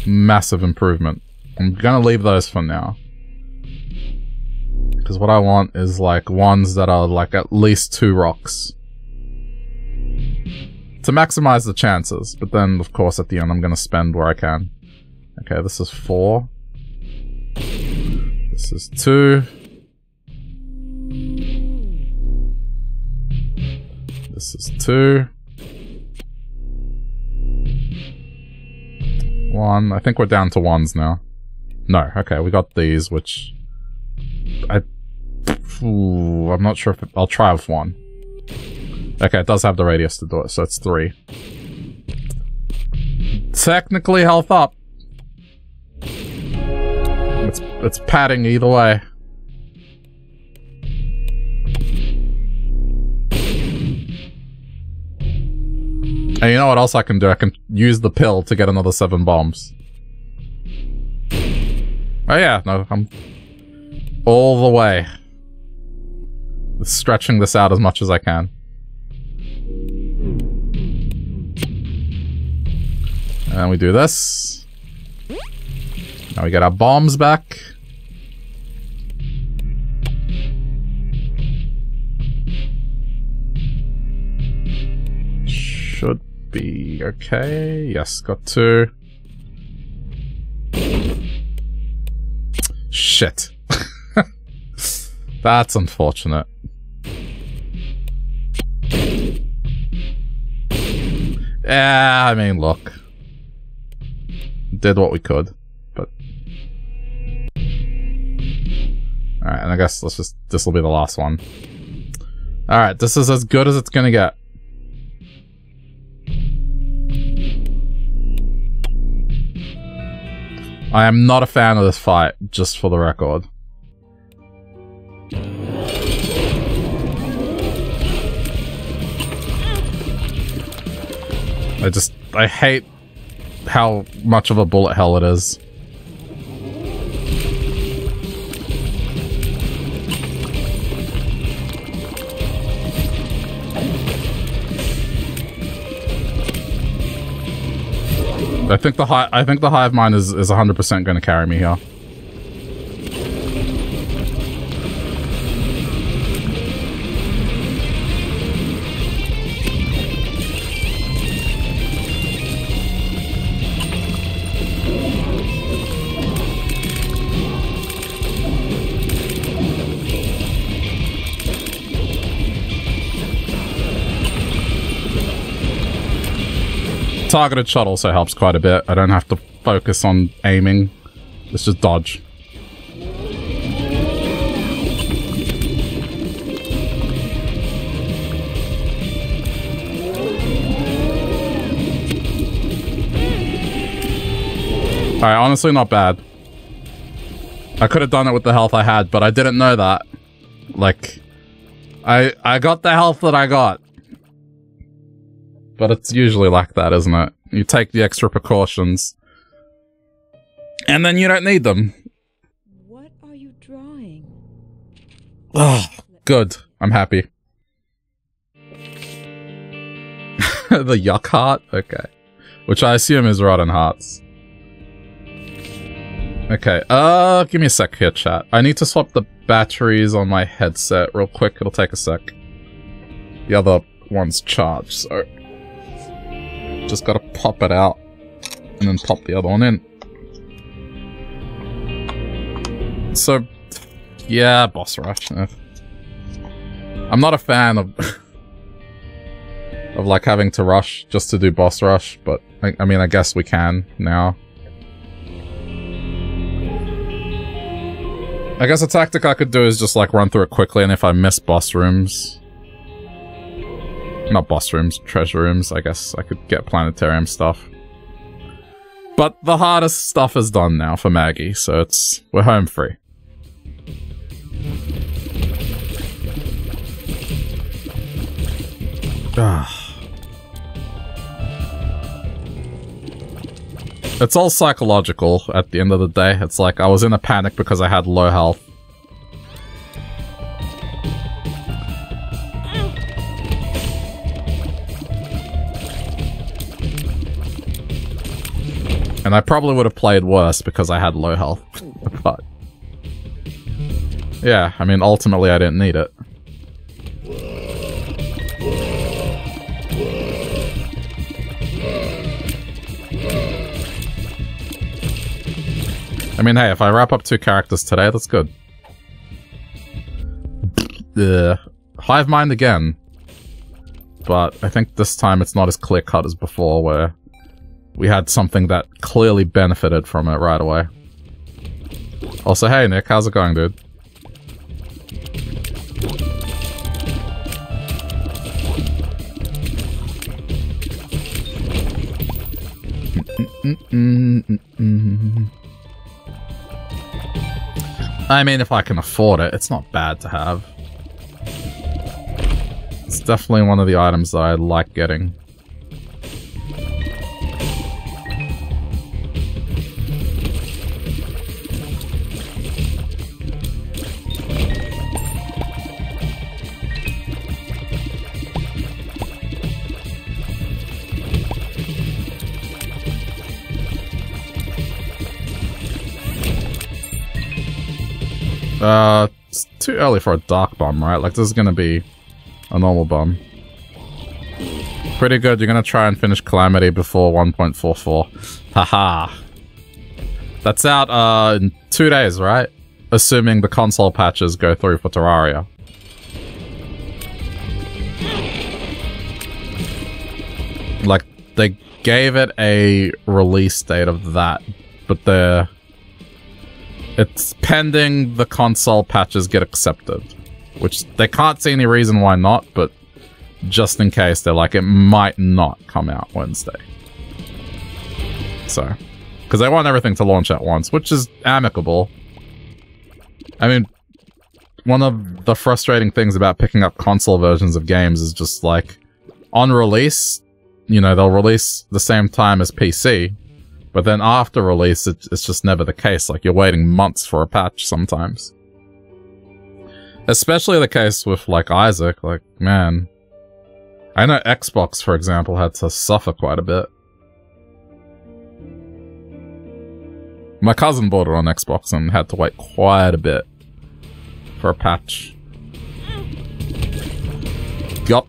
[SPEAKER 1] massive improvement. I'm gonna leave those for now. Because what I want is like ones that are like at least two rocks. To maximize the chances, but then of course at the end I'm going to spend where I can. Okay, this is four. This is two. This is two. One. I think we're down to ones now. No, okay, we got these, which... I Ooh, I'm not sure if it, I'll try with one. Okay, it does have the radius to do it, so it's three. Technically health up. It's it's padding either way. And you know what else I can do? I can use the pill to get another seven bombs. Oh yeah, no, I'm all the way stretching this out as much as I can. And we do this. Now we get our bombs back. Should be okay. Yes, got two. Shit. That's unfortunate. Yeah, I mean, look. Did what we could, but... Alright, and I guess let's just... This will be the last one. Alright, this is as good as it's gonna get. I am not a fan of this fight, just for the record. I just, I hate how much of a bullet hell it is. I think the high, I think the hive mind is is 100% going to carry me here. Targeted shot also helps quite a bit. I don't have to focus on aiming. It's just dodge. Alright, honestly not bad. I could have done it with the health I had, but I didn't know that. Like, I I got the health that I got. But it's usually like that, isn't it? You take the extra precautions. And then you don't need them.
[SPEAKER 4] What are you drawing?
[SPEAKER 1] Oh, good. I'm happy. the yuck heart? Okay. Which I assume is rotten hearts. Okay, uh, give me a sec here, chat. I need to swap the batteries on my headset real quick. It'll take a sec. The other one's charged, so... Just gotta pop it out. And then pop the other one in. So, yeah, boss rush. I'm not a fan of... of, like, having to rush just to do boss rush, but, I, I mean, I guess we can now. I guess a tactic I could do is just like run through it quickly and if I miss boss rooms... Not boss rooms, treasure rooms, I guess I could get planetarium stuff. But the hardest stuff is done now for Maggie, so it's... we're home free. Ah. It's all psychological at the end of the day. It's like I was in a panic because I had low health. And I probably would have played worse because I had low health. but... Yeah, I mean, ultimately I didn't need it. I mean, hey, if I wrap up two characters today, that's good. The Hive Mind again. But I think this time it's not as clear-cut as before, where we had something that clearly benefited from it right away. Also, hey Nick, how's it going, dude? I mean, if I can afford it, it's not bad to have. It's definitely one of the items that I like getting. Uh, it's too early for a dark bomb, right? Like, this is gonna be a normal bomb. Pretty good. You're gonna try and finish Calamity before 1.44. Haha. That's out, uh, in two days, right? Assuming the console patches go through for Terraria. Like, they gave it a release date of that, but they're it's pending the console patches get accepted. Which they can't see any reason why not, but just in case, they're like, it might not come out Wednesday. So, because they want everything to launch at once, which is amicable. I mean, one of the frustrating things about picking up console versions of games is just like, on release, you know, they'll release the same time as PC, but then after release, it, it's just never the case. Like, you're waiting months for a patch sometimes. Especially the case with, like, Isaac. Like, man. I know Xbox, for example, had to suffer quite a bit. My cousin bought it on Xbox and had to wait quite a bit for a patch. Yup.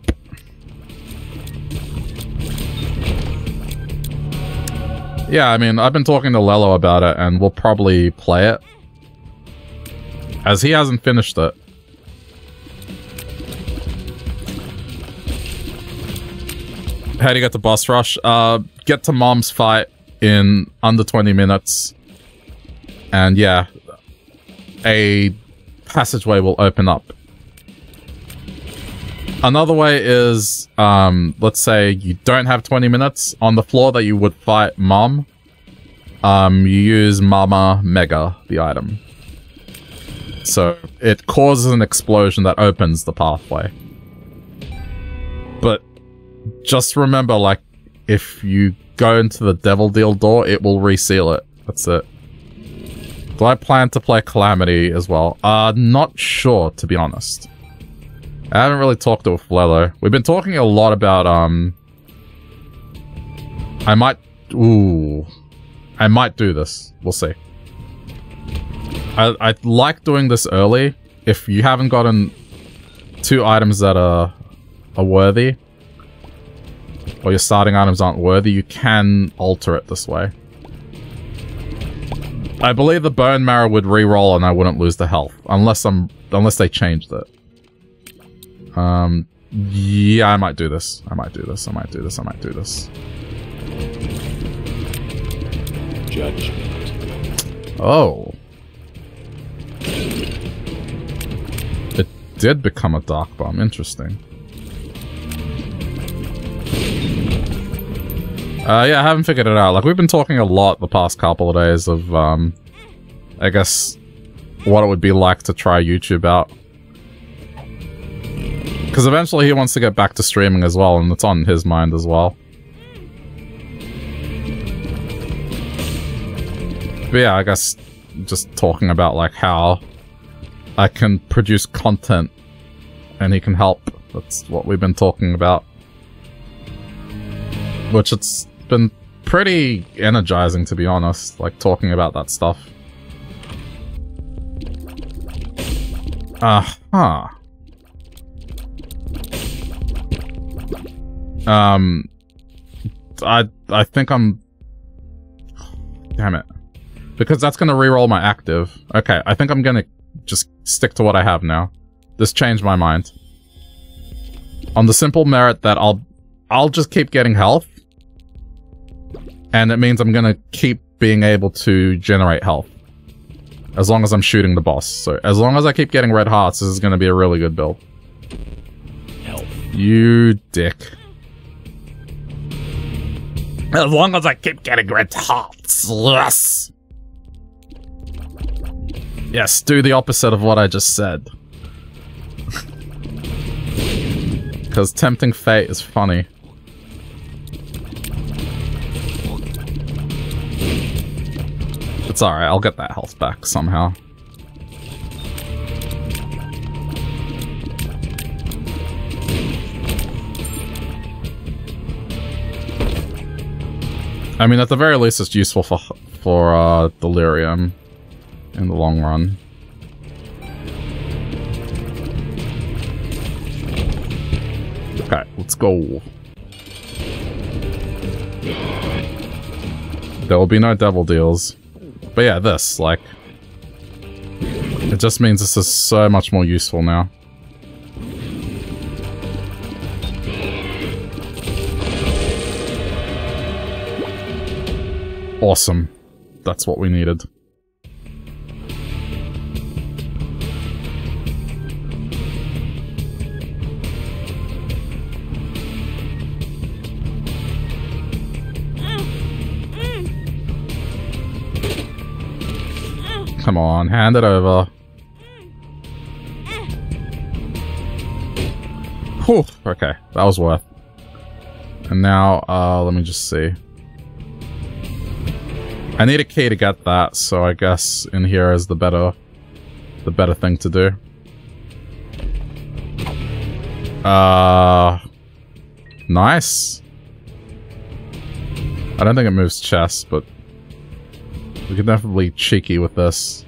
[SPEAKER 1] Yeah, I mean, I've been talking to Lelo about it, and we'll probably play it. As he hasn't finished it. How do you get to boss rush? Uh, get to mom's fight in under 20 minutes. And yeah, a passageway will open up. Another way is, um, let's say you don't have 20 minutes on the floor that you would fight mom. Um, you use Mama Mega, the item. So it causes an explosion that opens the pathway. But just remember, like, if you go into the Devil Deal door, it will reseal it. That's it. Do I plan to play Calamity as well? Uh, not sure, to be honest. I haven't really talked to Flello. We've been talking a lot about, um... I might... Ooh. I might do this. We'll see. I, I like doing this early. If you haven't gotten two items that are, are worthy, or your starting items aren't worthy, you can alter it this way. I believe the bone marrow would re-roll and I wouldn't lose the health unless I'm unless they changed it. Um, yeah, I might do this. I might do this. I might do this. I might do this.
[SPEAKER 3] Judgment.
[SPEAKER 1] Oh. It did become a dark bomb. Interesting. Uh, yeah, I haven't figured it out. Like, we've been talking a lot the past couple of days of, um, I guess, what it would be like to try YouTube out. Because eventually he wants to get back to streaming as well, and it's on his mind as well. But yeah, I guess just talking about, like, how I can produce content and he can help. That's what we've been talking about. Which it's been pretty energizing, to be honest, like talking about that stuff. Uh-huh. Um, I I think I'm... Damn it. Because that's gonna re-roll my active. Okay, I think I'm gonna just stick to what I have now. This changed my mind. On the simple merit that I'll I'll just keep getting health and it means I'm gonna keep being able to generate health. As long as I'm shooting the boss. So as long as I keep getting red hearts, this is gonna be a really good build.
[SPEAKER 3] Health.
[SPEAKER 1] You dick. As long as I keep getting red hearts, yes! Yes, do the opposite of what I just said. Because tempting fate is funny. It's alright, I'll get that health back somehow. I mean, at the very least, it's useful for for uh, Delirium in the long run. Okay, let's go. There will be no devil deals. But yeah, this, like... It just means this is so much more useful now. Awesome. That's what we needed. Come on, hand it over. Whew, okay, that was worth. And now, uh, let me just see. I need a key to get that, so I guess in here is the better, the better thing to do. Uh, nice. I don't think it moves chests, but we can definitely cheeky with this.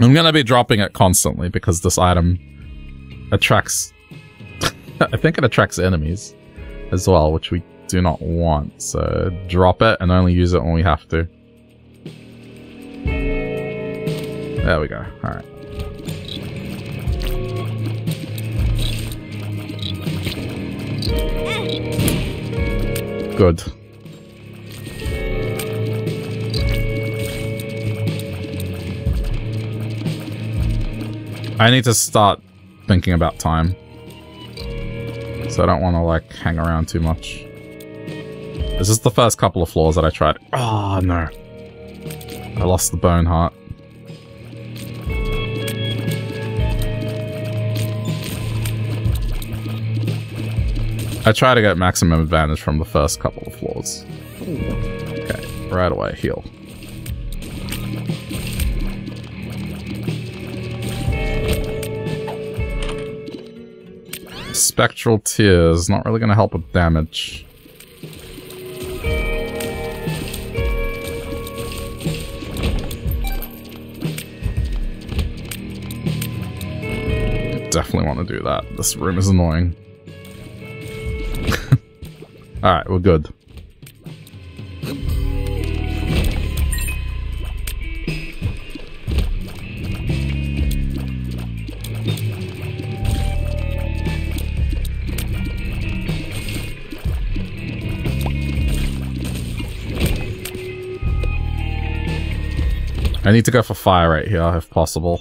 [SPEAKER 1] I'm gonna be dropping it constantly because this item attracts... I think it attracts enemies as well, which we do not want. So drop it and only use it when we have to. There we go. Alright. Good. I need to start thinking about time. So I don't want to, like, hang around too much. This is the first couple of floors that I tried. Oh, no. I lost the bone heart. I try to get maximum advantage from the first couple of floors. Okay, right away, heal. Spectral Tears, not really going to help with damage. Definitely want to do that. This room is annoying. Alright, we're good. I need to go for fire right here, if possible.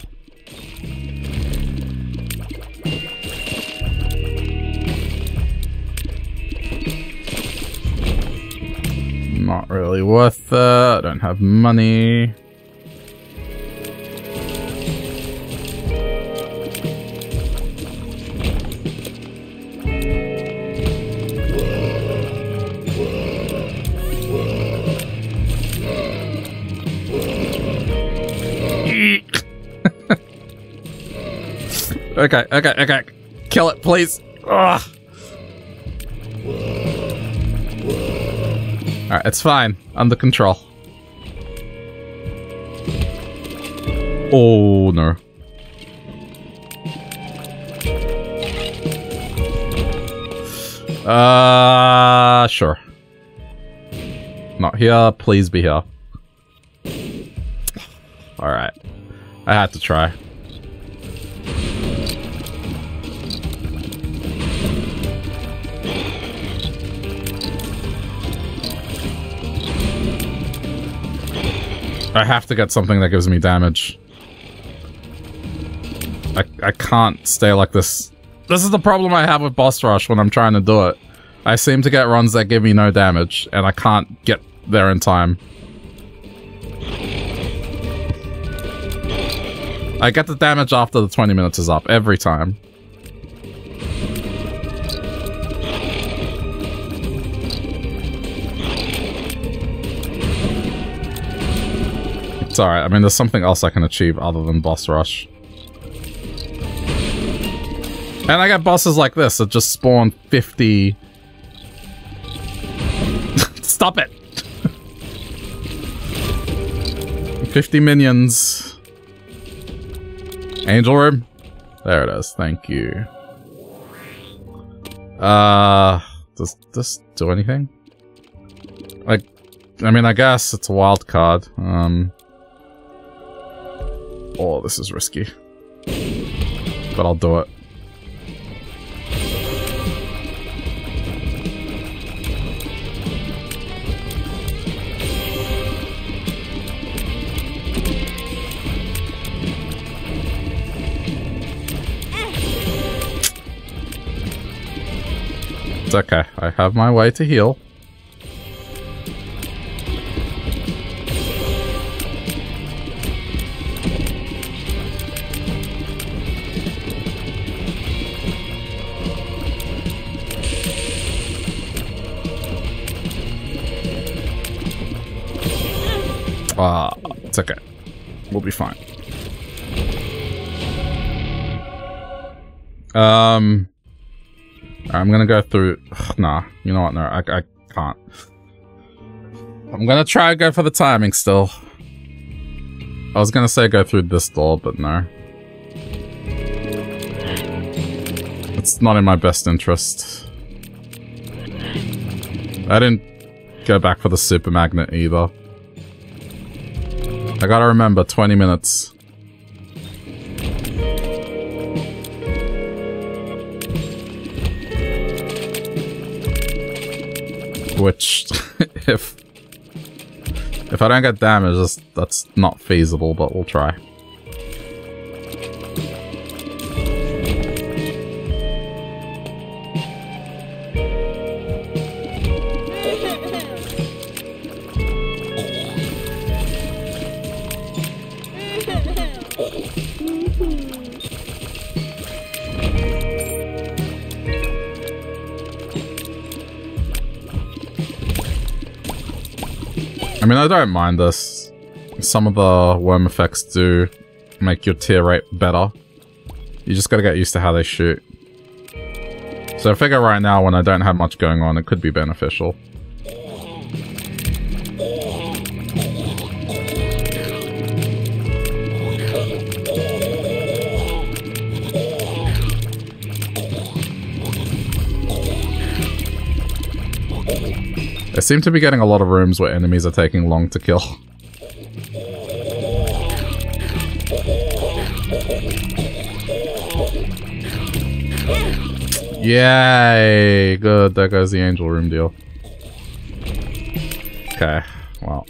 [SPEAKER 1] Not really worth it. I don't have money. Okay, okay, okay. Kill it, please. Ugh. Alright, it's fine. Under control. Oh, no. Uh, sure. Not here. Please be here. Alright. I had to try. I have to get something that gives me damage. I, I can't stay like this. This is the problem I have with boss rush when I'm trying to do it. I seem to get runs that give me no damage, and I can't get there in time. I get the damage after the 20 minutes is up, every time. It's alright. I mean, there's something else I can achieve other than boss rush. And I got bosses like this that just spawn 50... Stop it! 50 minions. Angel room? There it is. Thank you. Uh, does this do anything? Like, I mean, I guess it's a wild card. Um... Oh, this is risky. But I'll do it. It's okay. I have my way to heal. Be fine. Um, I'm gonna go through. Ugh, nah, you know what? No, I, I can't. I'm gonna try to go for the timing still. I was gonna say go through this door, but no. It's not in my best interest. I didn't go back for the super magnet either. I gotta remember, 20 minutes. Which, if if I don't get damage, that's, that's not feasible, but we'll try. Mean, I don't mind this. Some of the worm effects do make your tear rate better. You just gotta get used to how they shoot. So I figure right now, when I don't have much going on, it could be beneficial. There seem to be getting a lot of rooms where enemies are taking long to kill. Yay! Good, there goes the angel room deal. Okay, well.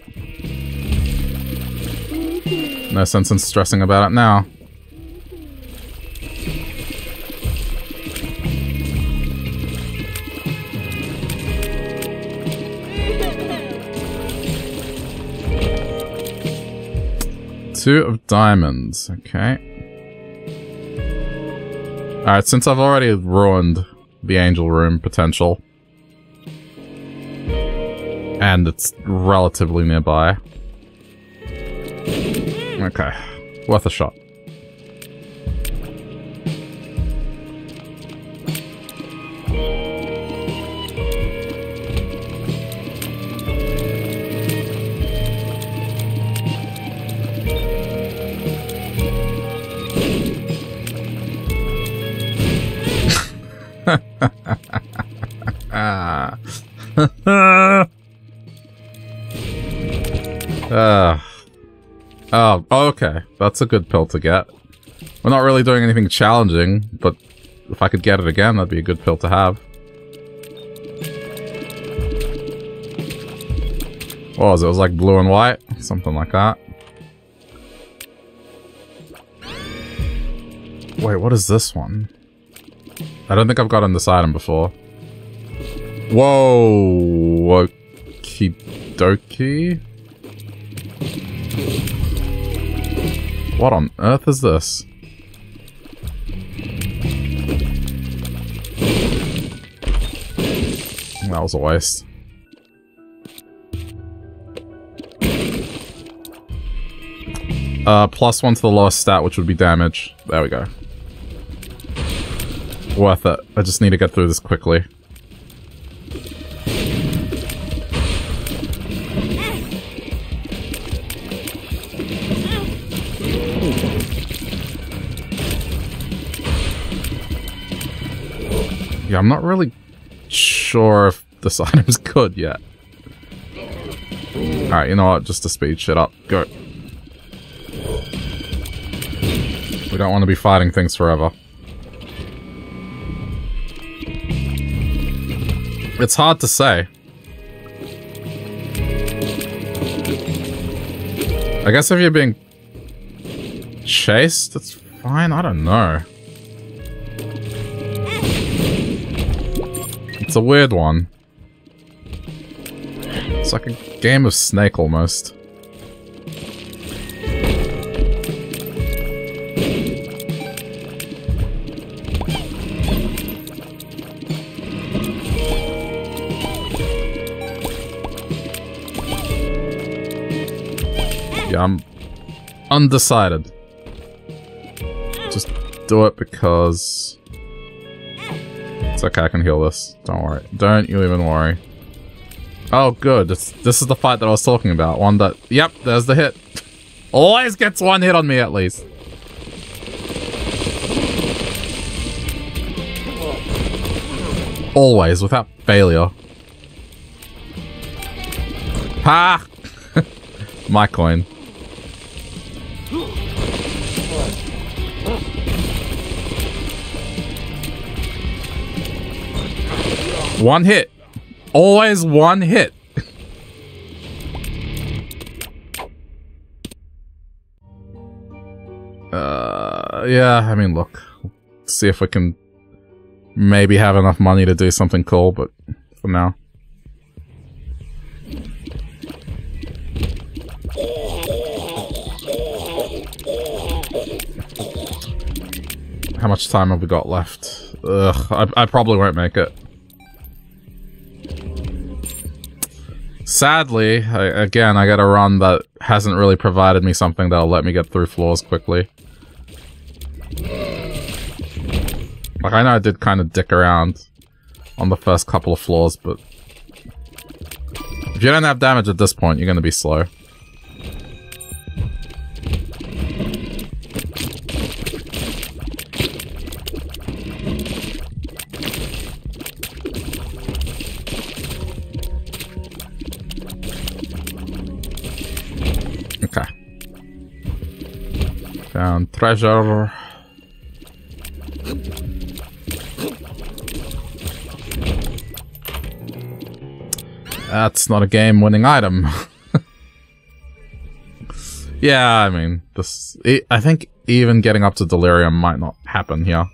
[SPEAKER 1] No sense in stressing about it now. Two of diamonds, okay. Alright, since I've already ruined the angel room potential, and it's relatively nearby. Okay, worth a shot. That's a good pill to get. We're not really doing anything challenging, but if I could get it again, that'd be a good pill to have. What was it? It was like blue and white? Something like that. Wait, what is this one? I don't think I've gotten this item before. Whoa! Okie dokie? What on earth is this? That was a waste. Uh, plus one to the lowest stat, which would be damage. There we go. Worth it. I just need to get through this quickly. I'm not really sure if this item's good yet. Alright, you know what? Just to speed shit up. Go. We don't want to be fighting things forever. It's hard to say. I guess if you're being chased, that's fine. I don't know. A weird one. It's like a game of Snake almost. Yeah, I'm undecided. Just do it because... It's okay, I can heal this. Don't worry. Don't you even worry. Oh, good. It's, this is the fight that I was talking about. One that... Yep, there's the hit. Always gets one hit on me, at least. Always, without failure. Ha! My coin. One hit. always one hit. uh, yeah, I mean, look. See if we can maybe have enough money to do something cool, but for now. How much time have we got left? Ugh, I, I probably won't make it. Sadly, I, again, I got a run that hasn't really provided me something that'll let me get through floors quickly. Like, I know I did kind of dick around on the first couple of floors, but... If you don't have damage at this point, you're gonna be slow. Found treasure. That's not a game-winning item. yeah, I mean, this. I think even getting up to Delirium might not happen here.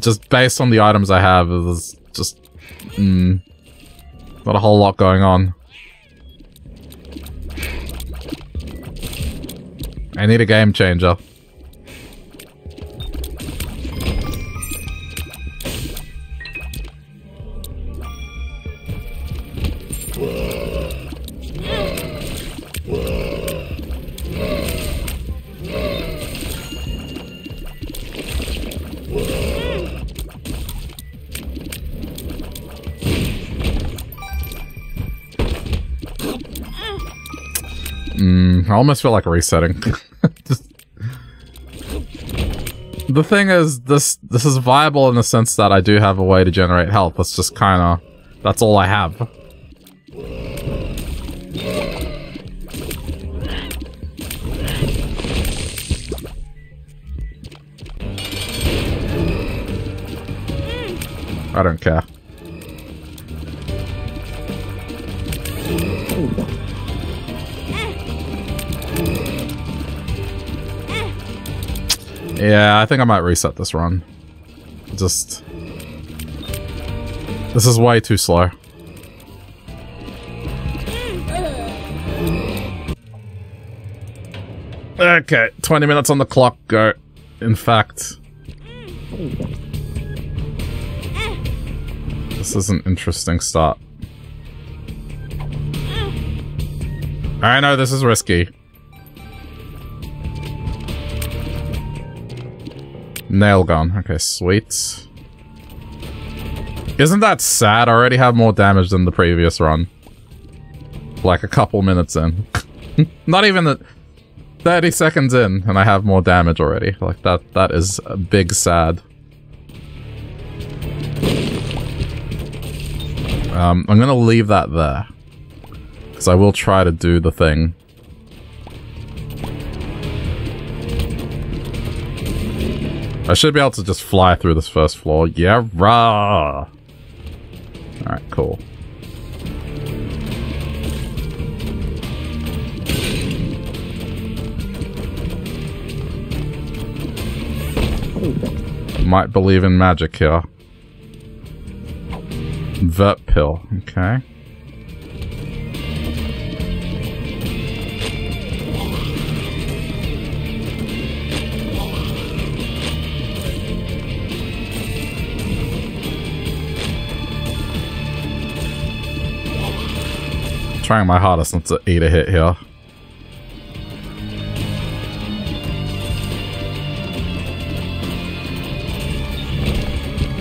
[SPEAKER 1] Just based on the items I have, there's just mm, not a whole lot going on. I need a game changer. Mm, I almost feel like resetting. Just- the thing is, this this is viable in the sense that I do have a way to generate health. That's just kind of that's all I have. I don't care. Yeah, I think I might reset this run. Just... This is way too slow. Okay, 20 minutes on the clock, go. In fact... This is an interesting start. I know this is risky. Nail gun. Okay, sweet. Isn't that sad? I already have more damage than the previous run. Like a couple minutes in. Not even the 30 seconds in, and I have more damage already. Like that that is a big sad. Um, I'm gonna leave that there. Because I will try to do the thing. I should be able to just fly through this first floor. Yeah, rah! Alright, cool. Might believe in magic here. Vurp pill, okay. Trying my hardest not to eat a hit here.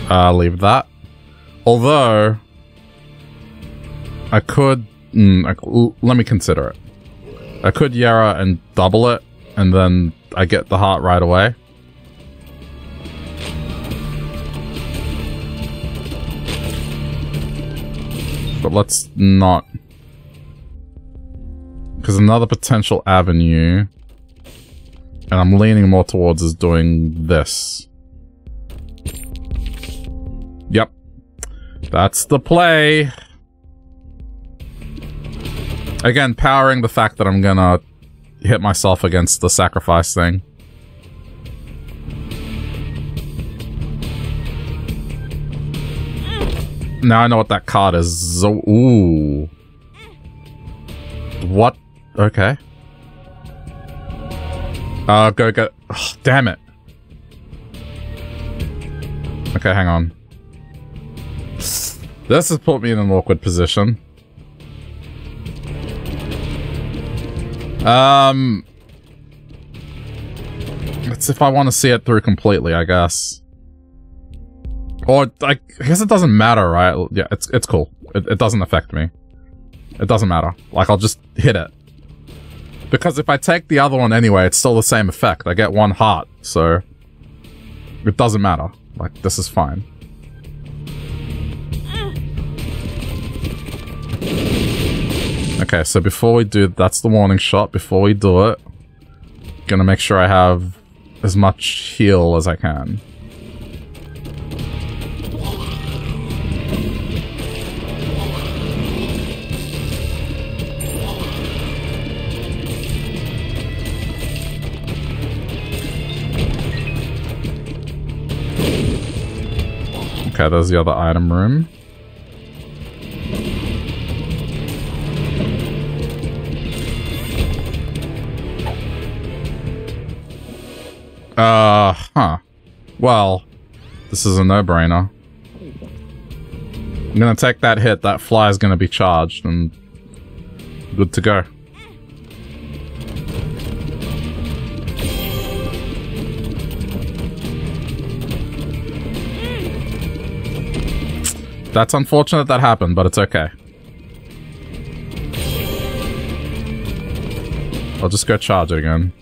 [SPEAKER 1] Uh, leave that. Although, I could... Mm, let me consider it. I could Jera and double it, and then I get the heart right away. But let's not... Because another potential avenue, and I'm leaning more towards is doing this. Yep. That's the play. Again, powering the fact that I'm gonna hit myself against the sacrifice thing. Now I know what that card is. Ooh. What? Okay. Uh, go get. Oh, damn it. Okay, hang on. This has put me in an awkward position. Um, it's if I want to see it through completely, I guess. Or I, I guess it doesn't matter, right? Yeah, it's it's cool. It, it doesn't affect me. It doesn't matter. Like I'll just hit it. Because if I take the other one anyway, it's still the same effect. I get one heart, so it doesn't matter. Like this is fine. Okay, so before we do, that's the warning shot. Before we do it, gonna make sure I have as much heal as I can. Okay, there's the other item room. Uh, huh. Well, this is a no-brainer. I'm gonna take that hit, that fly is gonna be charged, and good to go. That's unfortunate that happened, but it's okay. I'll just go charge it again.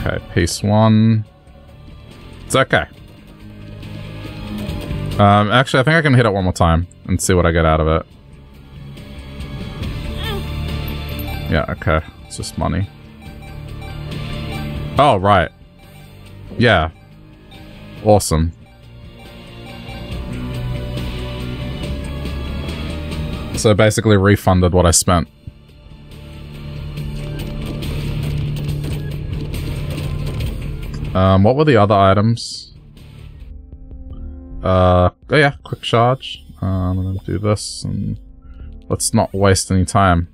[SPEAKER 1] Okay, piece one. It's okay. Um, actually, I think I can hit it one more time and see what I get out of it. Yeah, okay. It's just money. Oh, right. Yeah. Awesome. So basically refunded what I spent. Um, what were the other items? Uh, oh yeah, quick charge. Um, I'm gonna do this and let's not waste any time.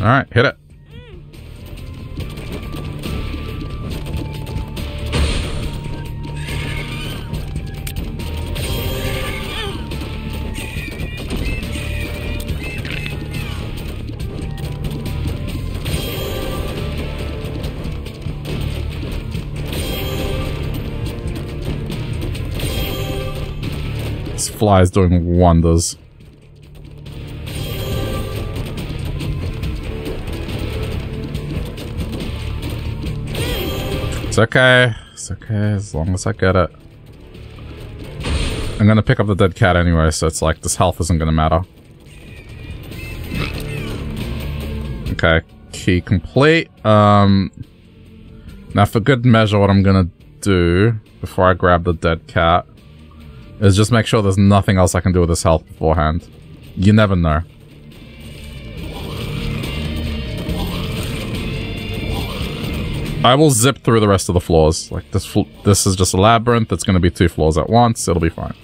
[SPEAKER 1] Alright, hit it. This fly is doing wonders. Okay. It's okay as long as I get it. I'm gonna pick up the dead cat anyway, so it's like this health isn't gonna matter. Okay, key complete. Um, now for good measure, what I'm gonna do before I grab the dead cat is just make sure there's nothing else I can do with this health beforehand. You never know. I will zip through the rest of the floors. Like this, fl this is just a labyrinth. It's going to be two floors at once. It'll be fine.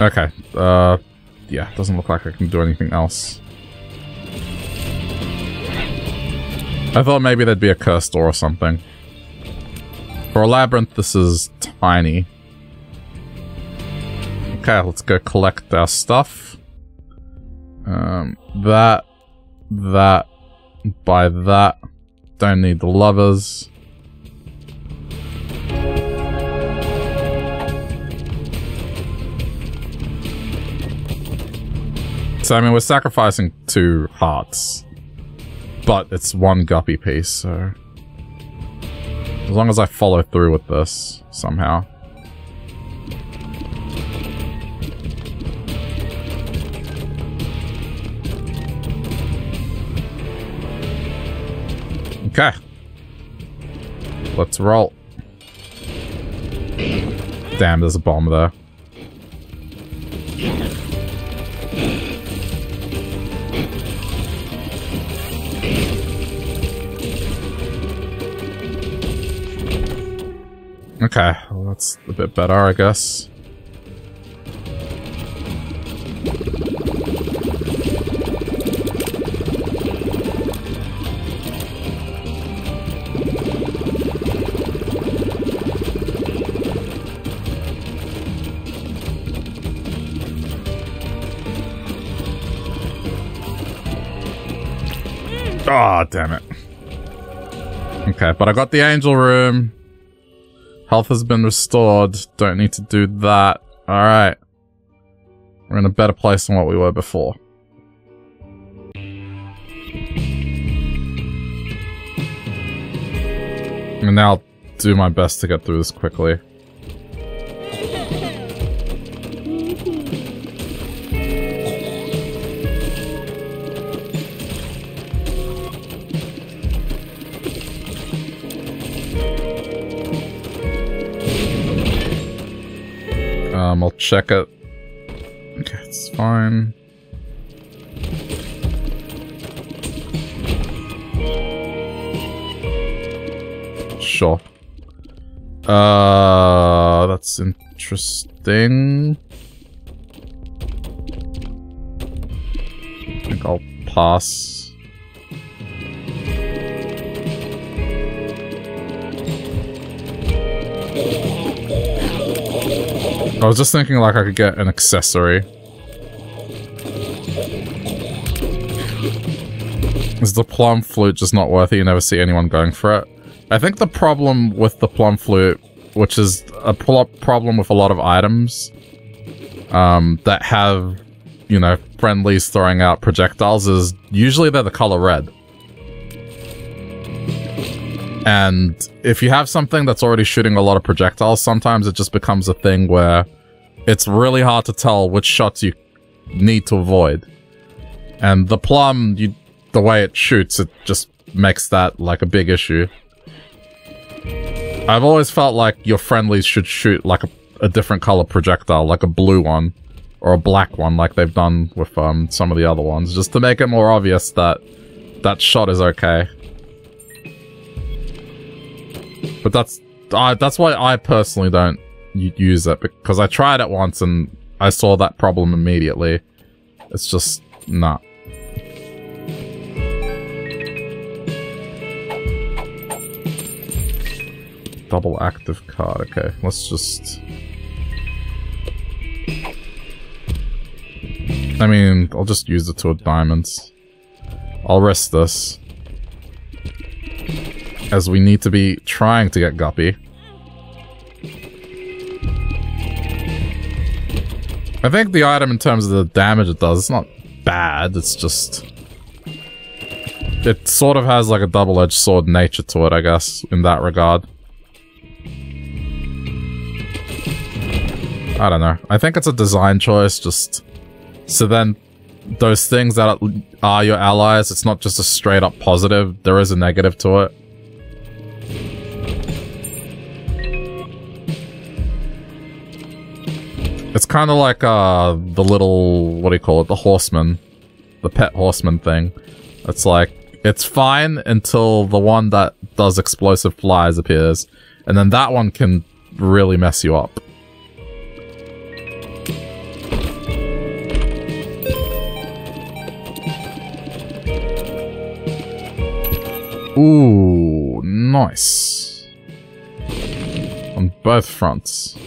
[SPEAKER 1] Okay. Uh, yeah. Doesn't look like I can do anything else. I thought maybe there'd be a cursed door or something. For a labyrinth, this is tiny. Okay, let's go collect our stuff. Um, that, that, by that. Don't need the lovers. So, I mean, we're sacrificing two hearts. but it's one guppy piece, so... As long as I follow through with this, somehow. Okay. Let's roll. Damn, there's a bomb there. Okay, well, that's a bit better, I guess. Oh, damn it. Okay, but I got the angel room. Health has been restored. Don't need to do that. Alright. We're in a better place than what we were before. And now I'll do my best to get through this quickly. Um, I'll check it. Okay, it's fine. Sure. Uh, that's interesting. I think I'll pass. I was just thinking like I could get an accessory. Is the plum flute just not worth it? You never see anyone going for it. I think the problem with the plum flute, which is a problem with a lot of items um, that have, you know, friendlies throwing out projectiles, is usually they're the color red. And if you have something that's already shooting a lot of projectiles, sometimes it just becomes a thing where it's really hard to tell which shots you need to avoid. And the plum, you, the way it shoots, it just makes that like a big issue. I've always felt like your friendlies should shoot like a, a different color projectile, like a blue one or a black one like they've done with um, some of the other ones, just to make it more obvious that that shot is okay. But that's that's why I personally don't use it because I tried it once and I saw that problem immediately. It's just not. Double active card. Okay, let's just. I mean, I'll just use the two diamonds. I'll risk this as we need to be trying to get Guppy. I think the item in terms of the damage it does, it's not bad, it's just... It sort of has like a double-edged sword nature to it, I guess, in that regard. I don't know. I think it's a design choice, just... So then, those things that are your allies, it's not just a straight-up positive, there is a negative to it. It's kind of like uh, the little, what do you call it, the horseman. The pet horseman thing. It's like, it's fine until the one that does explosive flies appears. And then that one can really mess you up. Ooh, nice. On both fronts.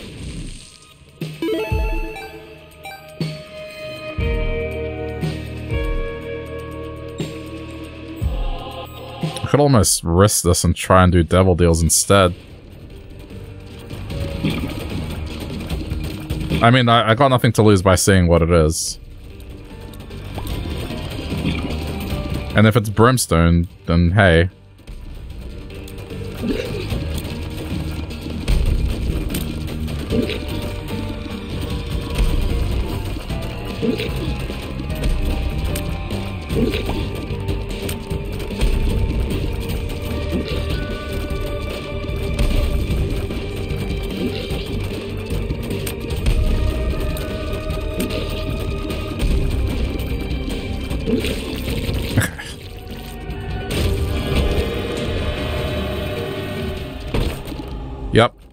[SPEAKER 1] Could almost risk this and try and do devil deals instead. I mean, I, I got nothing to lose by seeing what it is. And if it's brimstone, then hey.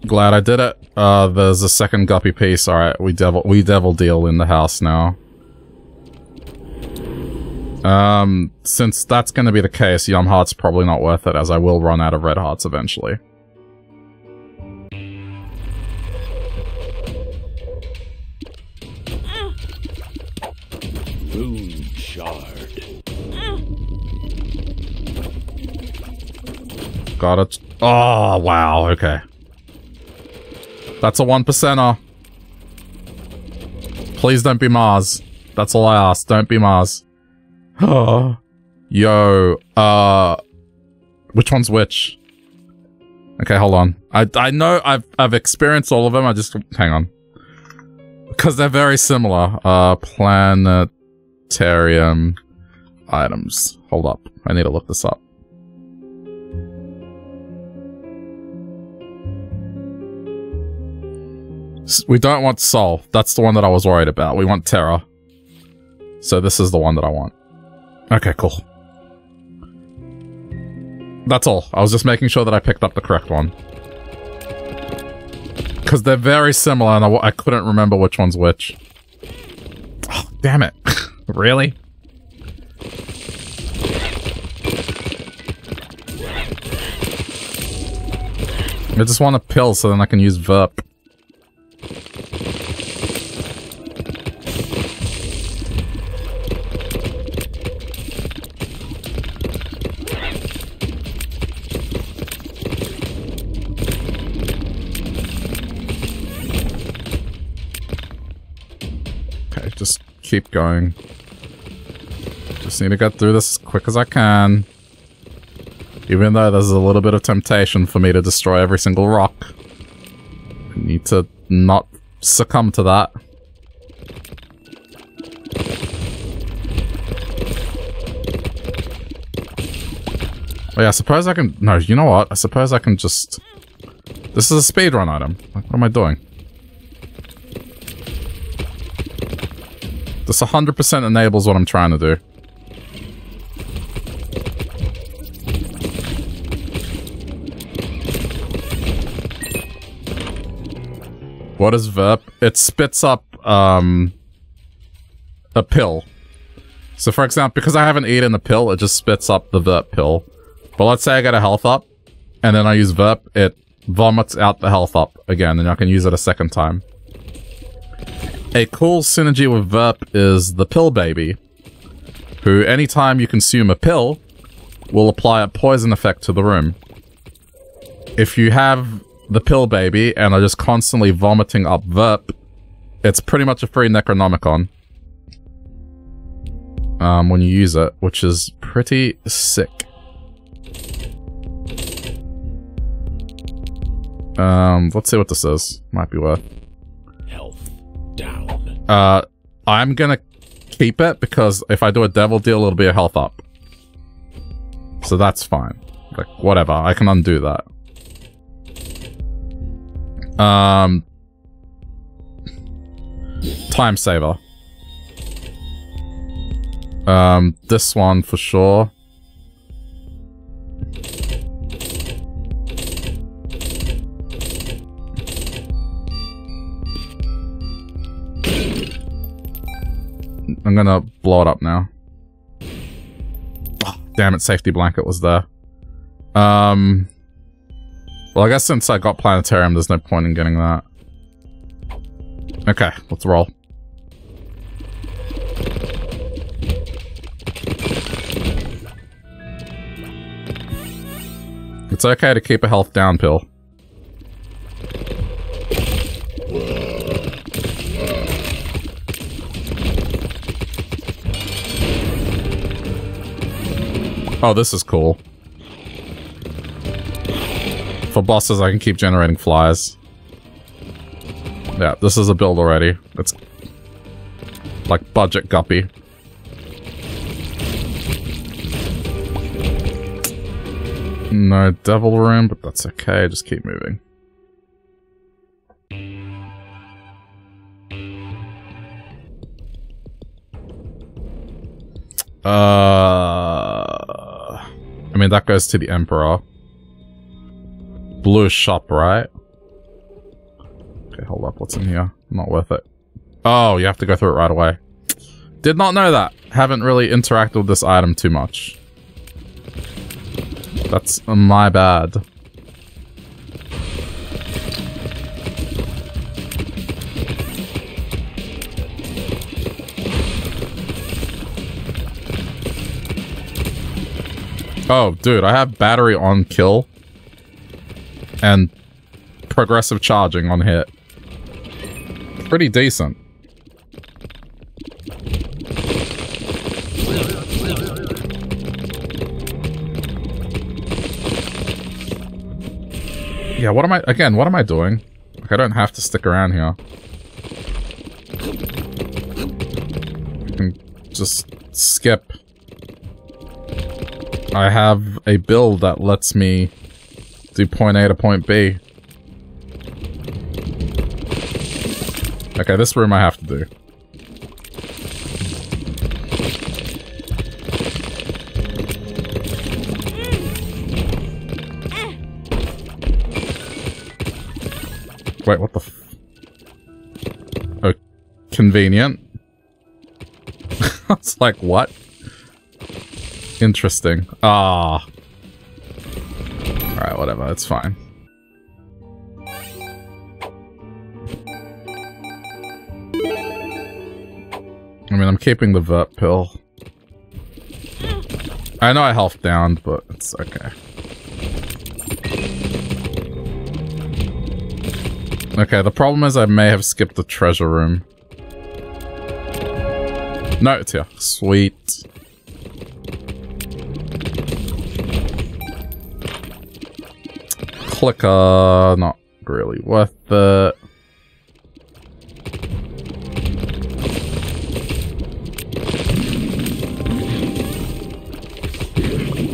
[SPEAKER 1] Glad I did it. Uh, there's a second guppy piece. Alright, we devil we devil deal in the house now. Um, since that's gonna be the case, Yum Heart's probably not worth it, as I will run out of red hearts eventually.
[SPEAKER 3] Moon shard.
[SPEAKER 1] Got it. Oh, wow, okay. That's a one percenter. Please don't be Mars. That's all I ask. Don't be Mars. Yo, uh, which one's which? Okay, hold on. I I know I've I've experienced all of them. I just hang on because they're very similar. Uh, planetarium items. Hold up. I need to look this up. We don't want Sol. That's the one that I was worried about. We want Terra. So this is the one that I want. Okay, cool. That's all. I was just making sure that I picked up the correct one. Because they're very similar and I, couldn't remember which one's which. Oh, damn it. really? I just want a pill so then I can use Vurp. Keep going. Just need to get through this as quick as I can. Even though there's a little bit of temptation for me to destroy every single rock. I need to not succumb to that. Oh yeah, I suppose I can... No, you know what? I suppose I can just... This is a speedrun item. Like, what am I doing? This 100% enables what I'm trying to do. What is Vurp? It spits up, um, a pill. So for example, because I haven't eaten the pill, it just spits up the Vurp pill. But let's say I get a health up, and then I use Vurp, it vomits out the health up again, and I can use it a second time. A cool synergy with Vurp is the Pill Baby, who anytime you consume a pill, will apply a poison effect to the room. If you have the Pill Baby and are just constantly vomiting up Vurp, it's pretty much a free Necronomicon. Um, when you use it, which is pretty sick. Um, let's see what this is. Might be worth.
[SPEAKER 3] Down.
[SPEAKER 1] Uh, I'm gonna keep it because if I do a devil deal, it'll be a health up. So that's fine. Like, whatever. I can undo that. Um, time saver. Um, this one for sure. I'm gonna blow it up now. Oh, damn it, safety blanket was there. Um. Well, I guess since I got planetarium, there's no point in getting that. Okay, let's roll. It's okay to keep a health down pill. Oh, this is cool. For bosses, I can keep generating flies. Yeah, this is a build already. It's like budget guppy. No devil room, but that's okay. Just keep moving. Uh, I mean, that goes to the Emperor. Blue shop, right? Okay, hold up. What's in here? Not worth it. Oh, you have to go through it right away. Did not know that. Haven't really interacted with this item too much. That's uh, my bad. Oh, dude, I have battery on kill and progressive charging on hit. Pretty decent. Yeah, what am I- again, what am I doing? Like, I don't have to stick around here. I can just skip. I have a build that lets me do point A to point B. Okay, this room I have to do. Wait, what the Oh, convenient. it's like, what? Interesting. Ah. Alright, whatever, it's fine. I mean, I'm keeping the Vurp pill. I know I health down, but it's okay. Okay, the problem is I may have skipped the treasure room. No, it's here. Sweet. Clicker, not really worth it.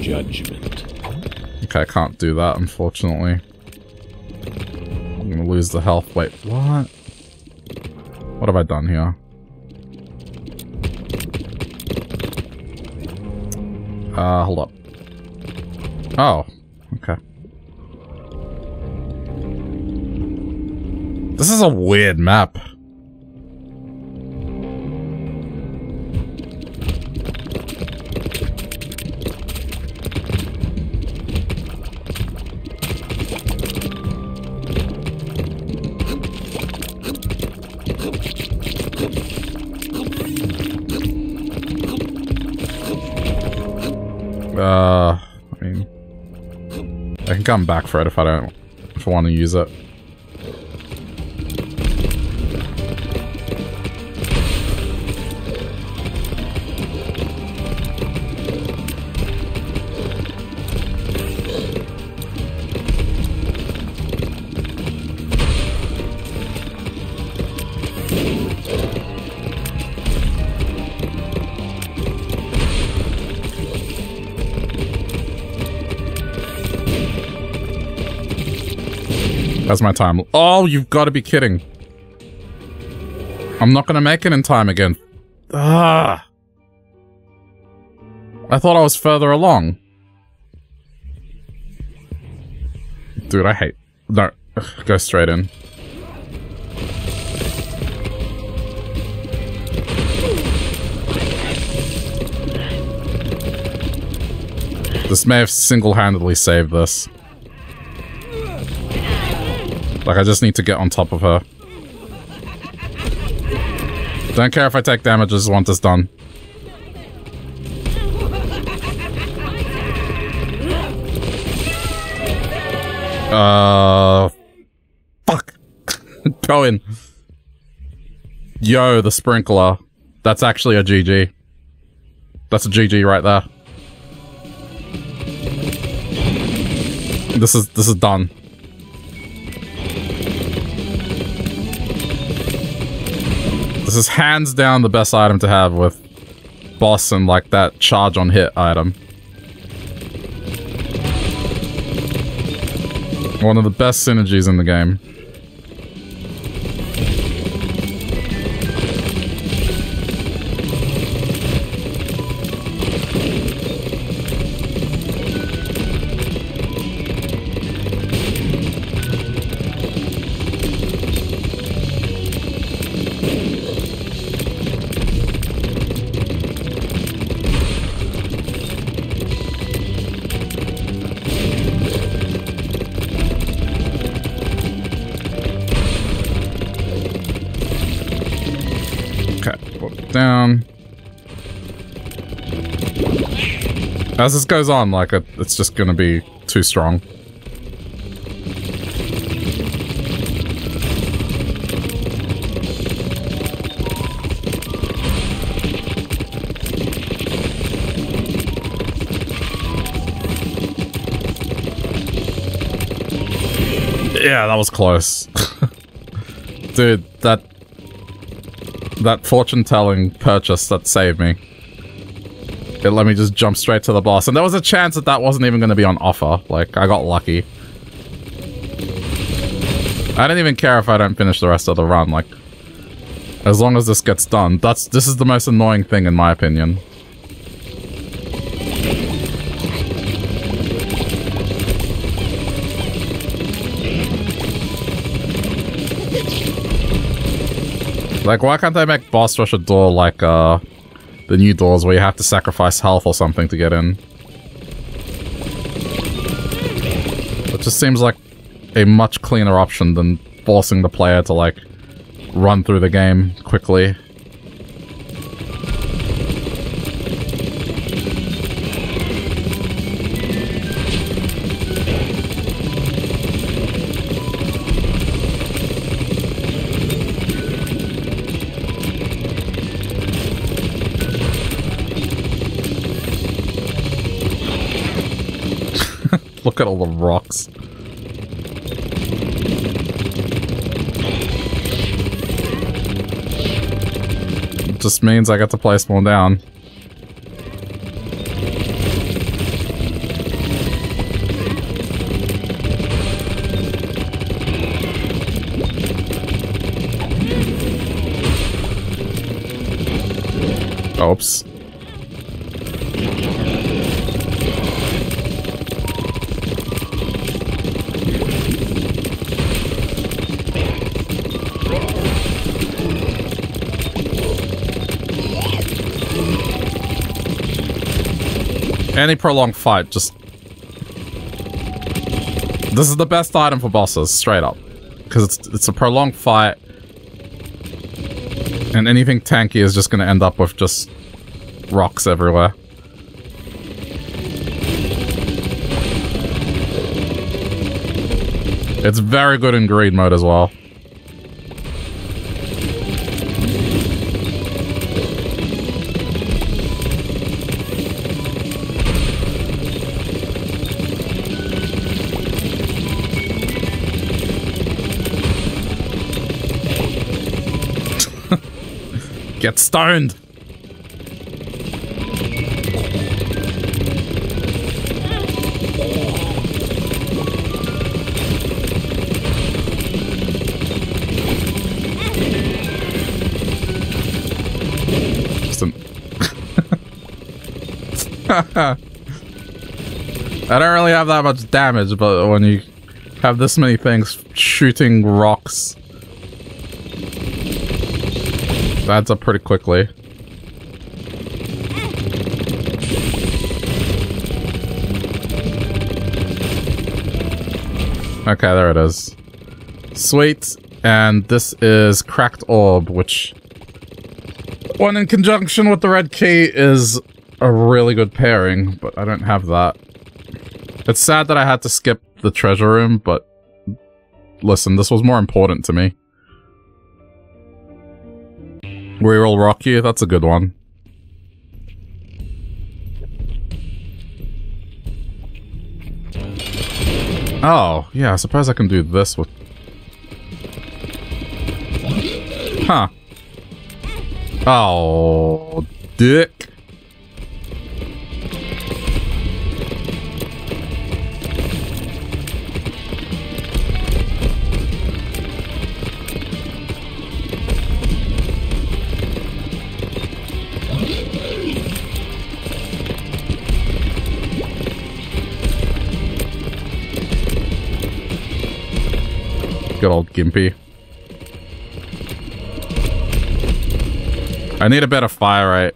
[SPEAKER 3] Judgment.
[SPEAKER 1] Okay, I can't do that, unfortunately. I'm gonna lose the health. Wait, what? What have I done here? Uh, hold up. Oh, okay. This is a weird map. Uh, I mean, I can come back for it if I don't, if I want to use it. That's my time. Oh, you've got to be kidding. I'm not going to make it in time again. Ah. I thought I was further along. Dude, I hate... No. Go straight in. This may have single-handedly saved this. Like, I just need to get on top of her. Don't care if I take damage, I just want this done. Uh... Fuck. Go in. Yo, the sprinkler. That's actually a GG. That's a GG right there. This is this is done. This is hands down the best item to have with boss and like that charge on hit item. One of the best synergies in the game. As this goes on, like, it, it's just gonna be too strong. Yeah, that was close. Dude, that that fortune telling purchase that saved me. It let me just jump straight to the boss. And there was a chance that that wasn't even going to be on offer. Like, I got lucky. I don't even care if I don't finish the rest of the run. Like, as long as this gets done. That's This is the most annoying thing in my opinion. Like, why can't they make boss rush a door like, uh, the new doors where you have to sacrifice health or something to get in? It just seems like a much cleaner option than forcing the player to, like, run through the game quickly. Look at all the rocks. Just means I got to place more down. Any prolonged fight, just... This is the best item for bosses, straight up. Because it's, it's a prolonged fight. And anything tanky is just going to end up with just rocks everywhere. It's very good in greed mode as well. Get stoned. I don't really have that much damage, but when you have this many things shooting rocks adds up pretty quickly. Okay, there it is. Sweet. And this is Cracked Orb, which... When in conjunction with the Red Key is a really good pairing, but I don't have that. It's sad that I had to skip the treasure room, but... Listen, this was more important to me. We will rock you. That's a good one. Oh, yeah, I suppose I can do this with... Huh. Oh, dick. Good old Gimpy. I need a better fire rate.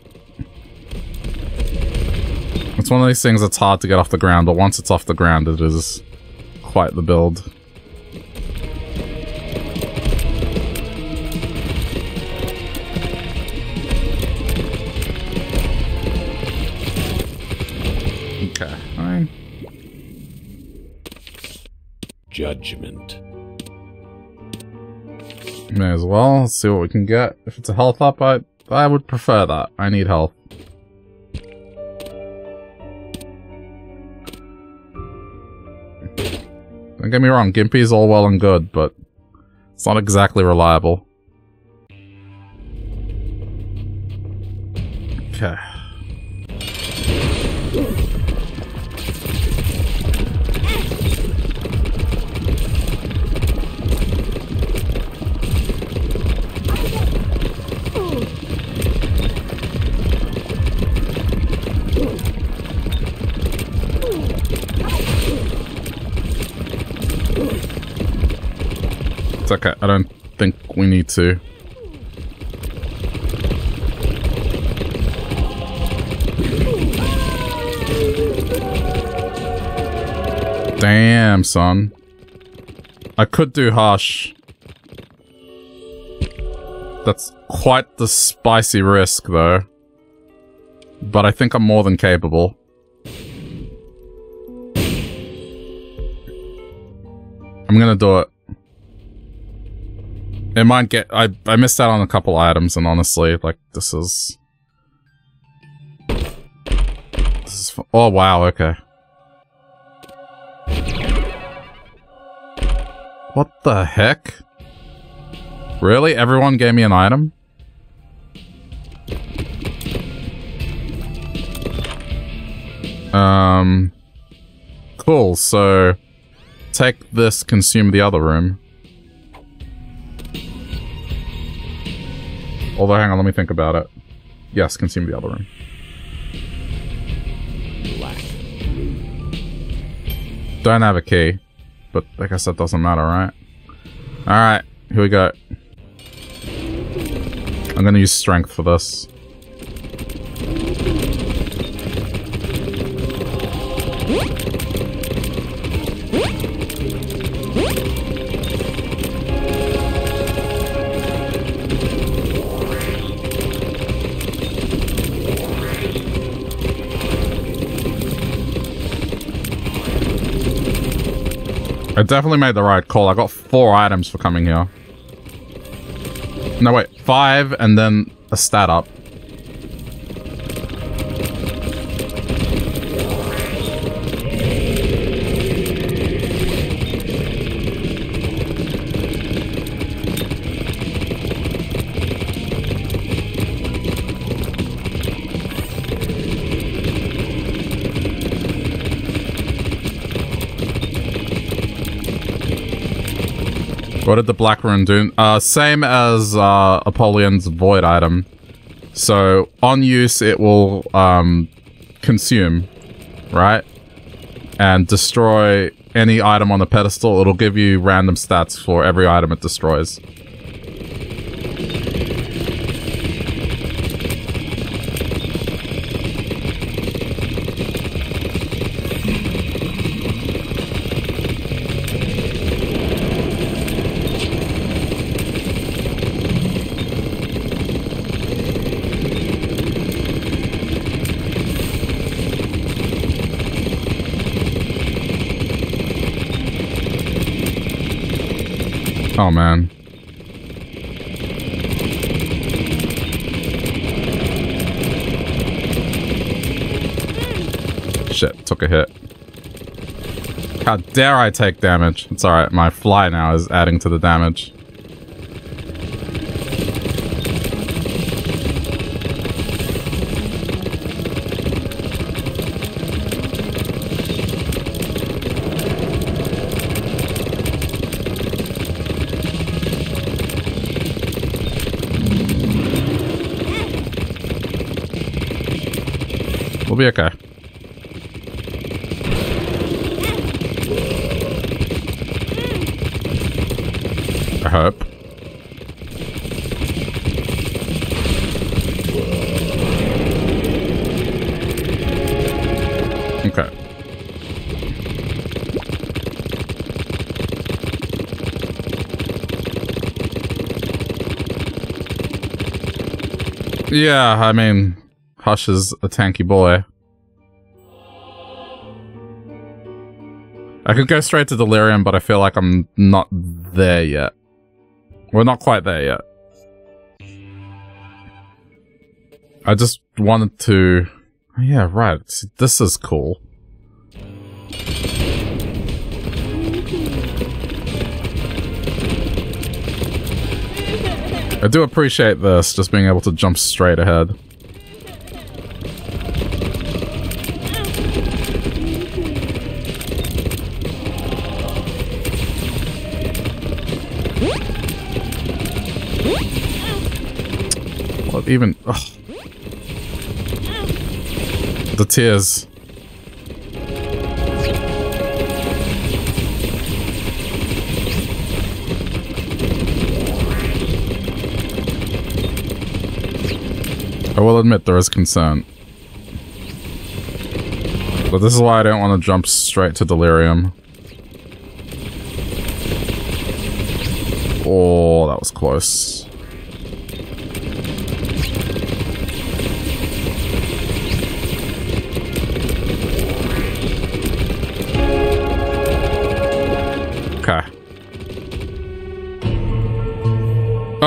[SPEAKER 1] It's one of these things that's hard to get off the ground, but once it's off the ground, it is quite the build. Okay, fine.
[SPEAKER 3] Judgment.
[SPEAKER 1] May as well. See what we can get. If it's a health up, I, I would prefer that. I need health. Don't get me wrong, Gimpy's all well and good, but it's not exactly reliable. Okay. Okay. I don't think we need to. Damn, son. I could do Hush. That's quite the spicy risk, though. But I think I'm more than capable. I'm gonna do it. It might get... I, I missed out on a couple items, and honestly, like, this is... This is... Oh, wow, okay. What the heck? Really? Everyone gave me an item? Um... Cool, so... Take this, consume the other room. Although, hang on, let me think about it. Yes, consume the other room. Don't have a key. But I guess that doesn't matter, right? Alright, here we go. I'm gonna use strength for this. I definitely made the right call. I got four items for coming here. No, wait. Five and then a stat up. What did the Black Rune do? Uh, same as uh, Apollyon's Void item. So, on use, it will um, consume, right? And destroy any item on the pedestal. It'll give you random stats for every item it destroys. Oh man. Shit, took a hit. How dare I take damage? It's alright, my fly now is adding to the damage. I hope. Okay. Yeah, I mean, Hush is a tanky boy. I could go straight to Delirium, but I feel like I'm not there yet. We're not quite there yet. I just wanted to... oh, Yeah, right. This is cool. I do appreciate this, just being able to jump straight ahead. What even? Ugh. The tears. I will admit there is concern. But this is why I don't want to jump straight to Delirium. Oh, that was close.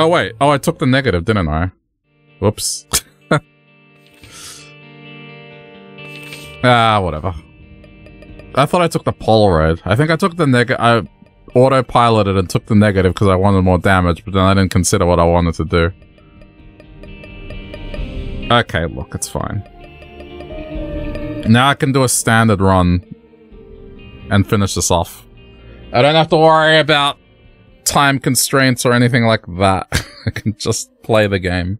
[SPEAKER 1] Oh, wait. Oh, I took the negative, didn't I? Whoops. ah, whatever. I thought I took the Polaroid. I think I took the neg- I autopiloted and took the negative because I wanted more damage, but then I didn't consider what I wanted to do. Okay, look, it's fine. Now I can do a standard run and finish this off. I don't have to worry about time constraints or anything like that. I can just play the game.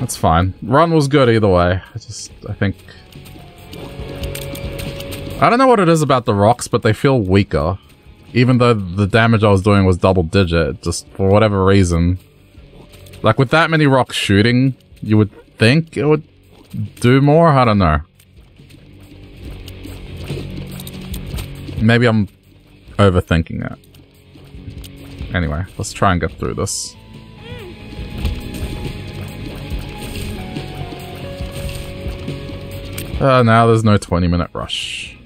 [SPEAKER 1] That's fine. Run was good either way. I just, I think... I don't know what it is about the rocks, but they feel weaker. Even though the damage I was doing was double digit, just for whatever reason. Like, with that many rocks shooting, you would think it would do more? I don't know. Maybe I'm overthinking it. Anyway, let's try and get through this. Uh, now there's no 20 minute rush.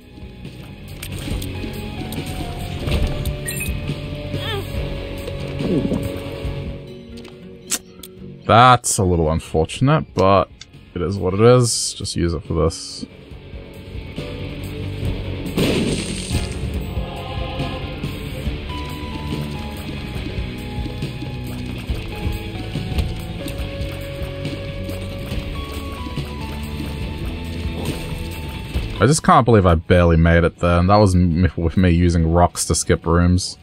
[SPEAKER 1] That's a little unfortunate, but it is what it is. Just use it for this. I just can't believe I barely made it there, and that was with me using rocks to skip rooms.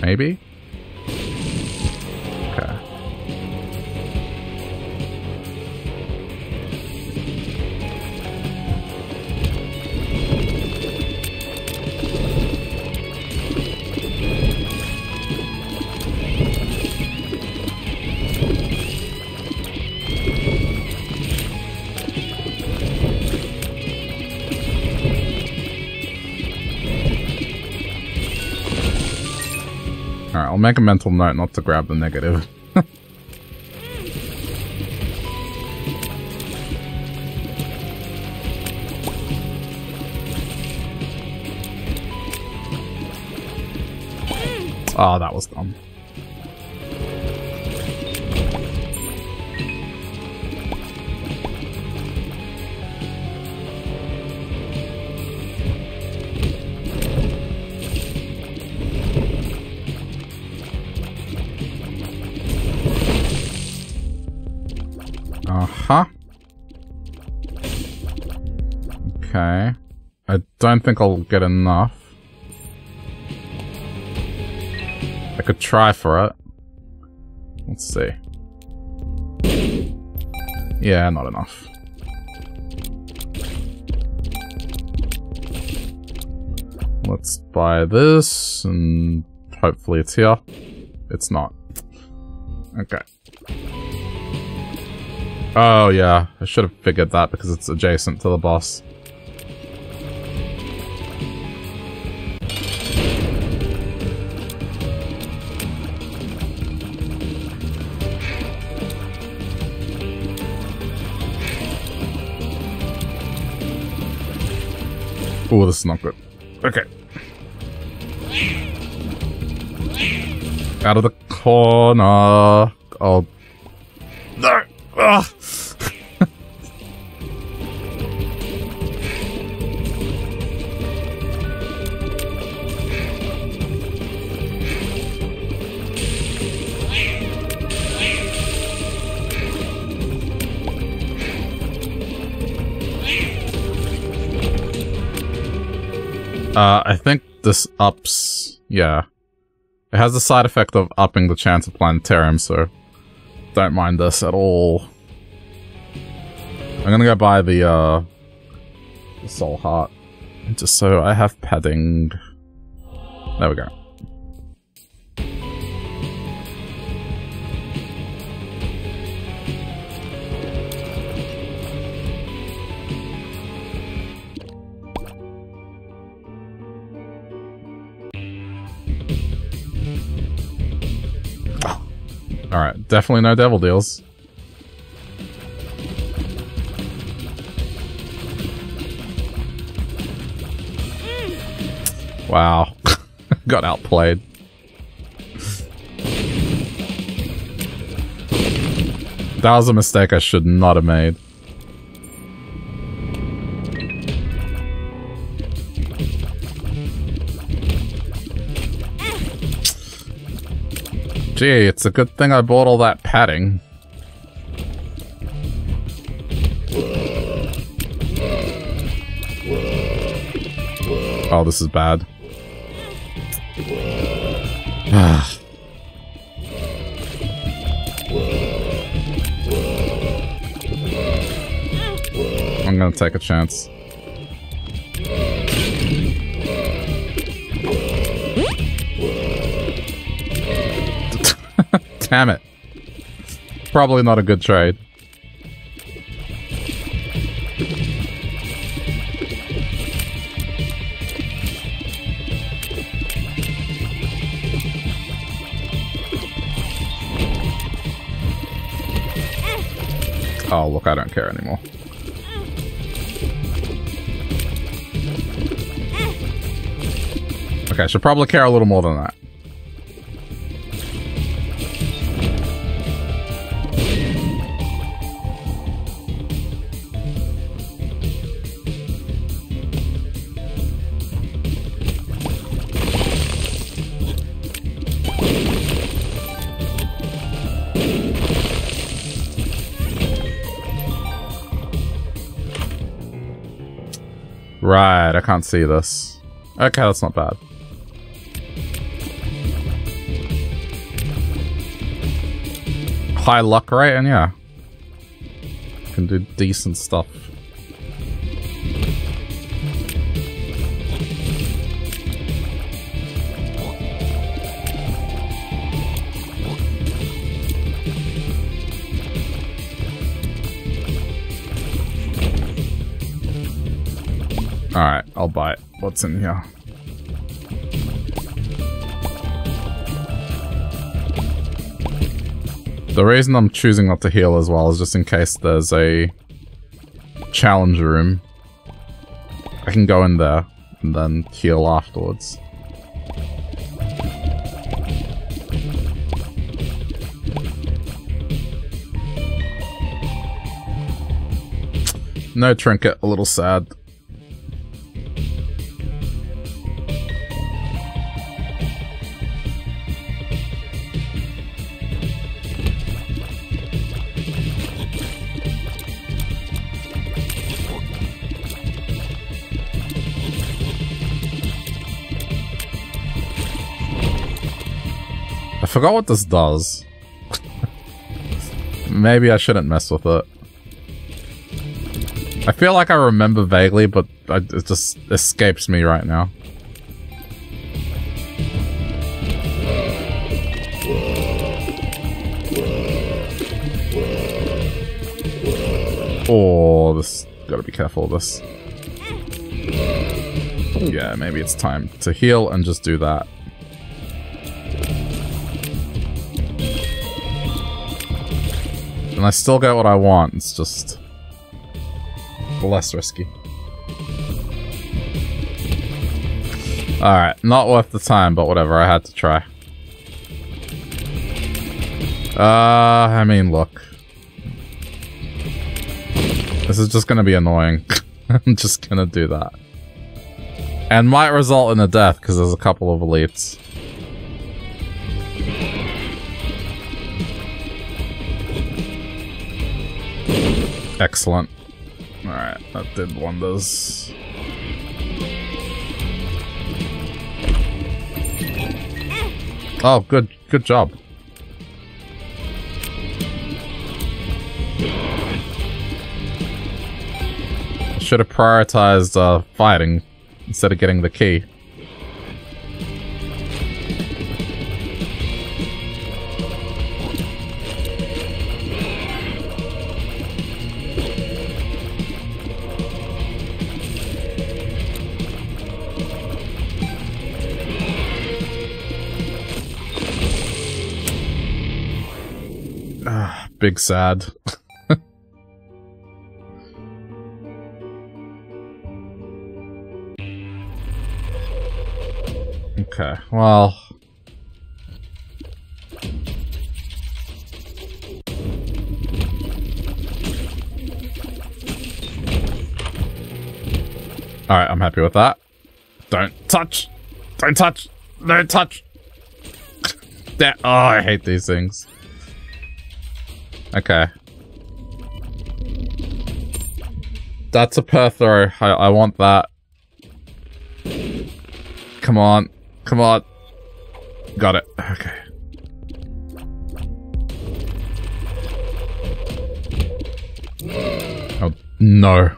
[SPEAKER 1] Maybe? Make a mental note not to grab the negative. Oh, that was dumb. Okay. I don't think I'll get enough. I could try for it. Let's see. Yeah, not enough. Let's buy this, and hopefully it's here. It's not. Okay. Oh, yeah. I should have figured that because it's adjacent to the boss. Oh, this is not good. Okay. Out of the corner. Oh. No! Ugh. Uh, I think this ups... Yeah. It has the side effect of upping the chance of planetarium, so don't mind this at all. I'm gonna go buy the, uh, the Soul Heart, just so I have padding. There we go. Alright, definitely no devil deals. Wow. Got outplayed. That was a mistake I should not have made. Gee, it's a good thing I bought all that padding. Oh, this is bad. I'm gonna take a chance. Damn it. Probably not a good trade. Oh, look, I don't care anymore. Okay, I should probably care a little more than that. I can't see this. Okay, that's not bad. High luck rate, and yeah. Can do decent stuff. I'll buy it. What's in here? The reason I'm choosing not to heal as well is just in case there's a challenge room. I can go in there and then heal afterwards. No trinket, a little sad. Forgot what this does. Maybe I shouldn't mess with it. I feel like I remember vaguely, but I, it just escapes me right now. Oh, this gotta be careful of this. Yeah, maybe it's time to heal and just do that. And I still get what I want, it's just less risky. Alright, not worth the time, but whatever, I had to try. Uh, I mean, look. This is just gonna be annoying. I'm just gonna do that. And might result in a death, because there's a couple of elites. Excellent. Alright, that did wonders. Oh, good, good job. Should have prioritized uh, fighting instead of getting the key. Big sad. okay, well... Alright, I'm happy with that. Don't touch! Don't touch! Don't touch! that, oh, I hate these things. Okay. That's a per throw. I, I want that. Come on. Come on. Got it. Okay. Oh, no.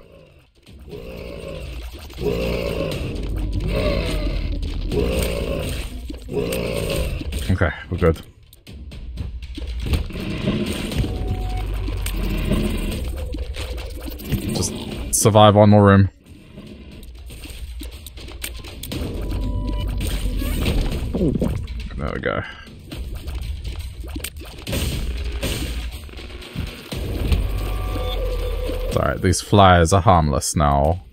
[SPEAKER 1] Okay, we're good. Survive one more room. There we go. Alright, these flyers are harmless now.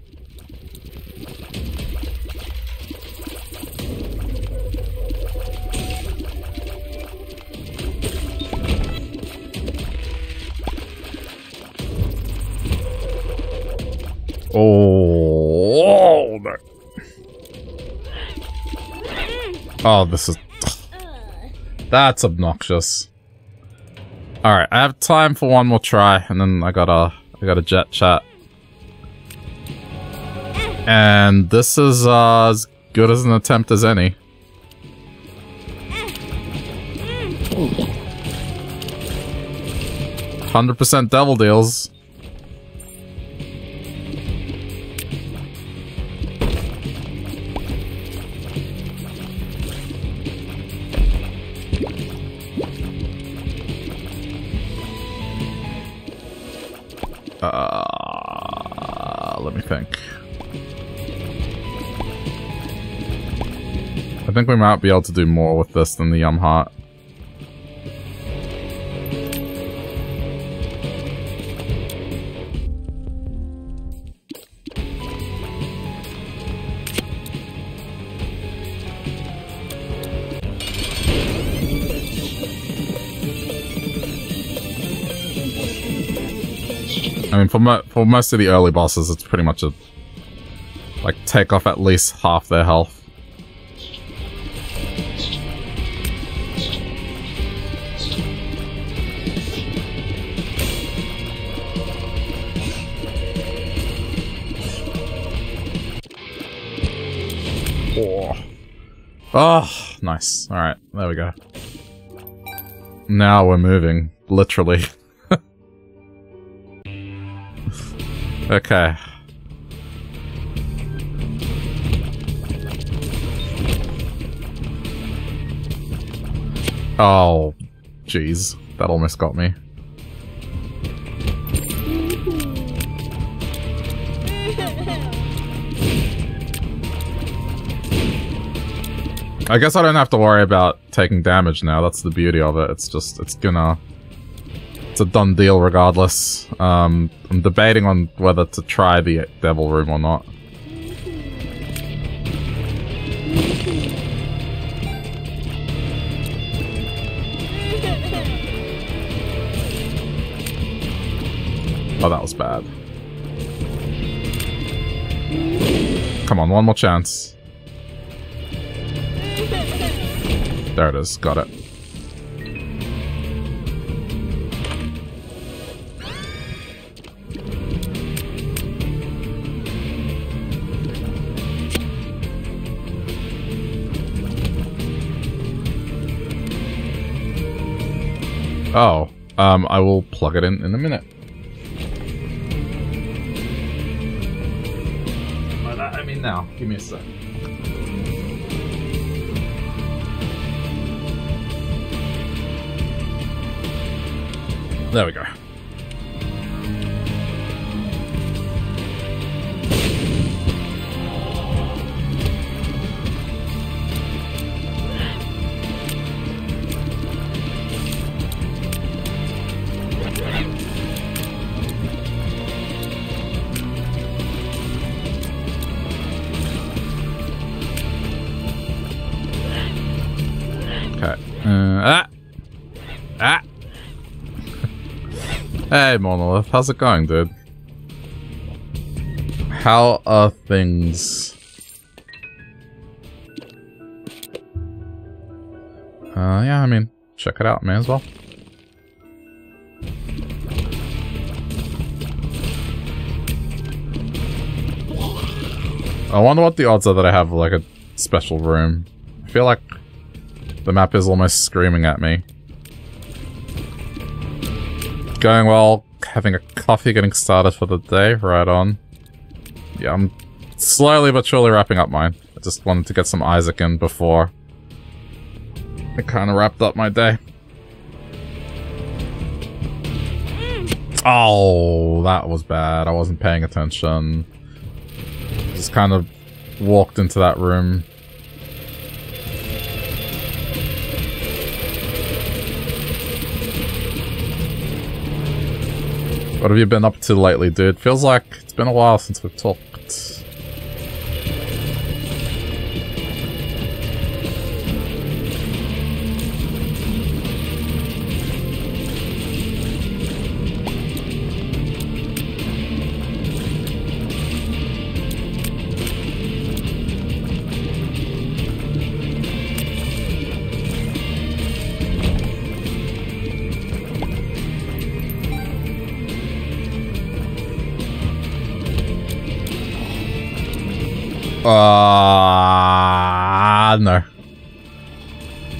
[SPEAKER 1] Oh, no. Oh, this is... That's obnoxious. Alright, I have time for one more try, and then I gotta... I gotta jet chat. And this is uh, as good as an attempt as any. Hundred percent devil deals. Uh, let me think. I think we might be able to do more with this than the Yum Heart. Mean, for mo for most of the early bosses, it's pretty much a like take off at least half their health. Oh. Oh, nice. Alright, there we go. Now we're moving, literally. okay. Oh, jeez. That almost got me. I guess I don't have to worry about taking damage now. That's the beauty of it. It's just, it's gonna... It's a done deal regardless. Um, I'm debating on whether to try the Devil Room or not. Oh, that was bad. Come on, one more chance. There it is, got it. Oh, um, I will plug it in in a minute. By that, I mean now. Give me a sec. There we go. Ah! hey, Monolith. How's it going, dude? How are things? Uh, yeah, I mean, check it out. May as well. I wonder what the odds are that I have, like, a special room. I feel like the map is almost screaming at me. Going well, having a coffee, getting started for the day, right on. Yeah, I'm slowly but surely wrapping up mine. I just wanted to get some Isaac in before it kind of wrapped up my day. Oh, that was bad. I wasn't paying attention. Just kind of walked into that room. What have you been up to lately, dude? Feels like it's been a while since we've talked. Uh, no.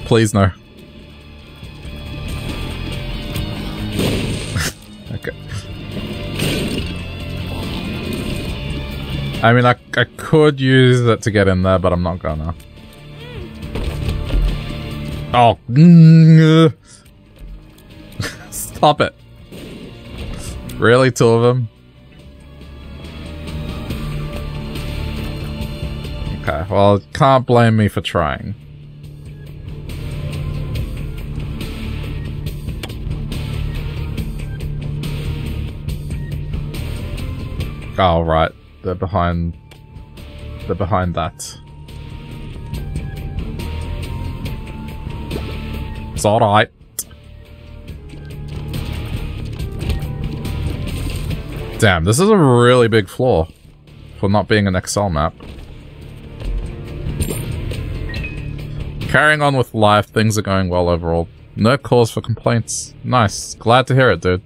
[SPEAKER 1] Please, no. okay. I mean, I, I could use that to get in there, but I'm not gonna. Oh. Stop it. Really, two of them? Okay, well, can't blame me for trying. Oh, right. They're behind... They're behind that. It's alright. Damn, this is a really big flaw for not being an XL map. Carrying on with life, things are going well overall. No cause for complaints. Nice. Glad to hear it, dude.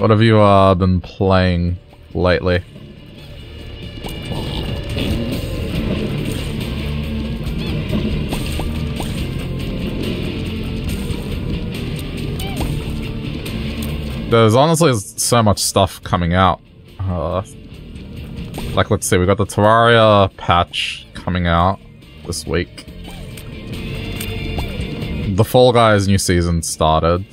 [SPEAKER 1] What have you uh, been playing lately? There's honestly so much stuff coming out. Uh, like, let's see, we got the Terraria patch coming out this week. The Fall Guys new season started.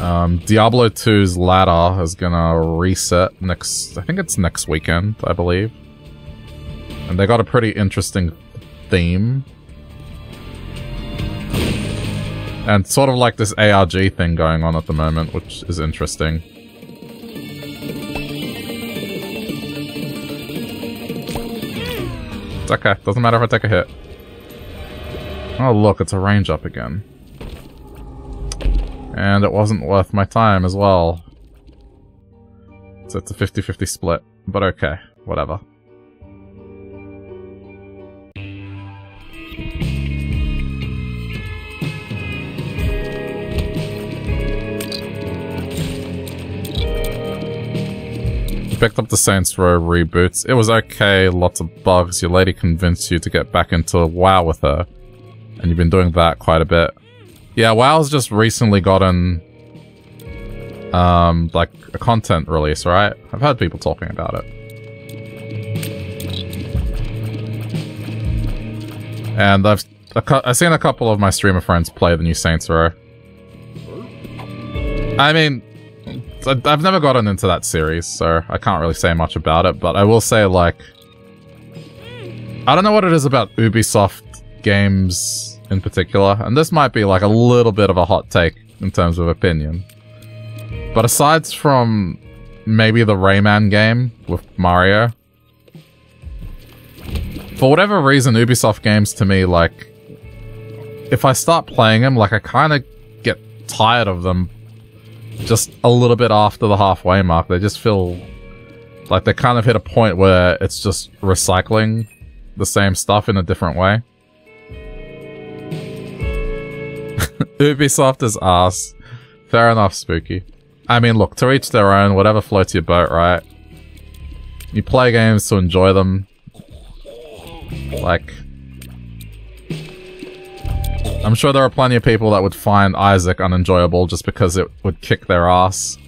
[SPEAKER 1] Um, Diablo 2's ladder is gonna reset next, I think it's next weekend, I believe. And they got a pretty interesting theme. And sort of like this ARG thing going on at the moment, which is interesting. It's okay. Doesn't matter if I take a hit. Oh look, it's a range up again. And it wasn't worth my time as well. So it's a 50-50 split. But okay, whatever. Picked up the Saints Row reboots. It was okay, lots of bugs. Your lady convinced you to get back into WoW with her. And you've been doing that quite a bit. Yeah, WoW's just recently gotten... Um, like, a content release, right? I've heard people talking about it. And I've I've seen a couple of my streamer friends play the new Saints Row. I mean, I've never gotten into that series, so I can't really say much about it, but I will say, like... I don't know what it is about Ubisoft games in particular, and this might be like a little bit of a hot take in terms of opinion. But aside from maybe the Rayman game with Mario, for whatever reason, Ubisoft games to me, like, if I start playing them, like, I kind of get tired of them just a little bit after the halfway mark. They just feel like they kind of hit a point where it's just recycling the same stuff in a different way. Ubisoft is ass. Fair enough, Spooky. I mean, look, to each their own, whatever floats your boat, right? You play games to enjoy them. Like... I'm sure there are plenty of people that would find Isaac unenjoyable just because it would kick their ass.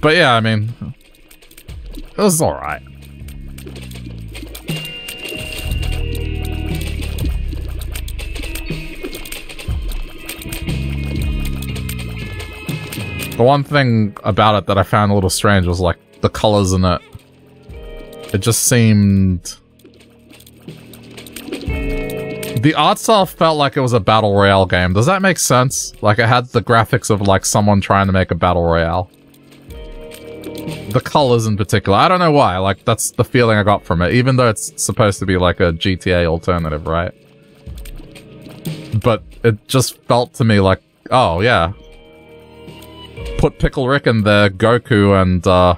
[SPEAKER 1] But yeah, I mean... It was alright. The one thing about it that I found a little strange was like the colors in it. It just seemed... The art style felt like it was a battle royale game. Does that make sense? Like it had the graphics of like someone trying to make a battle royale. The colors in particular. I don't know why. Like that's the feeling I got from it. Even though it's supposed to be like a GTA alternative, right? But it just felt to me like, oh yeah, put Pickle Rick in there, Goku, and uh,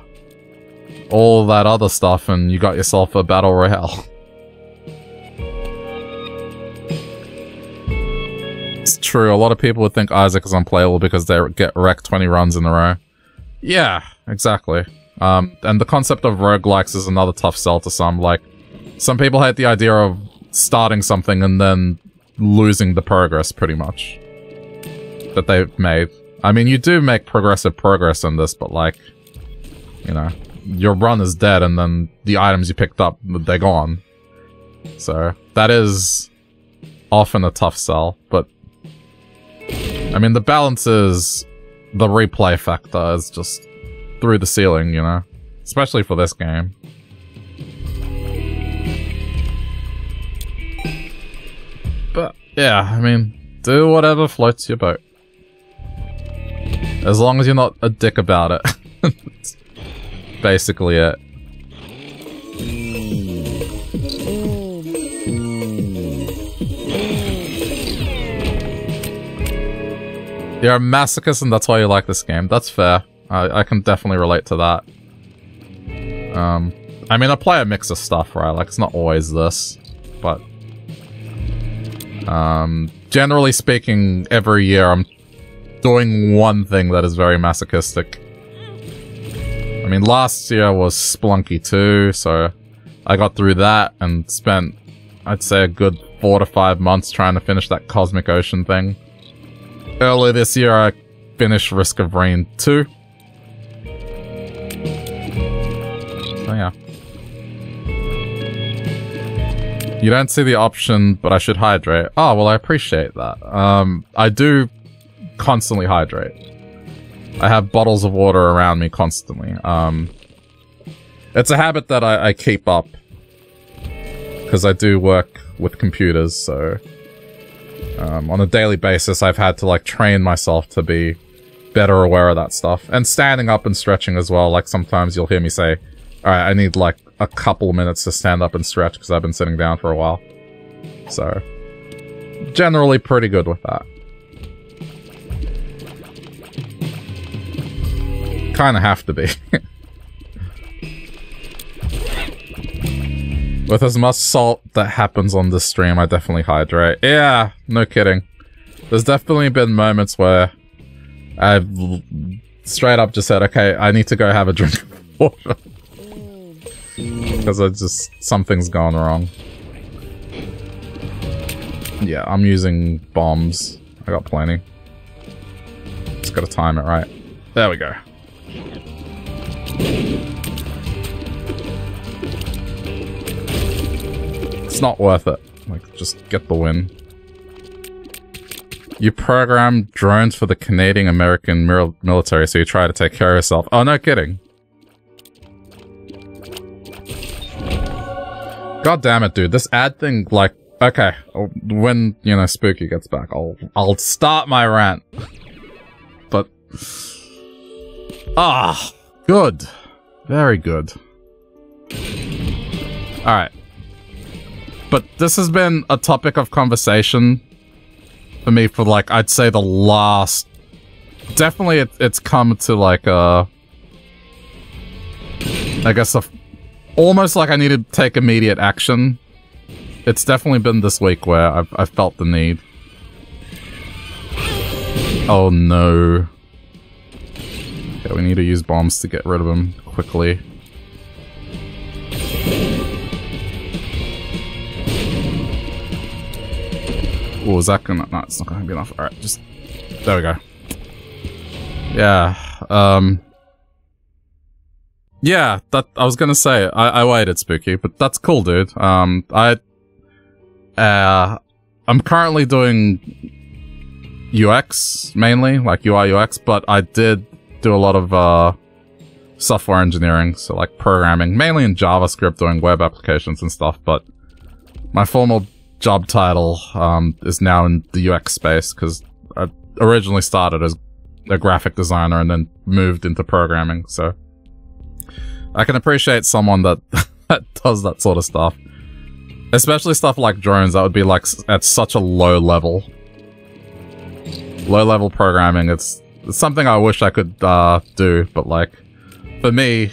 [SPEAKER 1] all that other stuff, and you got yourself a battle royale. true. A lot of people would think Isaac is unplayable because they get wrecked 20 runs in a row. Yeah, exactly. Um, and the concept of roguelikes is another tough sell to some. Like, some people hate the idea of starting something and then losing the progress, pretty much, that they've made. I mean, you do make progressive progress in this, but like, you know, your run is dead and then the items you picked up, they're gone. So, that is often a tough sell, but I mean, the balance is the replay factor is just through the ceiling, you know? Especially for this game. But, yeah, I mean, do whatever floats your boat. As long as you're not a dick about it. That's basically it. You're a masochist and that's why you like this game. That's fair. I, I can definitely relate to that. Um, I mean, I play a mix of stuff, right? Like, it's not always this, but... Um, generally speaking, every year I'm doing one thing that is very masochistic. I mean, last year was Spelunky 2, so I got through that and spent, I'd say, a good four to five months trying to finish that Cosmic Ocean thing. Earlier this year, I finished Risk of Rain 2. So, yeah. You don't see the option, but I should hydrate. Oh, well, I appreciate that. Um, I do constantly hydrate. I have bottles of water around me constantly. Um, it's a habit that I, I keep up. Because I do work with computers, so... Um, on a daily basis, I've had to, like, train myself to be better aware of that stuff. And standing up and stretching as well. Like, sometimes you'll hear me say, Alright, I need, like, a couple minutes to stand up and stretch because I've been sitting down for a while. So, generally pretty good with that. Kind of have to be. with as much salt that happens on this stream, I definitely hydrate. Yeah, no kidding. There's definitely been moments where I've straight up just said, okay, I need to go have a drink of water. Mm. Because I just... something's gone wrong. Yeah, I'm using bombs. I got plenty. Just gotta time it right. There we go. It's not worth it. Like, just get the win. You program drones for the Canadian American military, so you try to take care of yourself. Oh, no kidding. God damn it, dude. This ad thing, like, okay, when, you know, Spooky gets back, I'll, I'll start my rant. But, ah, good. Very good. Alright. But this has been a topic of conversation for me for, like, I'd say the last... Definitely it, it's come to, like, uh... I guess a almost like I need to take immediate action. It's definitely been this week where I've, I've felt the need. Oh no. Okay, we need to use bombs to get rid of him quickly. Oh, is that gonna... No, it's not gonna be enough. Alright, just... There we go. Yeah, um... Yeah, that I was gonna say. I, I waited, Spooky, but that's cool, dude. Um, I, uh, I'm currently doing UX mainly, like UI UX, but I did do a lot of uh, software engineering, so like programming, mainly in JavaScript, doing web applications and stuff. But my formal job title um, is now in the UX space because I originally started as a graphic designer and then moved into programming. So. I can appreciate someone that, that does that sort of stuff. Especially stuff like drones, that would be like at such a low level. Low level programming, it's, it's something I wish I could uh, do, but like, for me,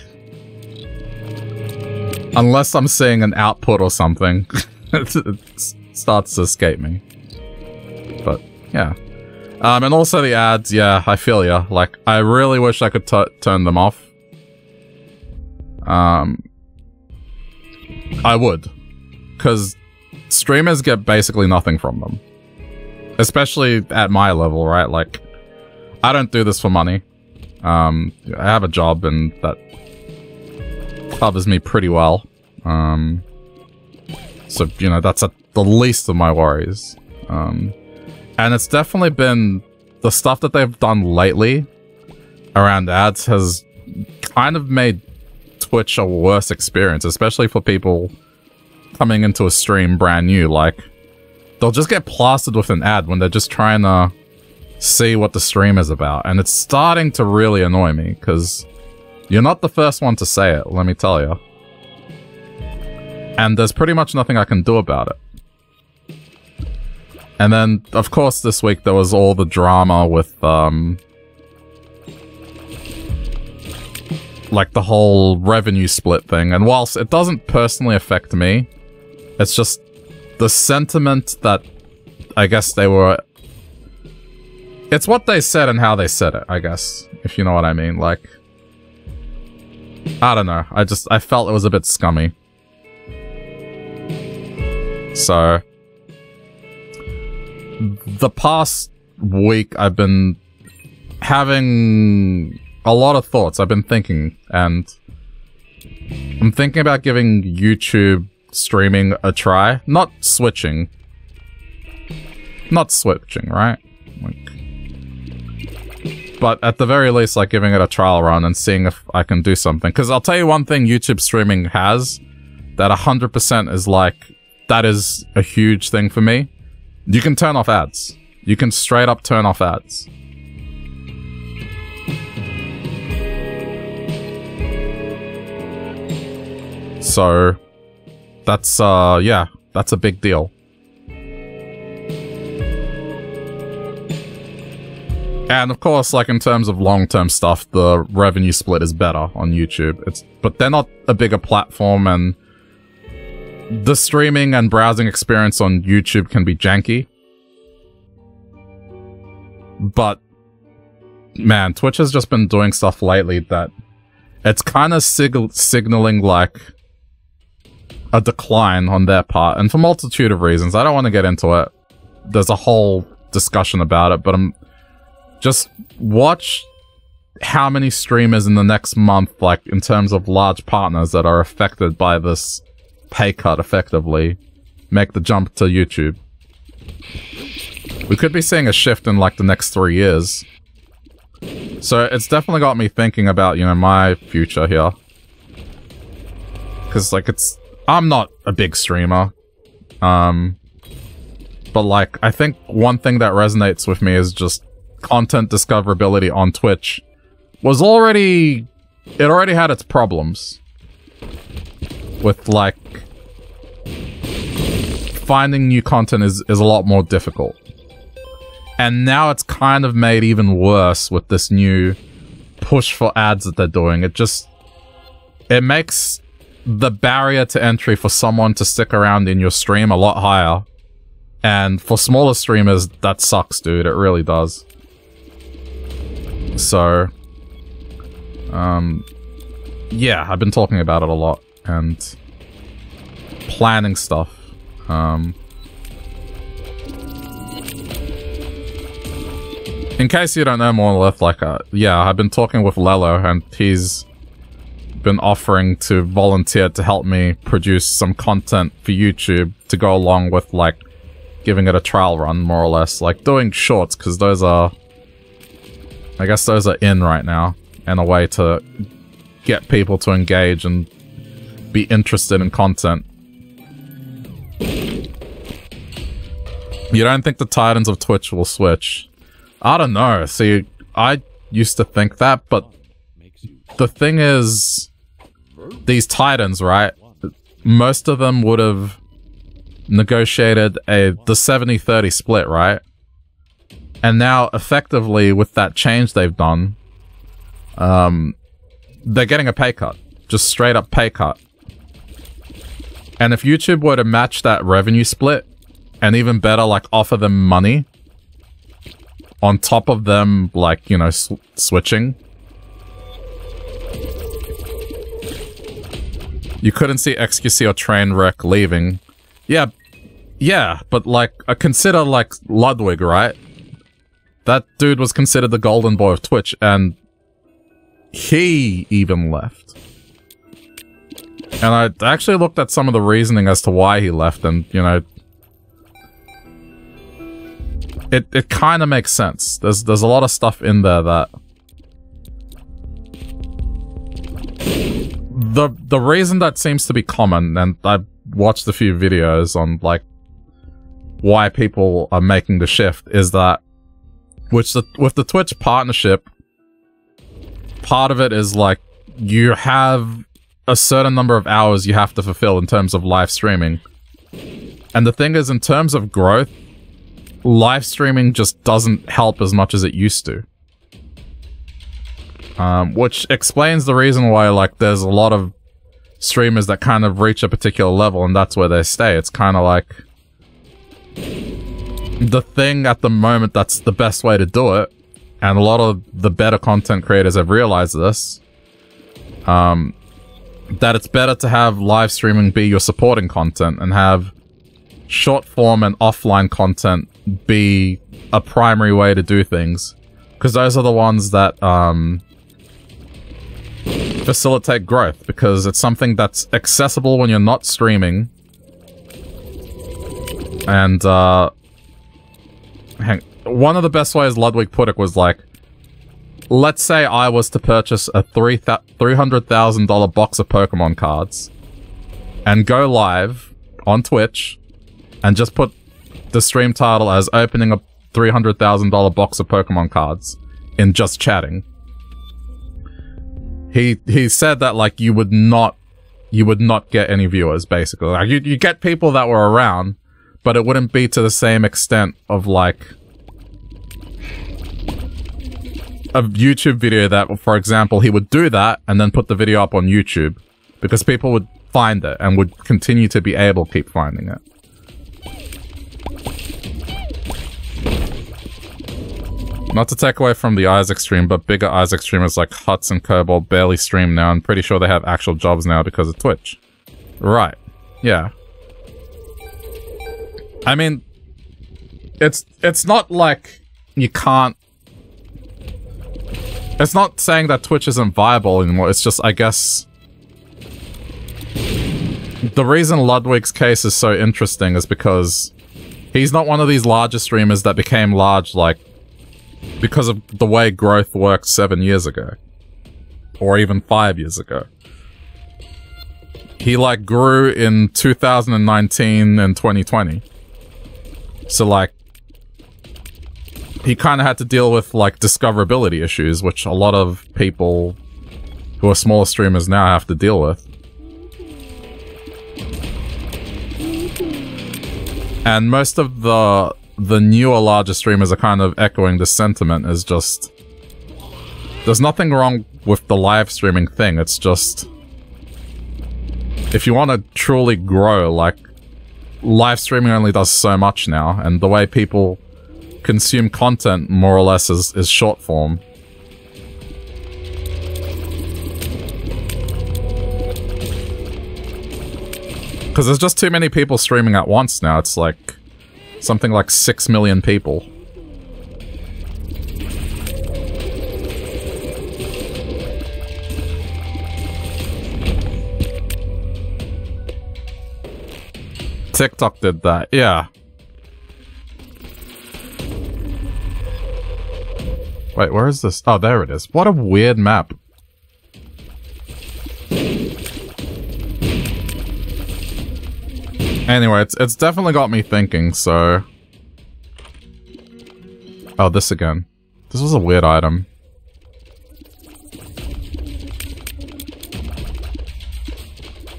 [SPEAKER 1] unless I'm seeing an output or something, it, it starts to escape me. But, yeah. Um, and also the ads, yeah, I feel ya. Like, I really wish I could turn them off. Um, I would. Because streamers get basically nothing from them. Especially at my level, right? Like, I don't do this for money. Um, I have a job and that covers me pretty well. Um, so, you know, that's a, the least of my worries. Um, and it's definitely been the stuff that they've done lately around ads has kind of made Twitch a worse experience, especially for people coming into a stream brand new. Like, they'll just get plastered with an ad when they're just trying to see what the stream is about. And it's starting to really annoy me, because you're not the first one to say it, let me tell you. And there's pretty much nothing I can do about it. And then, of course, this week there was all the drama with, um, like the whole revenue split thing. And whilst it doesn't personally affect me, it's just the sentiment that I guess they were. It's what they said and how they said it, I guess, if you know what I mean. Like, I don't know. I just, I felt it was a bit scummy. So, the past week I've been having a lot of thoughts. I've been thinking, and I'm thinking about giving YouTube streaming a try. Not switching. Not switching, right? Like, but at the very least, like giving it a trial run and seeing if I can do something. Because I'll tell you one thing YouTube streaming has that 100% is like, that is a huge thing for me. You can turn off ads. You can straight up turn off ads. So, that's, uh, yeah, that's a big deal. And of course, like in terms of long-term stuff, the revenue split is better on YouTube. It's, but they're not a bigger platform and the streaming and browsing experience on YouTube can be janky. But man, Twitch has just been doing stuff lately that it's kind of sig signaling like a decline on their part, and for multitude of reasons. I don't want to get into it. There's a whole discussion about it, but I'm just watch how many streamers in the next month, like in terms of large partners that are affected by this pay cut effectively, make the jump to YouTube. We could be seeing a shift in like the next three years. So it's definitely got me thinking about, you know, my future here. Because like it's I'm not a big streamer. Um, but like, I think one thing that resonates with me is just content discoverability on Twitch was already, it already had its problems. With like, finding new content is, is a lot more difficult. And now it's kind of made even worse with this new push for ads that they're doing. It just, it makes the barrier to entry for someone to stick around in your stream a lot higher. And for smaller streamers, that sucks, dude. It really does. So, um, yeah, I've been talking about it a lot and planning stuff. Um, in case you don't know Monolith, like, uh, yeah, I've been talking with Lelo and he's been offering to volunteer to help me produce some content for YouTube to go along with, like, giving it a trial run, more or less. Like, doing shorts, because those are... I guess those are in right now, and a way to get people to engage and be interested in content. You don't think the titans of Twitch will switch? I don't know. See, I used to think that, but the thing is, these titans, right? Most of them would have negotiated a the 70-30 split, right? And now, effectively, with that change they've done, um, they're getting a pay cut. Just straight up pay cut. And if YouTube were to match that revenue split, and even better, like, offer them money, on top of them, like, you know, sw switching, You couldn't see XQC or Trainwreck leaving. Yeah, yeah, but like, I consider like Ludwig, right? That dude was considered the golden boy of Twitch, and he even left. And I actually looked at some of the reasoning as to why he left, and, you know, it, it kind of makes sense. There's, there's a lot of stuff in there that the the reason that seems to be common, and I've watched a few videos on like why people are making the shift, is that which the with the Twitch partnership, part of it is like you have a certain number of hours you have to fulfill in terms of live streaming. And the thing is, in terms of growth, live streaming just doesn't help as much as it used to. Um, which explains the reason why, like, there's a lot of streamers that kind of reach a particular level and that's where they stay. It's kind of like the thing at the moment that's the best way to do it. And a lot of the better content creators have realized this. Um, that it's better to have live streaming be your supporting content and have short form and offline content be a primary way to do things. Because those are the ones that, um, facilitate growth because it's something that's accessible when you're not streaming. And, uh, hang, one of the best ways Ludwig put it was like, let's say I was to purchase a three $300,000 box of Pokemon cards and go live on Twitch and just put the stream title as opening a $300,000 box of Pokemon cards in just chatting he he said that like you would not you would not get any viewers basically. Like you you get people that were around, but it wouldn't be to the same extent of like a YouTube video that for example he would do that and then put the video up on YouTube because people would find it and would continue to be able to keep finding it. Not to take away from the Isaac stream, but bigger Isaac streamers like Hutts and Cobalt barely stream now. I'm pretty sure they have actual jobs now because of Twitch. Right. Yeah. I mean, it's it's not like you can't. It's not saying that Twitch isn't viable anymore. It's just, I guess, the reason Ludwig's case is so interesting is because he's not one of these larger streamers that became large like because of the way growth worked seven years ago. Or even five years ago. He, like, grew in 2019 and 2020. So, like, he kind of had to deal with, like, discoverability issues, which a lot of people who are smaller streamers now have to deal with. And most of the the newer larger streamers are kind of echoing this sentiment is just there's nothing wrong with the live streaming thing it's just if you want to truly grow like live streaming only does so much now and the way people consume content more or less is, is short form because there's just too many people streaming at once now it's like Something like 6 million people. TikTok did that, yeah. Wait, where is this? Oh, there it is. What a weird map. Anyway, it's, it's definitely got me thinking, so... Oh, this again. This was a weird item.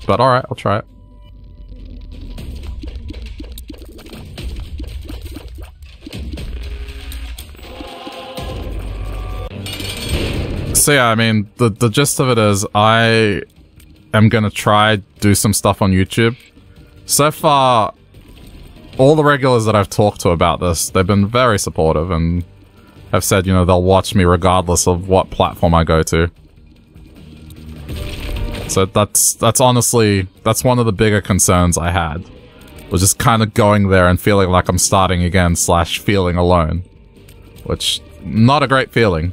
[SPEAKER 1] But alright, I'll try it. So yeah, I mean, the, the gist of it is I am gonna try do some stuff on YouTube so far, all the regulars that I've talked to about this, they've been very supportive and have said, you know, they'll watch me regardless of what platform I go to. So that's that's honestly that's one of the bigger concerns I had. Was just kind of going there and feeling like I'm starting again slash feeling alone. Which not a great feeling.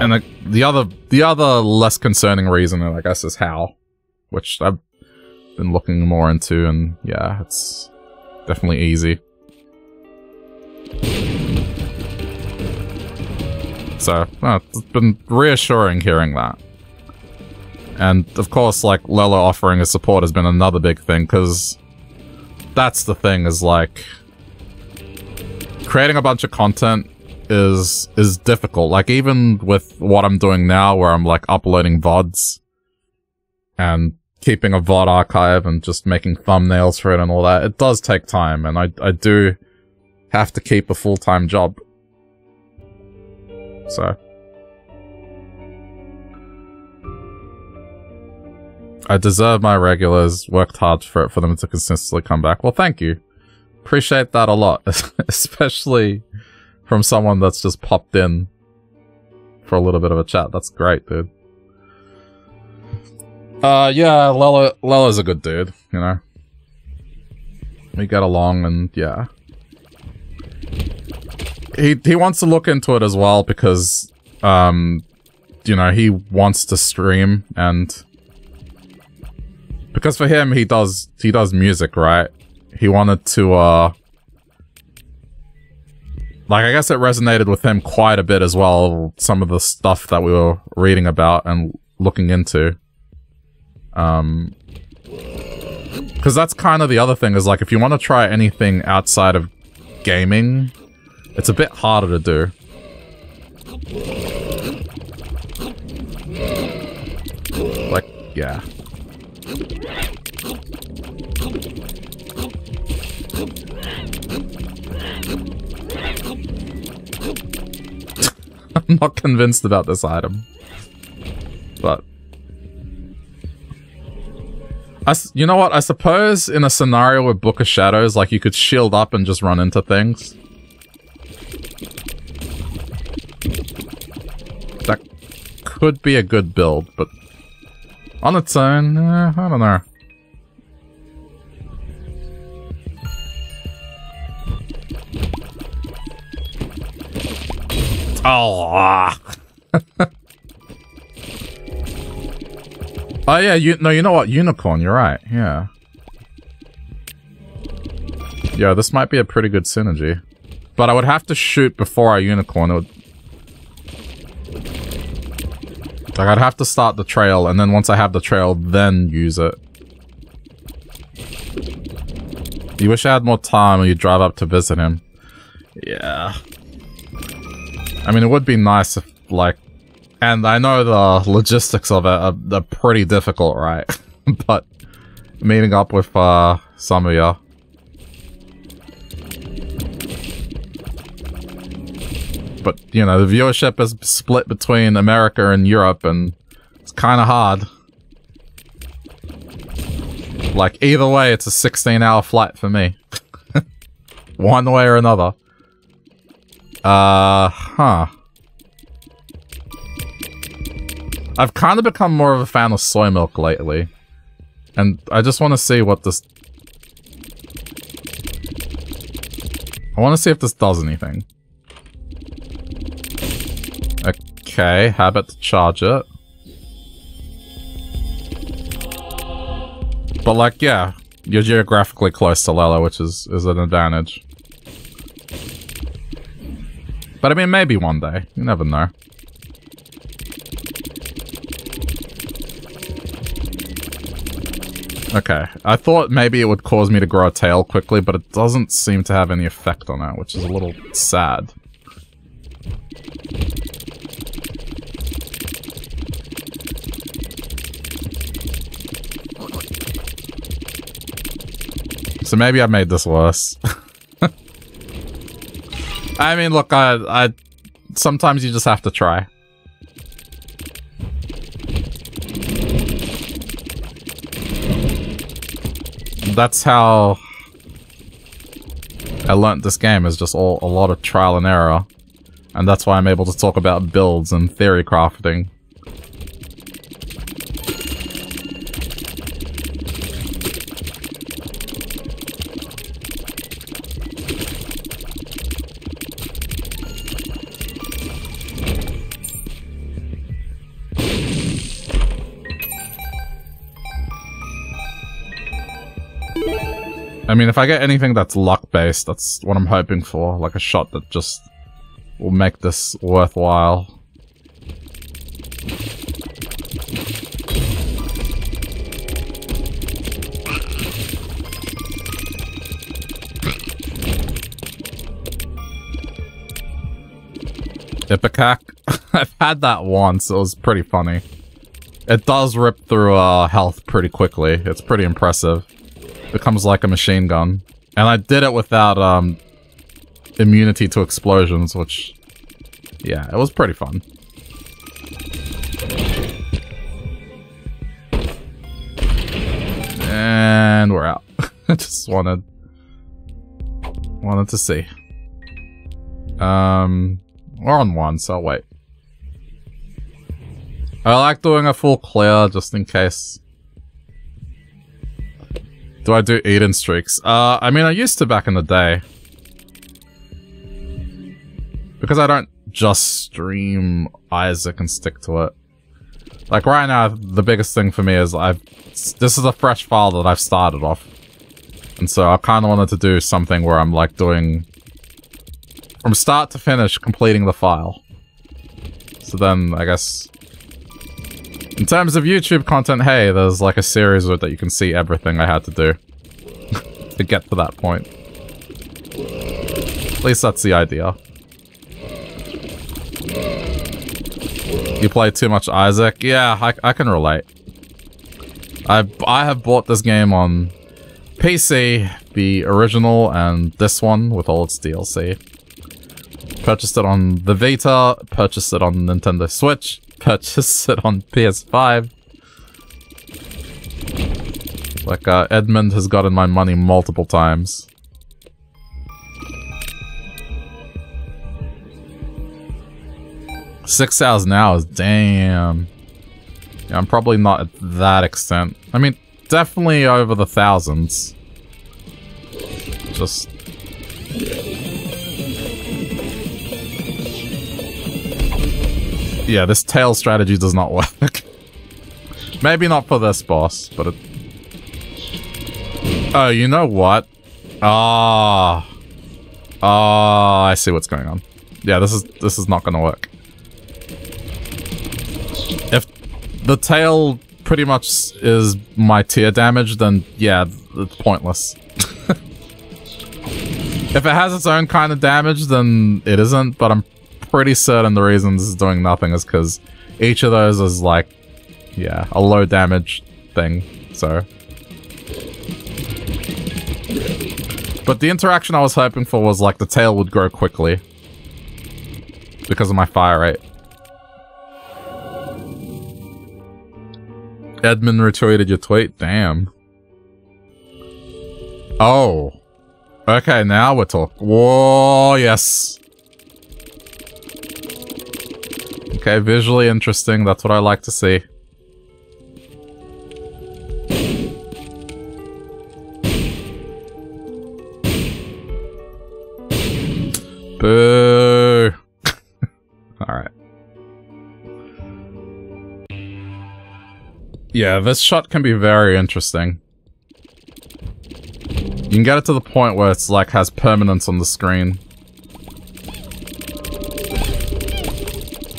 [SPEAKER 1] And the, the other the other less concerning reason, I guess, is how, which I've been looking more into, and yeah, it's definitely easy. So, it's been reassuring hearing that. And, of course, like, Lelo offering his support has been another big thing, because that's the thing, is like... Creating a bunch of content is is difficult. Like even with what I'm doing now, where I'm like uploading vods and keeping a VOD archive and just making thumbnails for it and all that, it does take time, and I, I do have to keep a full-time job. So. I deserve my regulars, worked hard for it for them to consistently come back. Well, thank you. Appreciate that a lot, especially from someone that's just popped in for a little bit of a chat. That's great, dude. Uh, yeah, Lella, Lella's a good dude, you know. We get along and, yeah. He, he wants to look into it as well because, um, you know, he wants to stream and because for him, he does, he does music, right? He wanted to, uh, like, I guess it resonated with him quite a bit as well, some of the stuff that we were reading about and looking into. Um, because that's kind of the other thing is like, if you want to try anything outside of gaming, it's a bit harder to do. Like, yeah. I'm not convinced about this item. But... I, you know what? I suppose in a scenario with Book of Shadows, like, you could shield up and just run into things. That could be a good build, but on its own, eh, I don't know. Oh. oh yeah, you no, you know what? Unicorn, you're right. Yeah. Yeah, this might be a pretty good synergy. But I would have to shoot before I unicorn. It would... Like, I'd have to start the trail, and then once I have the trail, then use it. You wish I had more time when you drive up to visit him. Yeah. I mean, it would be nice if, like... And I know the logistics of it are, are pretty difficult, right? but meeting up with uh, some of you... But, you know, the viewership is split between America and Europe, and it's kind of hard. Like, either way, it's a 16-hour flight for me. One way or another. Uh, huh. I've kind of become more of a fan of soy milk lately. And I just want to see what this... I want to see if this does anything. Okay, habit to charge it. But like, yeah, you're geographically close to Lella, which is, is an advantage. But I mean, maybe one day. You never know. Okay, I thought maybe it would cause me to grow a tail quickly, but it doesn't seem to have any effect on that, which is a little sad. So maybe I made this worse. I mean, look, I, I, sometimes you just have to try. That's how I learnt this game is just all a lot of trial and error. And that's why I'm able to talk about builds and theory crafting. I mean, if I get anything that's luck-based, that's what I'm hoping for. Like a shot that just will make this worthwhile. Ipecac? I've had that once. It was pretty funny. It does rip through uh, health pretty quickly. It's pretty impressive. Becomes like a machine gun. And I did it without um, immunity to explosions, which... Yeah, it was pretty fun. And we're out. I just wanted... Wanted to see. Um... We're on one, so I'll wait. I like doing a full clear just in case. Do I do Eden streaks? Uh, I mean, I used to back in the day. Because I don't just stream Isaac and stick to it. Like right now, the biggest thing for me is I've... This is a fresh file that I've started off. And so I kind of wanted to do something where I'm like doing from start to finish, completing the file. So then, I guess... In terms of YouTube content, hey, there's like a series that you can see everything I had to do. to get to that point. At least that's the idea. You play too much Isaac? Yeah, I, I can relate. I, I have bought this game on PC, the original, and this one with all its DLC. Purchased it on the Vita, purchased it on Nintendo Switch, purchased it on PS5. Like, uh, Edmund has gotten my money multiple times. Six thousand hours, damn. Yeah, I'm probably not at that extent. I mean, definitely over the thousands. Just yeah, this tail strategy does not work. Maybe not for this boss, but it... Oh, you know what? Ah. Ah, I see what's going on. Yeah, this is this is not gonna work. If the tail pretty much is my tear damage, then yeah, it's pointless. if it has its own kind of damage, then it isn't, but I'm pretty certain the reason this is doing nothing is because each of those is like, yeah, a low damage thing, so. But the interaction I was hoping for was like the tail would grow quickly. Because of my fire rate. Edmund retweeted your tweet? Damn. Oh. Okay, now we're talking. Whoa, yes. Okay, visually interesting. That's what I like to see. Boo! Alright. Yeah, this shot can be very interesting. You can get it to the point where it's like has permanence on the screen.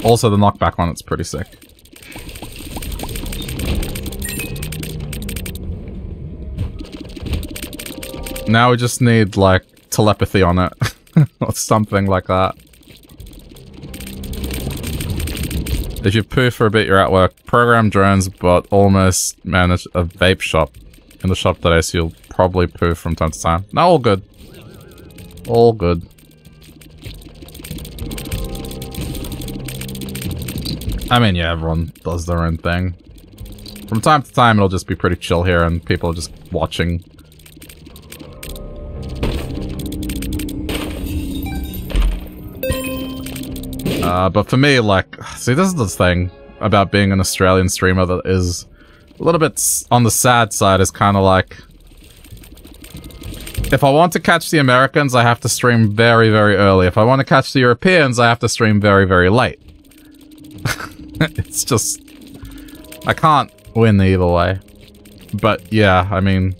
[SPEAKER 1] Also, the knockback on it's pretty sick. Now we just need, like, telepathy on it. or something like that. If you poo for a bit, you're at work. Program drones, but almost manage a vape shop. In the shop today, so you'll probably poo from time to time. No, all good. All good. I mean, yeah, everyone does their own thing. From time to time, it'll just be pretty chill here, and people are just watching. Uh, but for me, like, see, this is the thing about being an Australian streamer that is a little bit on the sad side, is kind of like... If I want to catch the Americans, I have to stream very, very early. If I want to catch the Europeans, I have to stream very, very late. it's just... I can't win either way. But yeah, I mean...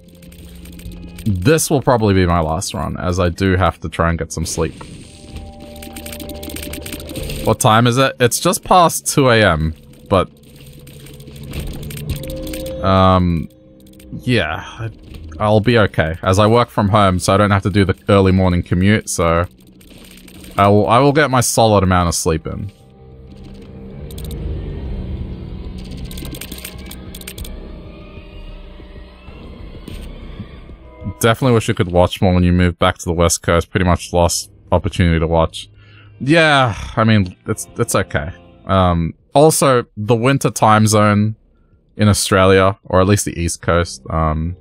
[SPEAKER 1] This will probably be my last run, as I do have to try and get some sleep. What time is it? It's just past 2 a.m., but... Um... Yeah, I'll be okay, as I work from home, so I don't have to do the early morning commute, so... I will, I will get my solid amount of sleep in. Definitely wish you could watch more when you move back to the West Coast. Pretty much lost opportunity to watch. Yeah, I mean, it's it's okay. Um, also, the winter time zone in Australia, or at least the East Coast, um,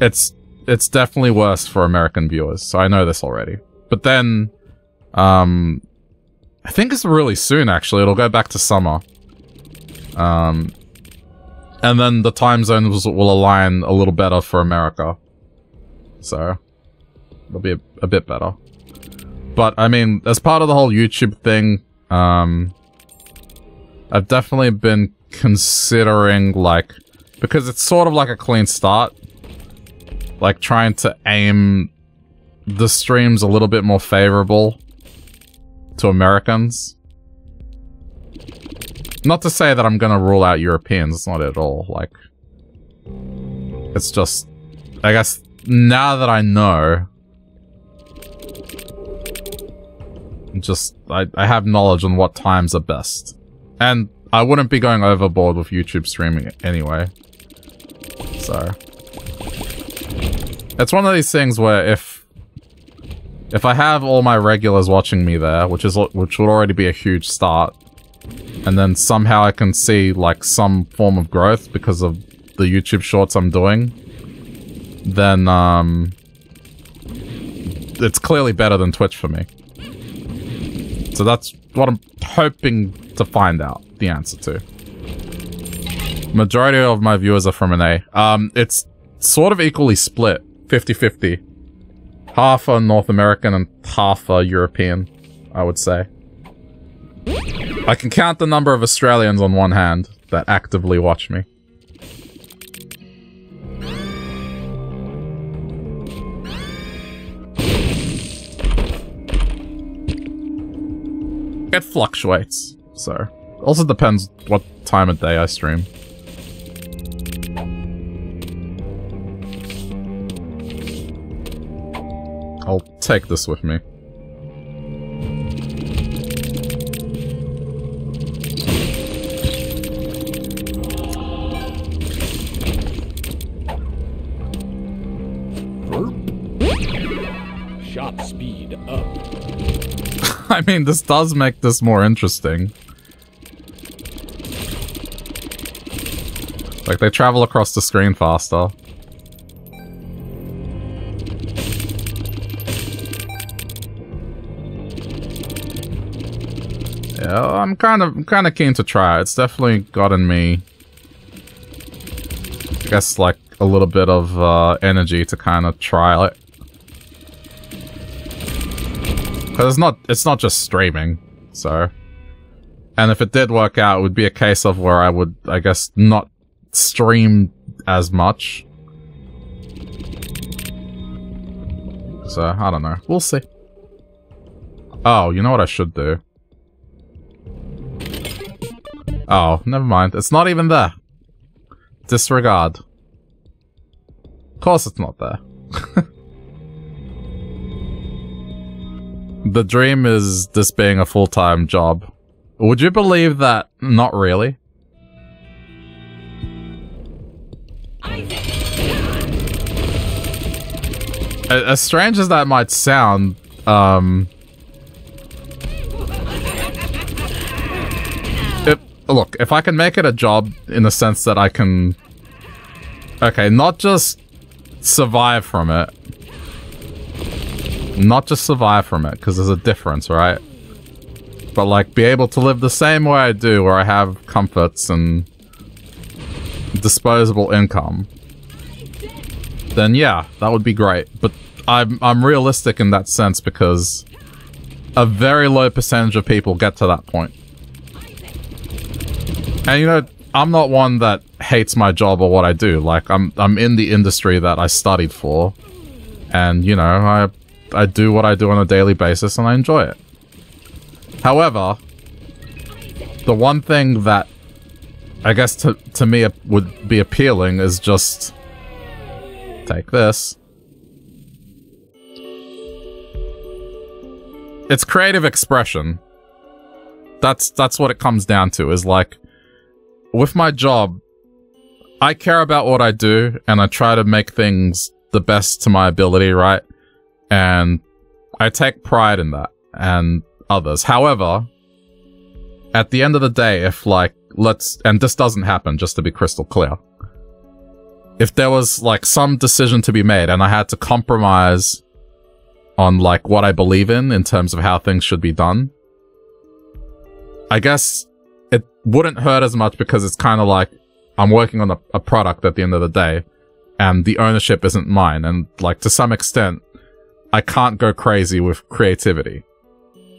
[SPEAKER 1] it's it's definitely worse for American viewers. So I know this already. But then, um, I think it's really soon. Actually, it'll go back to summer. Um, and then the time zones will align a little better for America. So, it'll be a, a bit better. But, I mean, as part of the whole YouTube thing, um, I've definitely been considering, like, because it's sort of like a clean start, like, trying to aim the streams a little bit more favorable to Americans. Not to say that I'm gonna rule out Europeans, it's not at all, like... It's just... I guess, now that I know... Just, I, I have knowledge on what times are best. And I wouldn't be going overboard with YouTube streaming anyway. So... It's one of these things where if... If I have all my regulars watching me there, which is which would already be a huge start, and then somehow I can see like some form of growth because of the YouTube shorts I'm doing, then um, it's clearly better than Twitch for me. So that's what I'm hoping to find out the answer to. Majority of my viewers are from NA. Um, it's sort of equally split, 50-50. Half are North American and half are European, I would say. I can count the number of Australians on one hand that actively watch me. It fluctuates, so. Also depends what time of day I stream. I'll take this with me. I mean, this does make this more interesting. Like, they travel across the screen faster. Yeah, I'm kind of, kind of keen to try. It's definitely gotten me, I guess, like a little bit of uh, energy to kind of try it. Because it's not, it's not just streaming, so. And if it did work out, it would be a case of where I would, I guess, not stream as much. So, I don't know. We'll see. Oh, you know what I should do? Oh, never mind. It's not even there. Disregard. Of course it's not there. the dream is this being a full-time job. Would you believe that? Not really. As strange as that might sound, um... If, look, if I can make it a job in the sense that I can... Okay, not just survive from it. Not just survive from it, because there's a difference, right? But, like, be able to live the same way I do, where I have comforts and disposable income then yeah, that would be great. But I'm I'm realistic in that sense because a very low percentage of people get to that point. And you know, I'm not one that hates my job or what I do. Like I'm I'm in the industry that I studied for. And you know, I I do what I do on a daily basis and I enjoy it. However, the one thing that I guess to to me would be appealing is just take this. It's creative expression. That's that's what it comes down to, is like, with my job, I care about what I do, and I try to make things the best to my ability, right? And I take pride in that and others. However, at the end of the day, if like, let's, and this doesn't happen, just to be crystal clear. If there was like some decision to be made and I had to compromise on like what I believe in in terms of how things should be done, I guess it wouldn't hurt as much because it's kind of like I'm working on a, a product at the end of the day and the ownership isn't mine. And like to some extent, I can't go crazy with creativity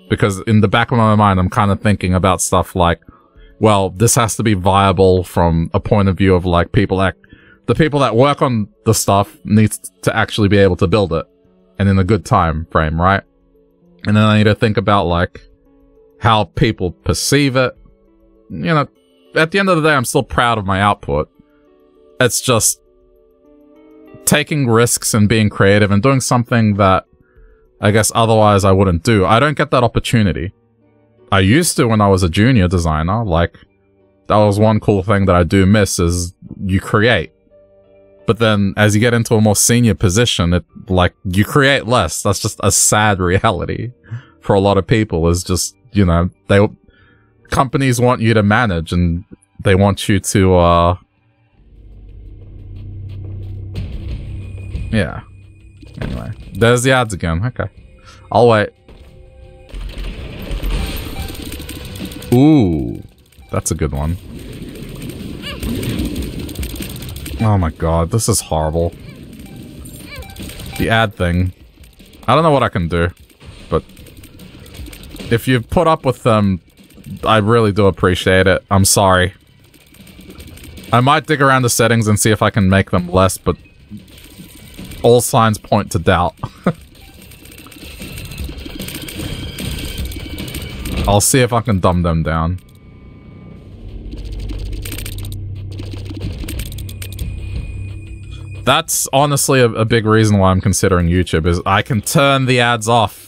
[SPEAKER 1] because in the back of my mind, I'm kind of thinking about stuff like, well, this has to be viable from a point of view of like people that, the people that work on the stuff needs to actually be able to build it and in a good time frame, right? And then I need to think about like how people perceive it. You know, at the end of the day, I'm still proud of my output. It's just taking risks and being creative and doing something that I guess otherwise I wouldn't do. I don't get that opportunity. I used to when I was a junior designer, like that was one cool thing that I do miss is you create. But then as you get into a more senior position, it like you create less. That's just a sad reality for a lot of people is just, you know, they companies want you to manage and they want you to uh Yeah. Anyway, there's the ads again. Okay. I'll wait. Ooh. That's a good one. Oh my god, this is horrible. The ad thing. I don't know what I can do, but if you've put up with them, I really do appreciate it. I'm sorry. I might dig around the settings and see if I can make them less, but all signs point to doubt. I'll see if I can dumb them down. That's honestly a, a big reason why I'm considering YouTube, is I can turn the ads off.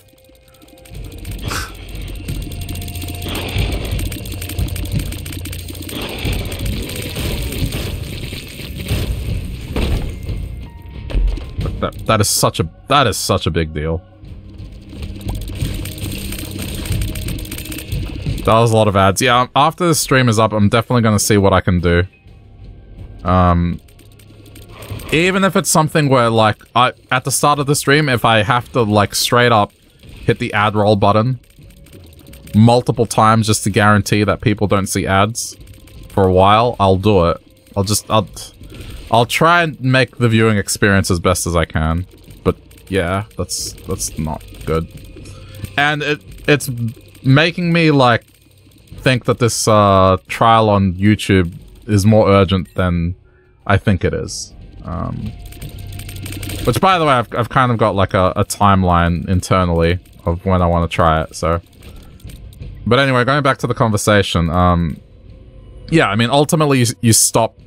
[SPEAKER 1] That, is such a that is such a big deal. That was a lot of ads. Yeah, after the stream is up, I'm definitely going to see what I can do. Um, even if it's something where, like, I at the start of the stream, if I have to, like, straight up hit the ad roll button multiple times just to guarantee that people don't see ads for a while, I'll do it. I'll just, I'll, I'll try and make the viewing experience as best as I can. But, yeah, that's, that's not good. And it, it's making me, like, think that this uh, trial on YouTube is more urgent than I think it is. Um, which, by the way, I've, I've kind of got like a, a timeline internally of when I want to try it, so... But anyway, going back to the conversation, um... Yeah, I mean, ultimately you, you stop...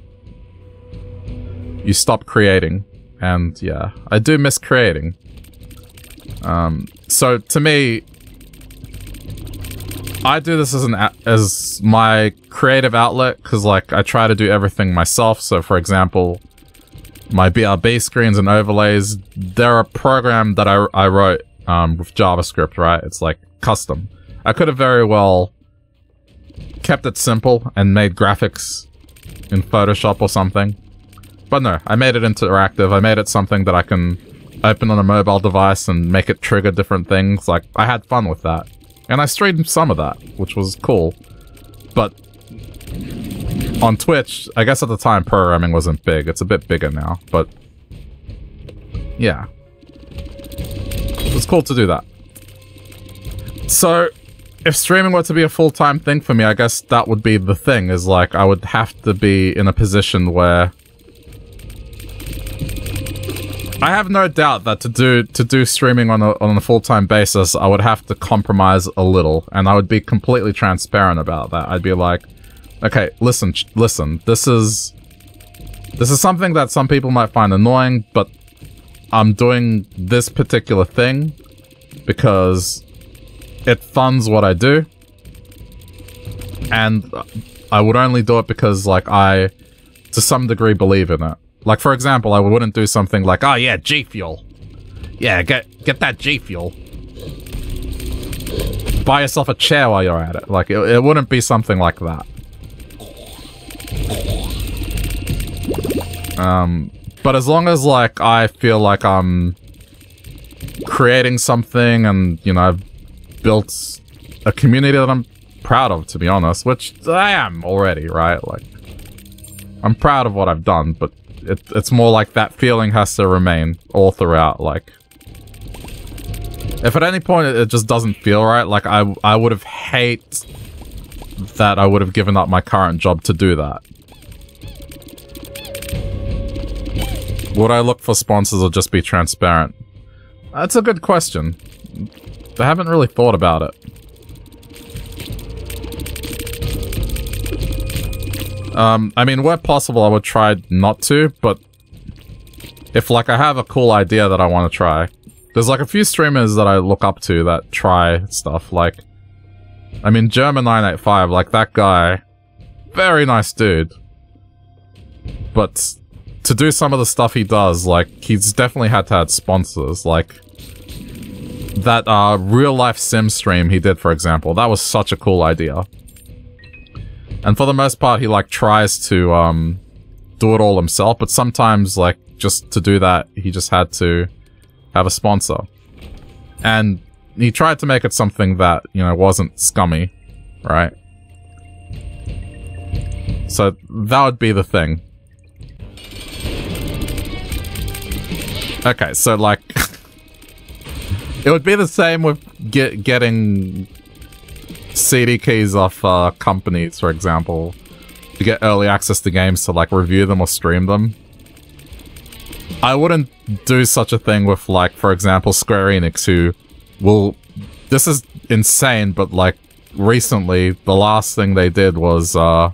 [SPEAKER 1] You stop creating, and yeah, I do miss creating. Um, so to me, I do this as an as my creative outlet because like I try to do everything myself. So for example, my BRB screens and overlays, they're a program that I, I wrote um, with JavaScript, right? It's like custom. I could have very well kept it simple and made graphics in Photoshop or something. But no, I made it interactive. I made it something that I can open on a mobile device and make it trigger different things. Like, I had fun with that. And I streamed some of that, which was cool. But on Twitch, I guess at the time programming wasn't big. It's a bit bigger now, but yeah. It's cool to do that. So, if streaming were to be a full-time thing for me, I guess that would be the thing, is like, I would have to be in a position where I have no doubt that to do to do streaming on a on a full time basis, I would have to compromise a little, and I would be completely transparent about that. I'd be like, okay, listen, listen, this is this is something that some people might find annoying, but I'm doing this particular thing because it funds what I do, and I would only do it because like I, to some degree, believe in it. Like, for example, I wouldn't do something like, oh yeah, G Fuel. Yeah, get get that G Fuel. Buy yourself a chair while you're at it. Like, it, it wouldn't be something like that. Um, but as long as, like, I feel like I'm creating something and, you know, I've built a community that I'm proud of, to be honest, which I am already, right? Like, I'm proud of what I've done, but it, it's more like that feeling has to remain all throughout, like... If at any point it, just doesn't feel right, like, I, I would have hate that I would have given up my current job to do that. Would I look for sponsors or just be transparent? That's a good question. I haven't really thought about it. Um, I mean, where possible, I would try not to, but if, like, I have a cool idea that I want to try, there's, like, a few streamers that I look up to that try stuff, like, I mean, Jerma985, like, that guy, very nice dude, but to do some of the stuff he does, like, he's definitely had to have sponsors, like, that, uh, real-life sim stream he did, for example, that was such a cool idea. And for the most part, he, like, tries to, um, do it all himself, but sometimes, like, just to do that, he just had to have a sponsor. And he tried to make it something that, you know, wasn't scummy, right? So that would be the thing. Okay, so like... it would be the same with get, getting CD keys off uh, companies, for example, to get early access to games to like review them or stream them. I wouldn't do such a thing with like, for example, Square Enix, who will. This is insane, but like recently, the last thing they did was uh,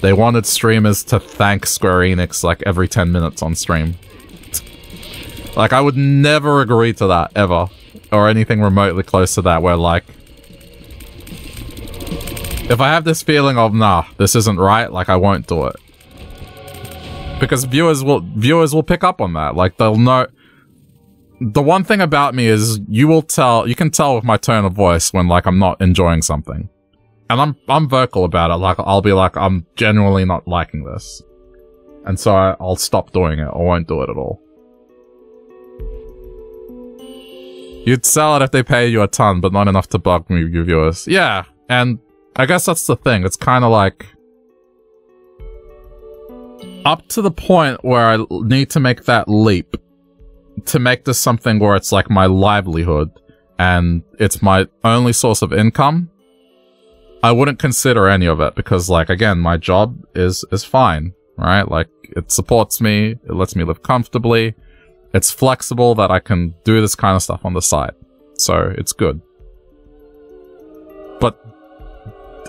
[SPEAKER 1] they wanted streamers to thank Square Enix like every 10 minutes on stream. Like, I would never agree to that, ever. Or anything remotely close to that, where like, if I have this feeling of, nah, this isn't right, like, I won't do it. Because viewers will, viewers will pick up on that. Like, they'll know... The one thing about me is, you will tell, you can tell with my tone of voice when, like, I'm not enjoying something. And I'm, I'm vocal about it, like, I'll be like, I'm genuinely not liking this. And so I, I'll stop doing it, or won't do it at all. You'd sell it if they pay you a ton, but not enough to bug me, your viewers. Yeah, and I guess that's the thing. It's kind of like... Up to the point where I need to make that leap to make this something where it's like my livelihood and it's my only source of income, I wouldn't consider any of it because like, again, my job is, is fine, right? Like, it supports me, it lets me live comfortably, it's flexible that I can do this kind of stuff on the side. So, it's good.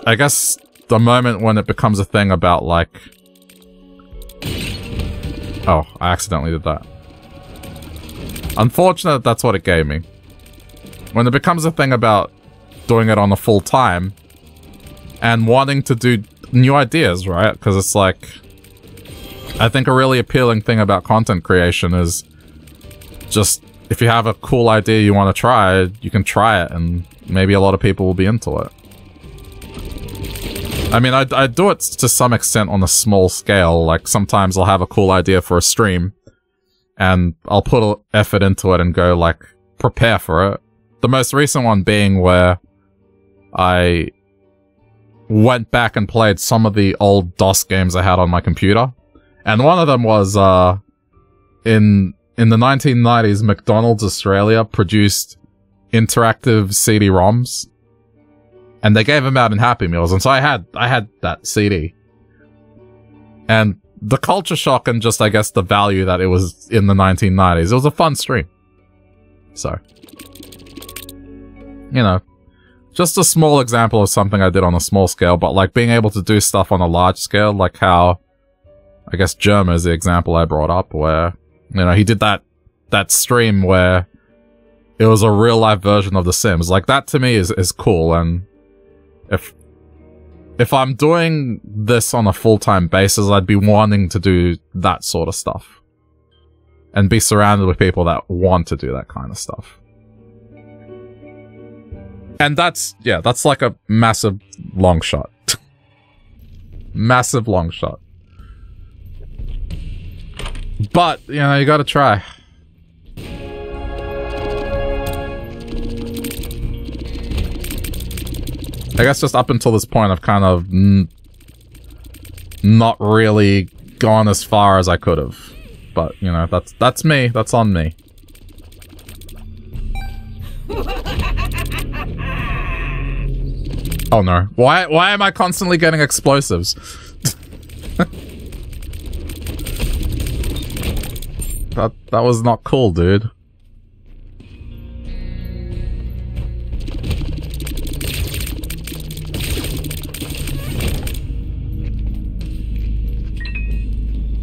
[SPEAKER 1] I guess the moment when it becomes a thing about like... Oh, I accidentally did that. Unfortunate that's what it gave me. When it becomes a thing about doing it on a full time and wanting to do new ideas, right? Because it's like... I think a really appealing thing about content creation is just if you have a cool idea you want to try, you can try it and maybe a lot of people will be into it. I mean, I, I do it to some extent on a small scale. Like, sometimes I'll have a cool idea for a stream, and I'll put effort into it and go, like, prepare for it. The most recent one being where I went back and played some of the old DOS games I had on my computer. And one of them was, uh, in, in the 1990s, McDonald's Australia produced interactive CD-ROMs and they gave them out in Happy Meals, and so I had I had that CD, and the culture shock and just I guess the value that it was in the 1990s. It was a fun stream, so you know, just a small example of something I did on a small scale, but like being able to do stuff on a large scale, like how I guess Jerma is the example I brought up, where you know he did that that stream where it was a real life version of The Sims. Like that to me is is cool and if if I'm doing this on a full-time basis, I'd be wanting to do that sort of stuff. And be surrounded with people that want to do that kind of stuff. And that's, yeah, that's like a massive long shot. massive long shot. But, you know, you gotta try. I guess just up until this point, I've kind of not really gone as far as I could have. But, you know, that's that's me. That's on me. oh no. Why why am I constantly getting explosives? that that was not cool, dude.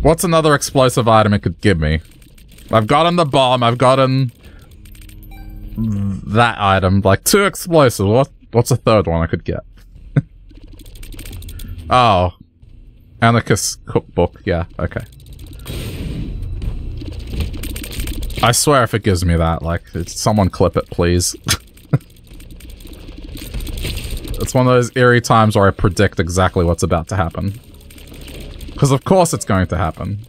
[SPEAKER 1] What's another explosive item it could give me? I've gotten the bomb, I've gotten that item, like two explosives. What what's a third one I could get? oh. Anarchist cookbook, yeah, okay. I swear if it gives me that, like, someone clip it, please. it's one of those eerie times where I predict exactly what's about to happen. Because of course it's going to happen.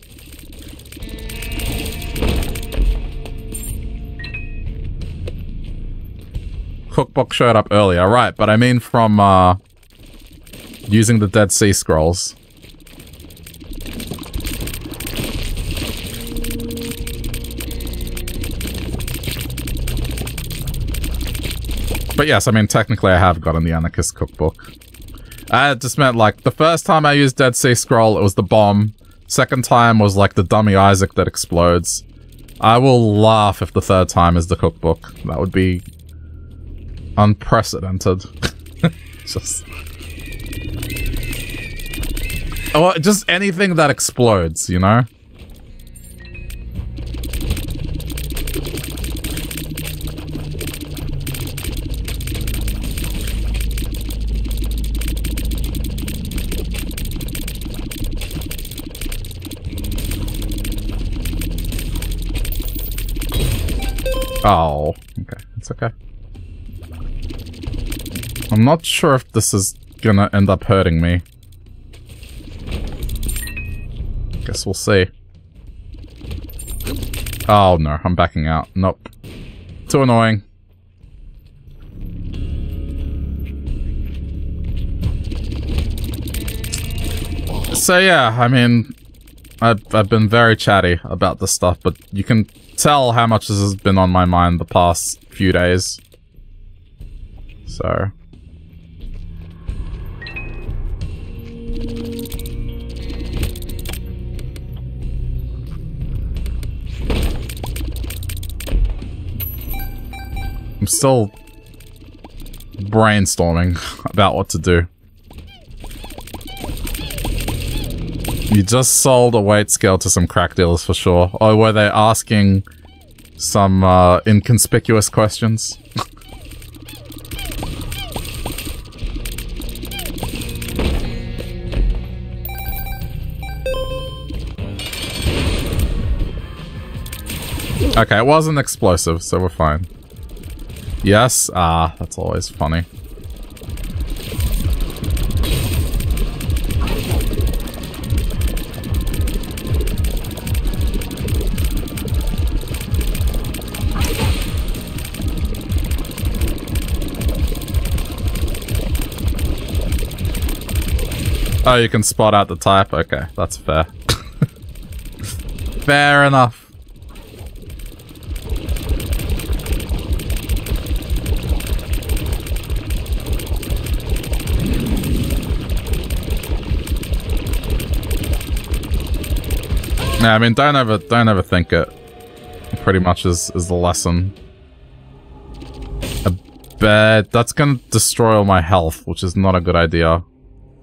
[SPEAKER 1] Cookbook showed up earlier, right, but I mean from, uh, using the Dead Sea Scrolls. But yes, I mean, technically I have gotten the Anarchist Cookbook. I just meant like the first time I used Dead Sea Scroll, it was the bomb. Second time was like the dummy Isaac that explodes. I will laugh if the third time is the cookbook. That would be unprecedented. just Oh, just anything that explodes, you know? Oh, okay. It's okay. I'm not sure if this is gonna end up hurting me. Guess we'll see. Oh no, I'm backing out. Nope. Too annoying. So yeah, I mean, I've, I've been very chatty about this stuff, but you can tell how much this has been on my mind the past few days. So... I'm still brainstorming about what to do. You just sold a weight scale to some crack dealers for sure. Or were they asking some uh, inconspicuous questions? okay, it wasn't explosive, so we're fine. Yes? Ah, that's always funny. Oh, you can spot out the type? Okay, that's fair. fair enough. Yeah, I mean, don't ever, don't ever think it. Pretty much is is the lesson. A bed that's gonna destroy all my health, which is not a good idea.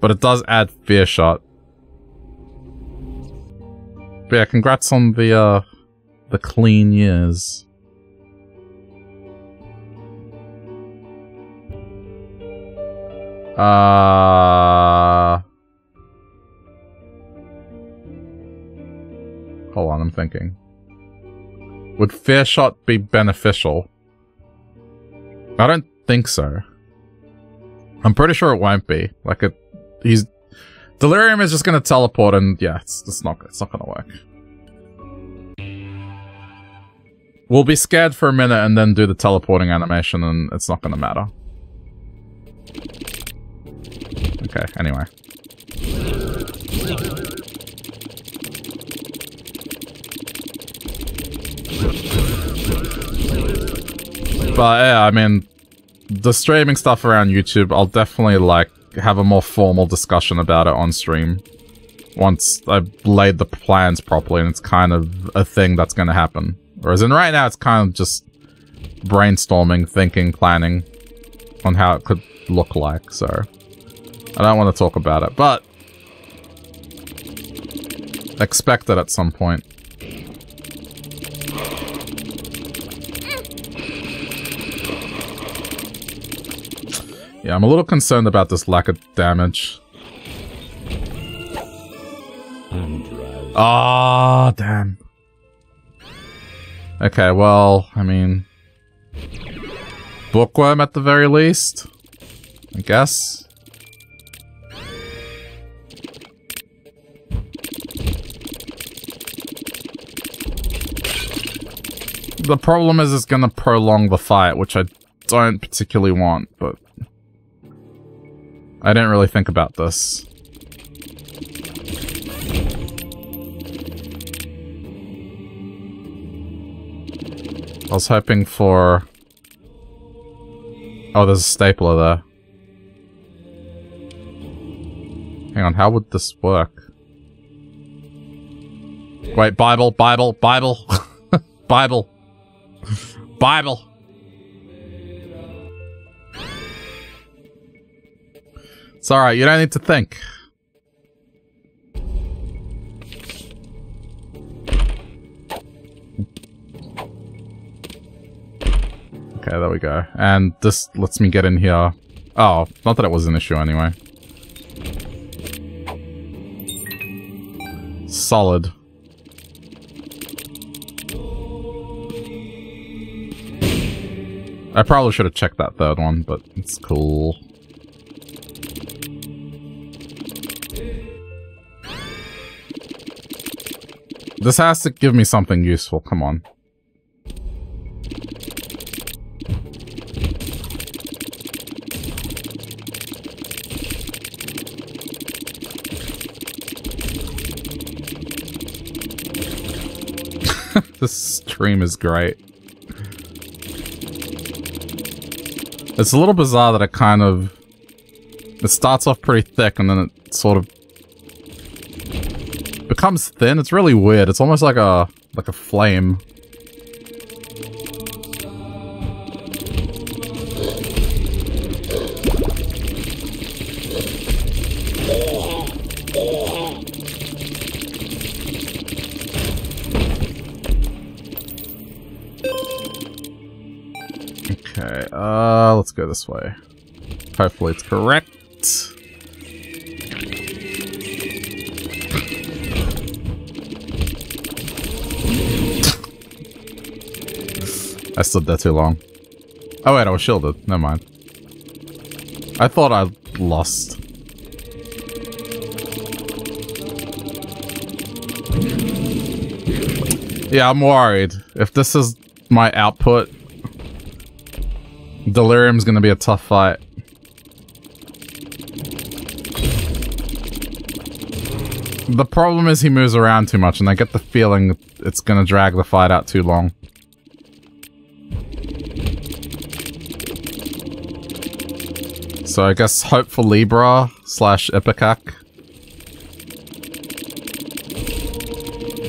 [SPEAKER 1] But it does add fear shot. But yeah, congrats on the, uh, the clean years. Uh. Hold on, I'm thinking. Would Fear Shot be beneficial? I don't think so. I'm pretty sure it won't be. Like it, he's Delirium is just gonna teleport, and yeah, it's, it's not it's not gonna work. We'll be scared for a minute and then do the teleporting animation, and it's not gonna matter. Okay, anyway. But yeah, I mean, the streaming stuff around YouTube, I'll definitely like have a more formal discussion about it on stream. Once I've laid the plans properly and it's kind of a thing that's going to happen. Whereas in right now, it's kind of just brainstorming, thinking, planning on how it could look like, so I don't want to talk about it, but expect it at some point. Yeah, I'm a little concerned about this lack of damage. Ah, oh, damn. Okay, well, I mean... Bookworm at the very least? I guess? The problem is it's gonna prolong the fight, which I don't particularly want, but... I didn't really think about this. I was hoping for... Oh, there's a stapler there. Hang on, how would this work? Wait, Bible, Bible, Bible, Bible, Bible. It's alright, you don't need to think. Okay, there we go. And this lets me get in here. Oh, not that it was an issue anyway. Solid. I probably should have checked that third one, but it's cool. This has to give me something useful, come on. this stream is great. It's a little bizarre that it kind of... It starts off pretty thick and then it sort of becomes thin. It's really weird. It's almost like a like a flame. Okay, uh, let's go this way. Hopefully it's correct. Stood there too long. Oh wait, I was shielded. Never mind. I thought I lost. Yeah, I'm worried. If this is my output, Delirium's gonna be a tough fight. The problem is he moves around too much, and I get the feeling it's gonna drag the fight out too long. So I guess hope for Libra slash Ipecac.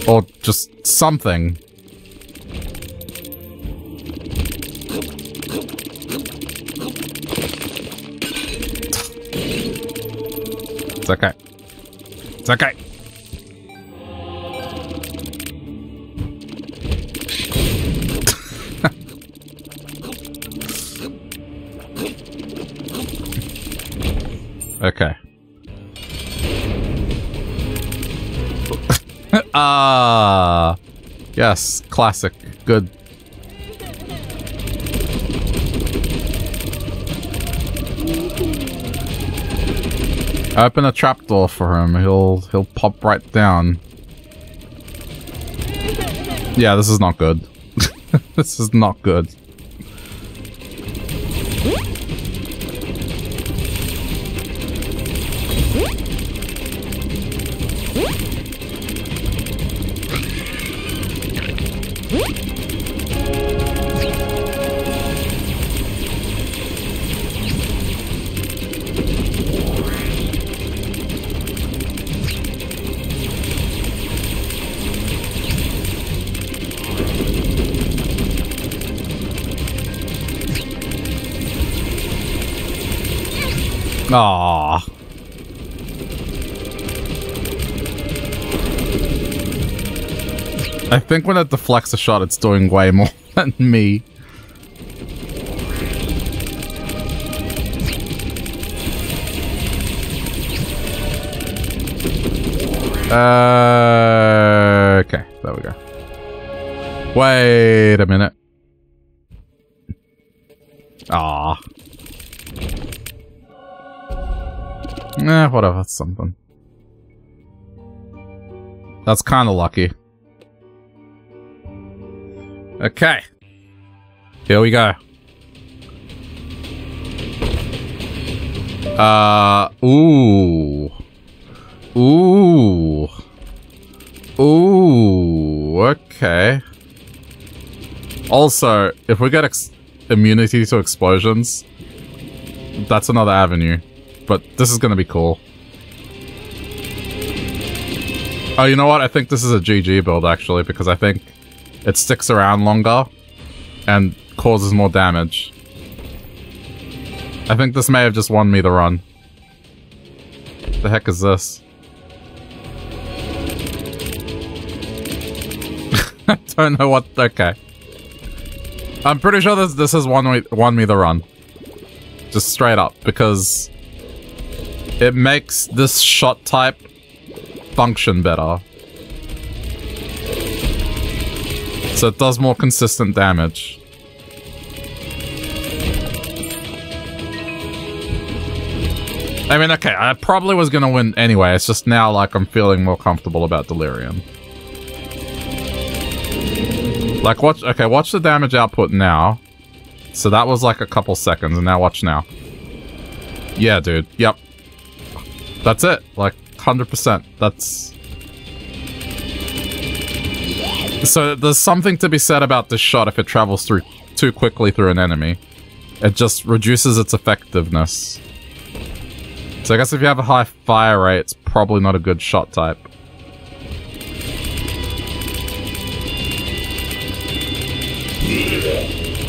[SPEAKER 1] Or just something. It's okay. It's okay. Okay. Ah, yes, classic. Good. Open a trapdoor for him. He'll he'll pop right down. Yeah, this is not good. this is not good. I think when it deflects a shot, it's doing way more than me. Uh, okay, there we go. Wait a minute. Ah. Eh, whatever, that's something. That's kind of lucky. Okay. Here we go. Uh, ooh. Ooh. Ooh, okay. Also, if we get immunity to explosions, that's another avenue. But this is gonna be cool. Oh, you know what? I think this is a GG build, actually, because I think it sticks around longer and causes more damage. I think this may have just won me the run. The heck is this? I don't know what... Okay. I'm pretty sure this this has won me, won me the run. Just straight up, because it makes this shot type function better. So it does more consistent damage. I mean, okay, I probably was gonna win anyway, it's just now like I'm feeling more comfortable about Delirium. Like, watch, okay, watch the damage output now. So that was like a couple seconds, and now watch now. Yeah, dude, yep. That's it, like, 100%. That's... So there's something to be said about this shot if it travels through too quickly through an enemy. It just reduces its effectiveness. So I guess if you have a high fire rate, it's probably not a good shot type.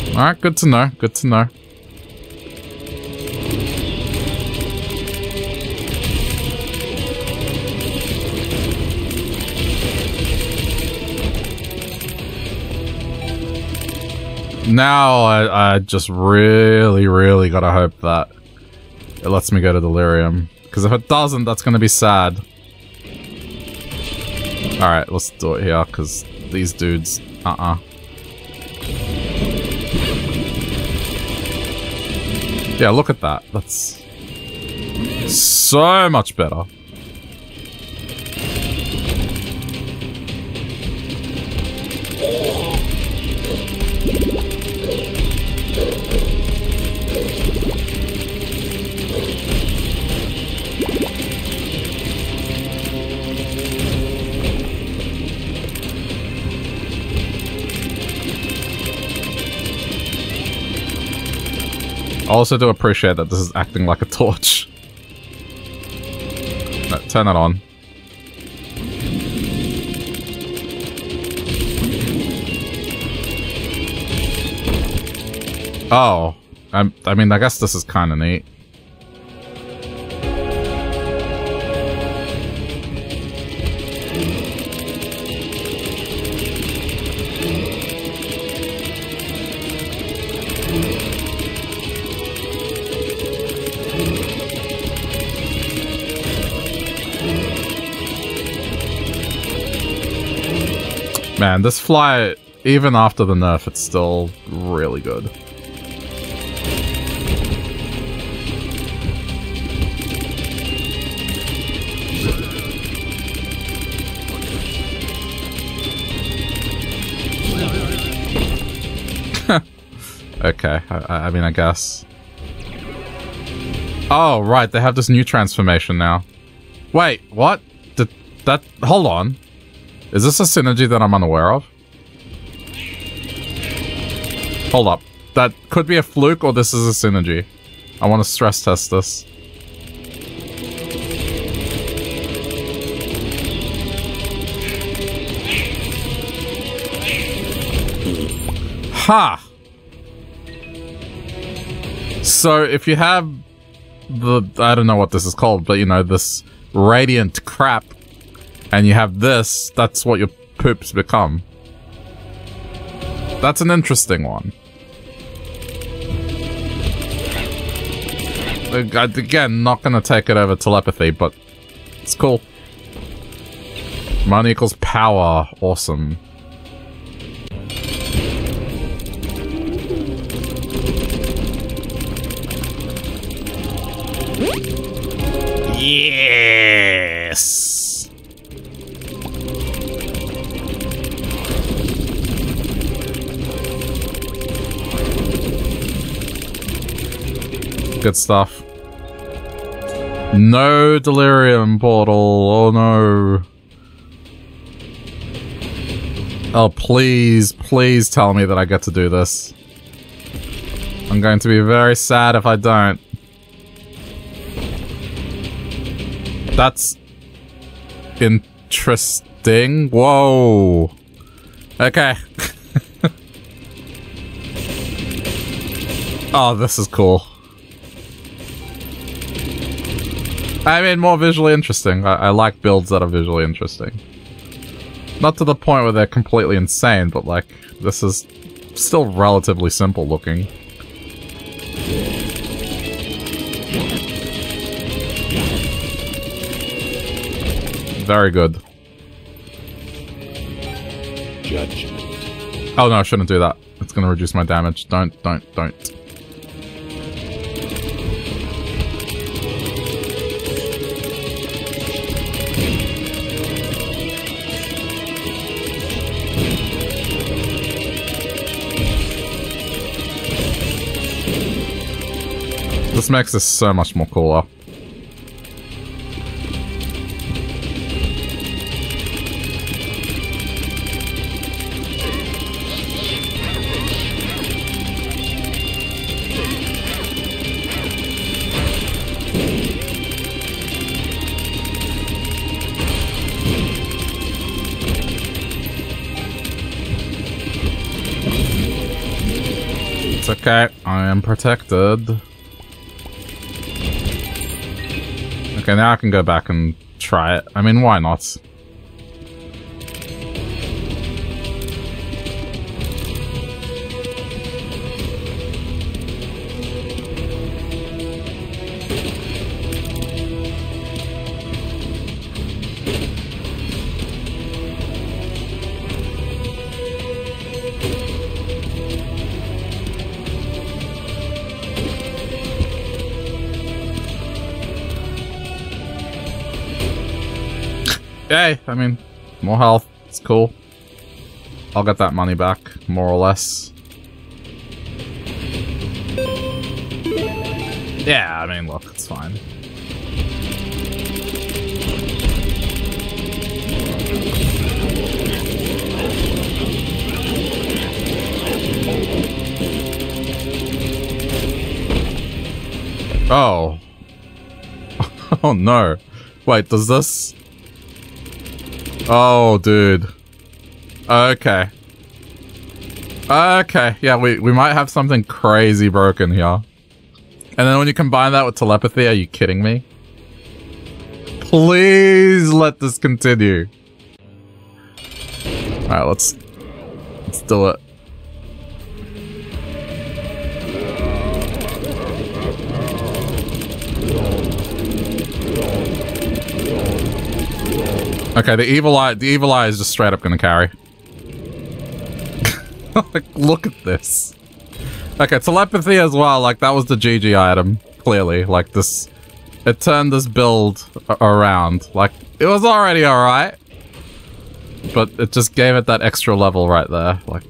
[SPEAKER 1] Alright, good to know, good to know. Now I, I just really, really gotta hope that it lets me go to Delirium. Because if it doesn't, that's gonna be sad. Alright, let's do it here, because these dudes... Uh-uh. Yeah, look at that. That's... So much better. Also do appreciate that this is acting like a torch. Turn that on. Oh. I, I mean, I guess this is kind of neat. Man, this fly, even after the nerf, it's still really good. okay, I, I mean, I guess. Oh, right, they have this new transformation now. Wait, what? Did that... Hold on. Is this a synergy that I'm unaware of? Hold up. That could be a fluke or this is a synergy. I want to stress test this. Ha! So if you have the I don't know what this is called, but you know, this radiant crap and you have this, that's what your poops become. That's an interesting one. Again, not gonna take it over telepathy, but it's cool. Money equals power. Awesome. Yes! Good stuff. No delirium portal. Oh no. Oh, please, please tell me that I get to do this. I'm going to be very sad if I don't. That's interesting. Whoa. Okay. oh, this is cool. I mean, more visually interesting. I, I like builds that are visually interesting. Not to the point where they're completely insane, but like, this is still relatively simple looking. Very good.
[SPEAKER 3] Judgment.
[SPEAKER 1] Oh no, I shouldn't do that. It's gonna reduce my damage. Don't, don't, don't. This makes this so much more cooler. Okay. I am protected. Okay, now I can go back and try it. I mean, why not? I mean, more health. It's cool. I'll get that money back, more or less. Yeah, I mean, look, it's fine. Oh. oh no. Wait, does this... Oh, dude. Okay. Okay, yeah, we, we might have something crazy broken here. And then when you combine that with telepathy, are you kidding me? Please let this continue. Alright, let's... Let's do it. Okay, the evil eye, the evil eye is just straight up gonna carry. like, look at this. Okay, telepathy as well. Like, that was the GG item. Clearly. Like, this... It turned this build around. Like, it was already alright. But it just gave it that extra level right there. Like,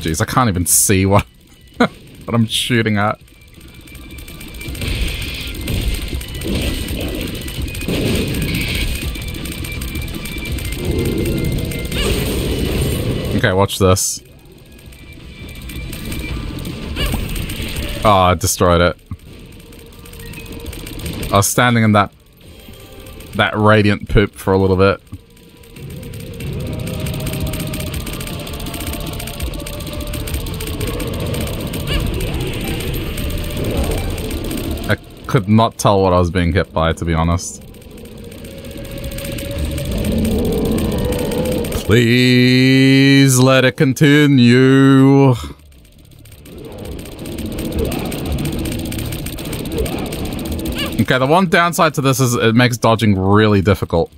[SPEAKER 1] Jeez, I can't even see what, what I'm shooting at. Okay, watch this. Oh, I destroyed it. I was standing in that that radiant poop for a little bit. Could not tell what I was being hit by, to be honest. Please let it continue. Okay, the one downside to this is it makes dodging really difficult.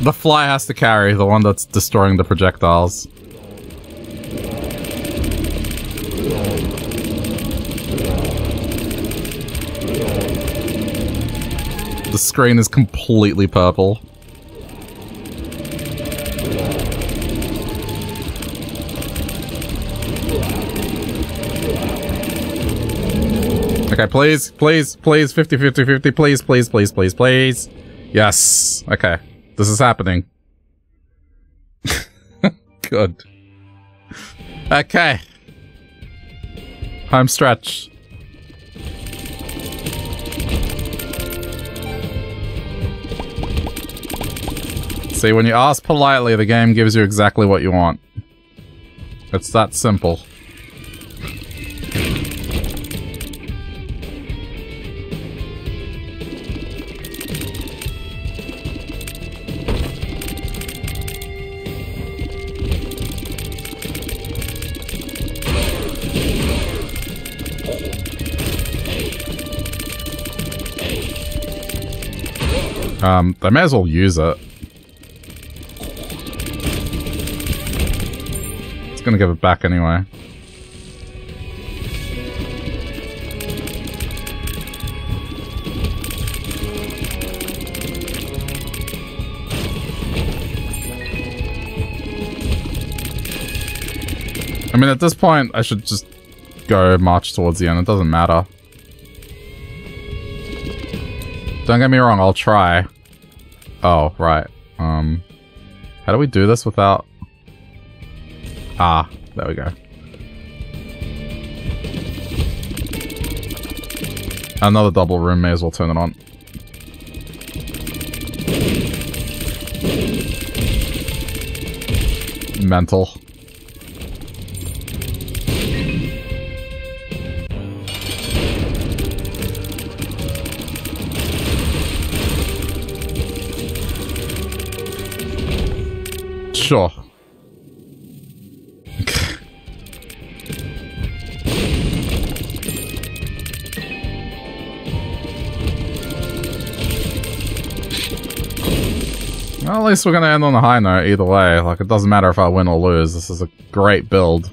[SPEAKER 1] The fly has to carry, the one that's destroying the projectiles. The screen is completely purple. Okay, please, please, please, 50, 50, 50, please, please, please, please, please. Yes. Okay. This is happening. Good. Okay. Home stretch. See, when you ask politely, the game gives you exactly what you want. It's that simple. Um, they may as well use it. It's gonna give it back anyway. I mean, at this point, I should just go march towards the end. It doesn't matter. Don't get me wrong, I'll try. Oh, right. Um, how do we do this without... Ah, there we go. Another double room, may as well turn it on. Mental. Sure. well, at least we're gonna end on a high note either way. Like, it doesn't matter if I win or lose. This is a great build.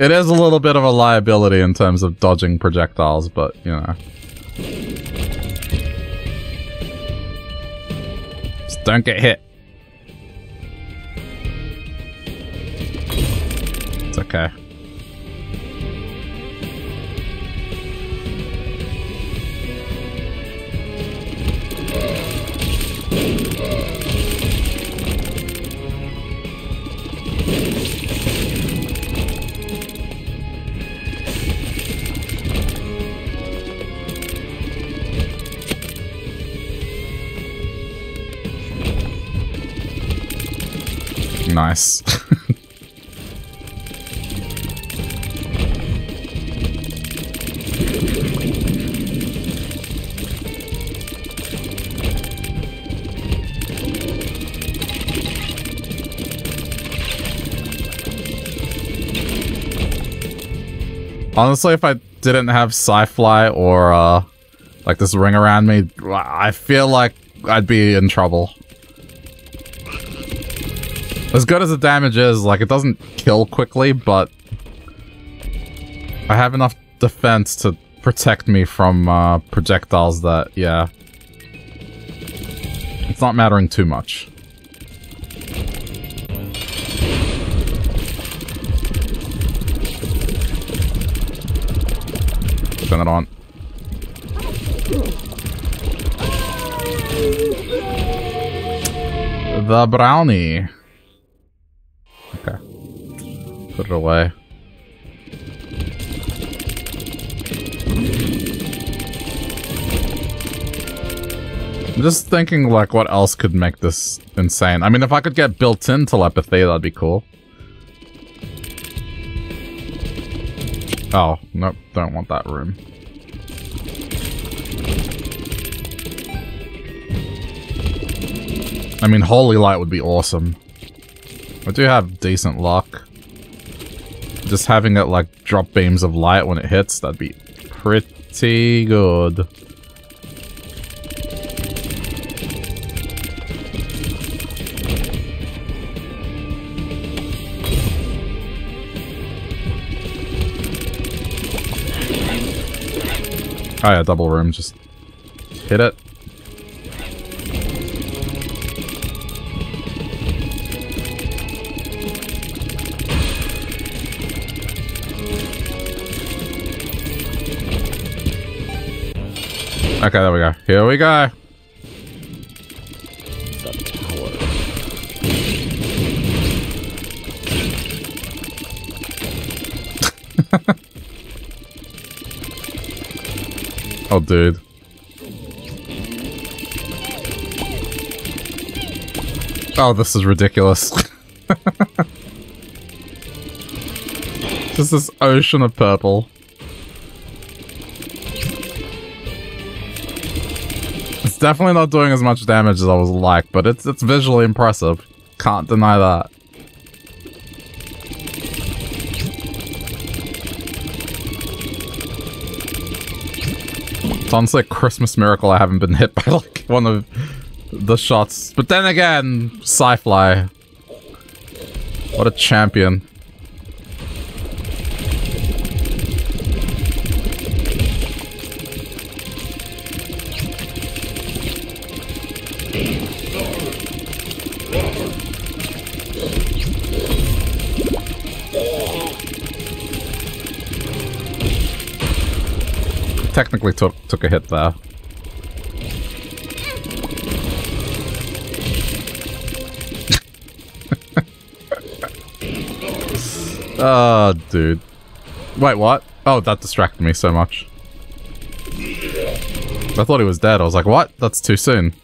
[SPEAKER 1] It is a little bit of a liability in terms of dodging projectiles, but, you know. Just don't get hit. It's okay. Nice. Honestly, if I didn't have Psy Fly or, uh, like this ring around me, I feel like I'd be in trouble. As good as the damage is, like, it doesn't kill quickly, but I have enough defense to protect me from, uh, projectiles that, yeah. It's not mattering too much. Turn it on. The brownie. Okay. Put it away. I'm just thinking, like, what else could make this insane? I mean, if I could get built-in telepathy, that'd be cool. Oh, nope, don't want that room. I mean, Holy Light would be awesome. I do have decent luck. Just having it, like, drop beams of light when it hits, that'd be pretty good. Oh yeah, double room, just hit it. Okay, there we go. Here we go. Oh, dude. Oh, this is ridiculous. Just this ocean of purple. Definitely not doing as much damage as I was like, but it's it's visually impressive. Can't deny that. It's honestly a Christmas miracle I haven't been hit by like one of the shots. But then again, Psy Fly. What a champion. Technically took took a hit there. oh, dude. Wait, what? Oh, that distracted me so much. I thought he was dead. I was like, what? That's too soon.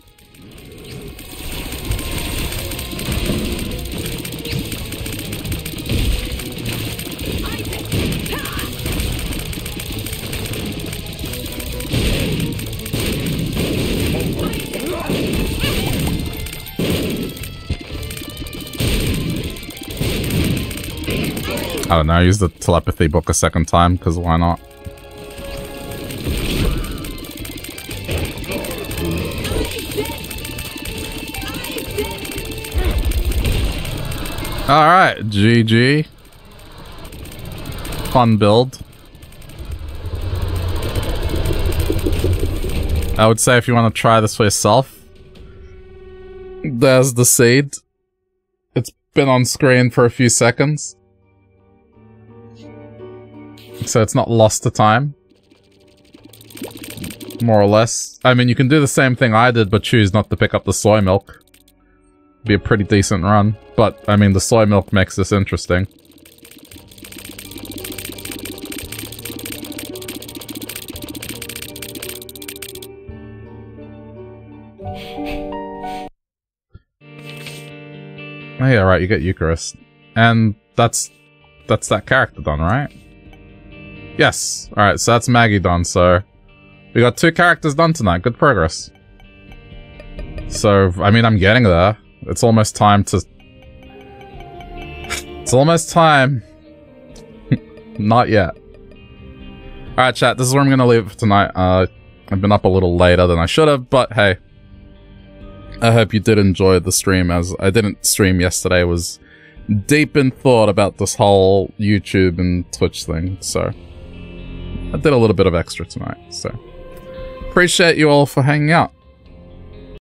[SPEAKER 1] I don't know, I used the telepathy book a second time, because why not? Alright, GG. Fun build. I would say if you want to try this for yourself, there's the seed. It's been on screen for a few seconds so it's not lost to time. More or less. I mean, you can do the same thing I did, but choose not to pick up the soy milk. Be a pretty decent run. But, I mean, the soy milk makes this interesting. Oh yeah, right, you get Eucharist. And that's that's that character done, right? Yes. Alright, so that's Maggie done, so we got two characters done tonight. Good progress. So, I mean, I'm getting there. It's almost time to... It's almost time. Not yet. Alright, chat, this is where I'm gonna leave it for tonight. Uh, I've been up a little later than I should have, but hey. I hope you did enjoy the stream, as I didn't stream yesterday. was deep in thought about this whole YouTube and Twitch thing, so... I did a little bit of extra tonight, so... Appreciate you all for hanging out.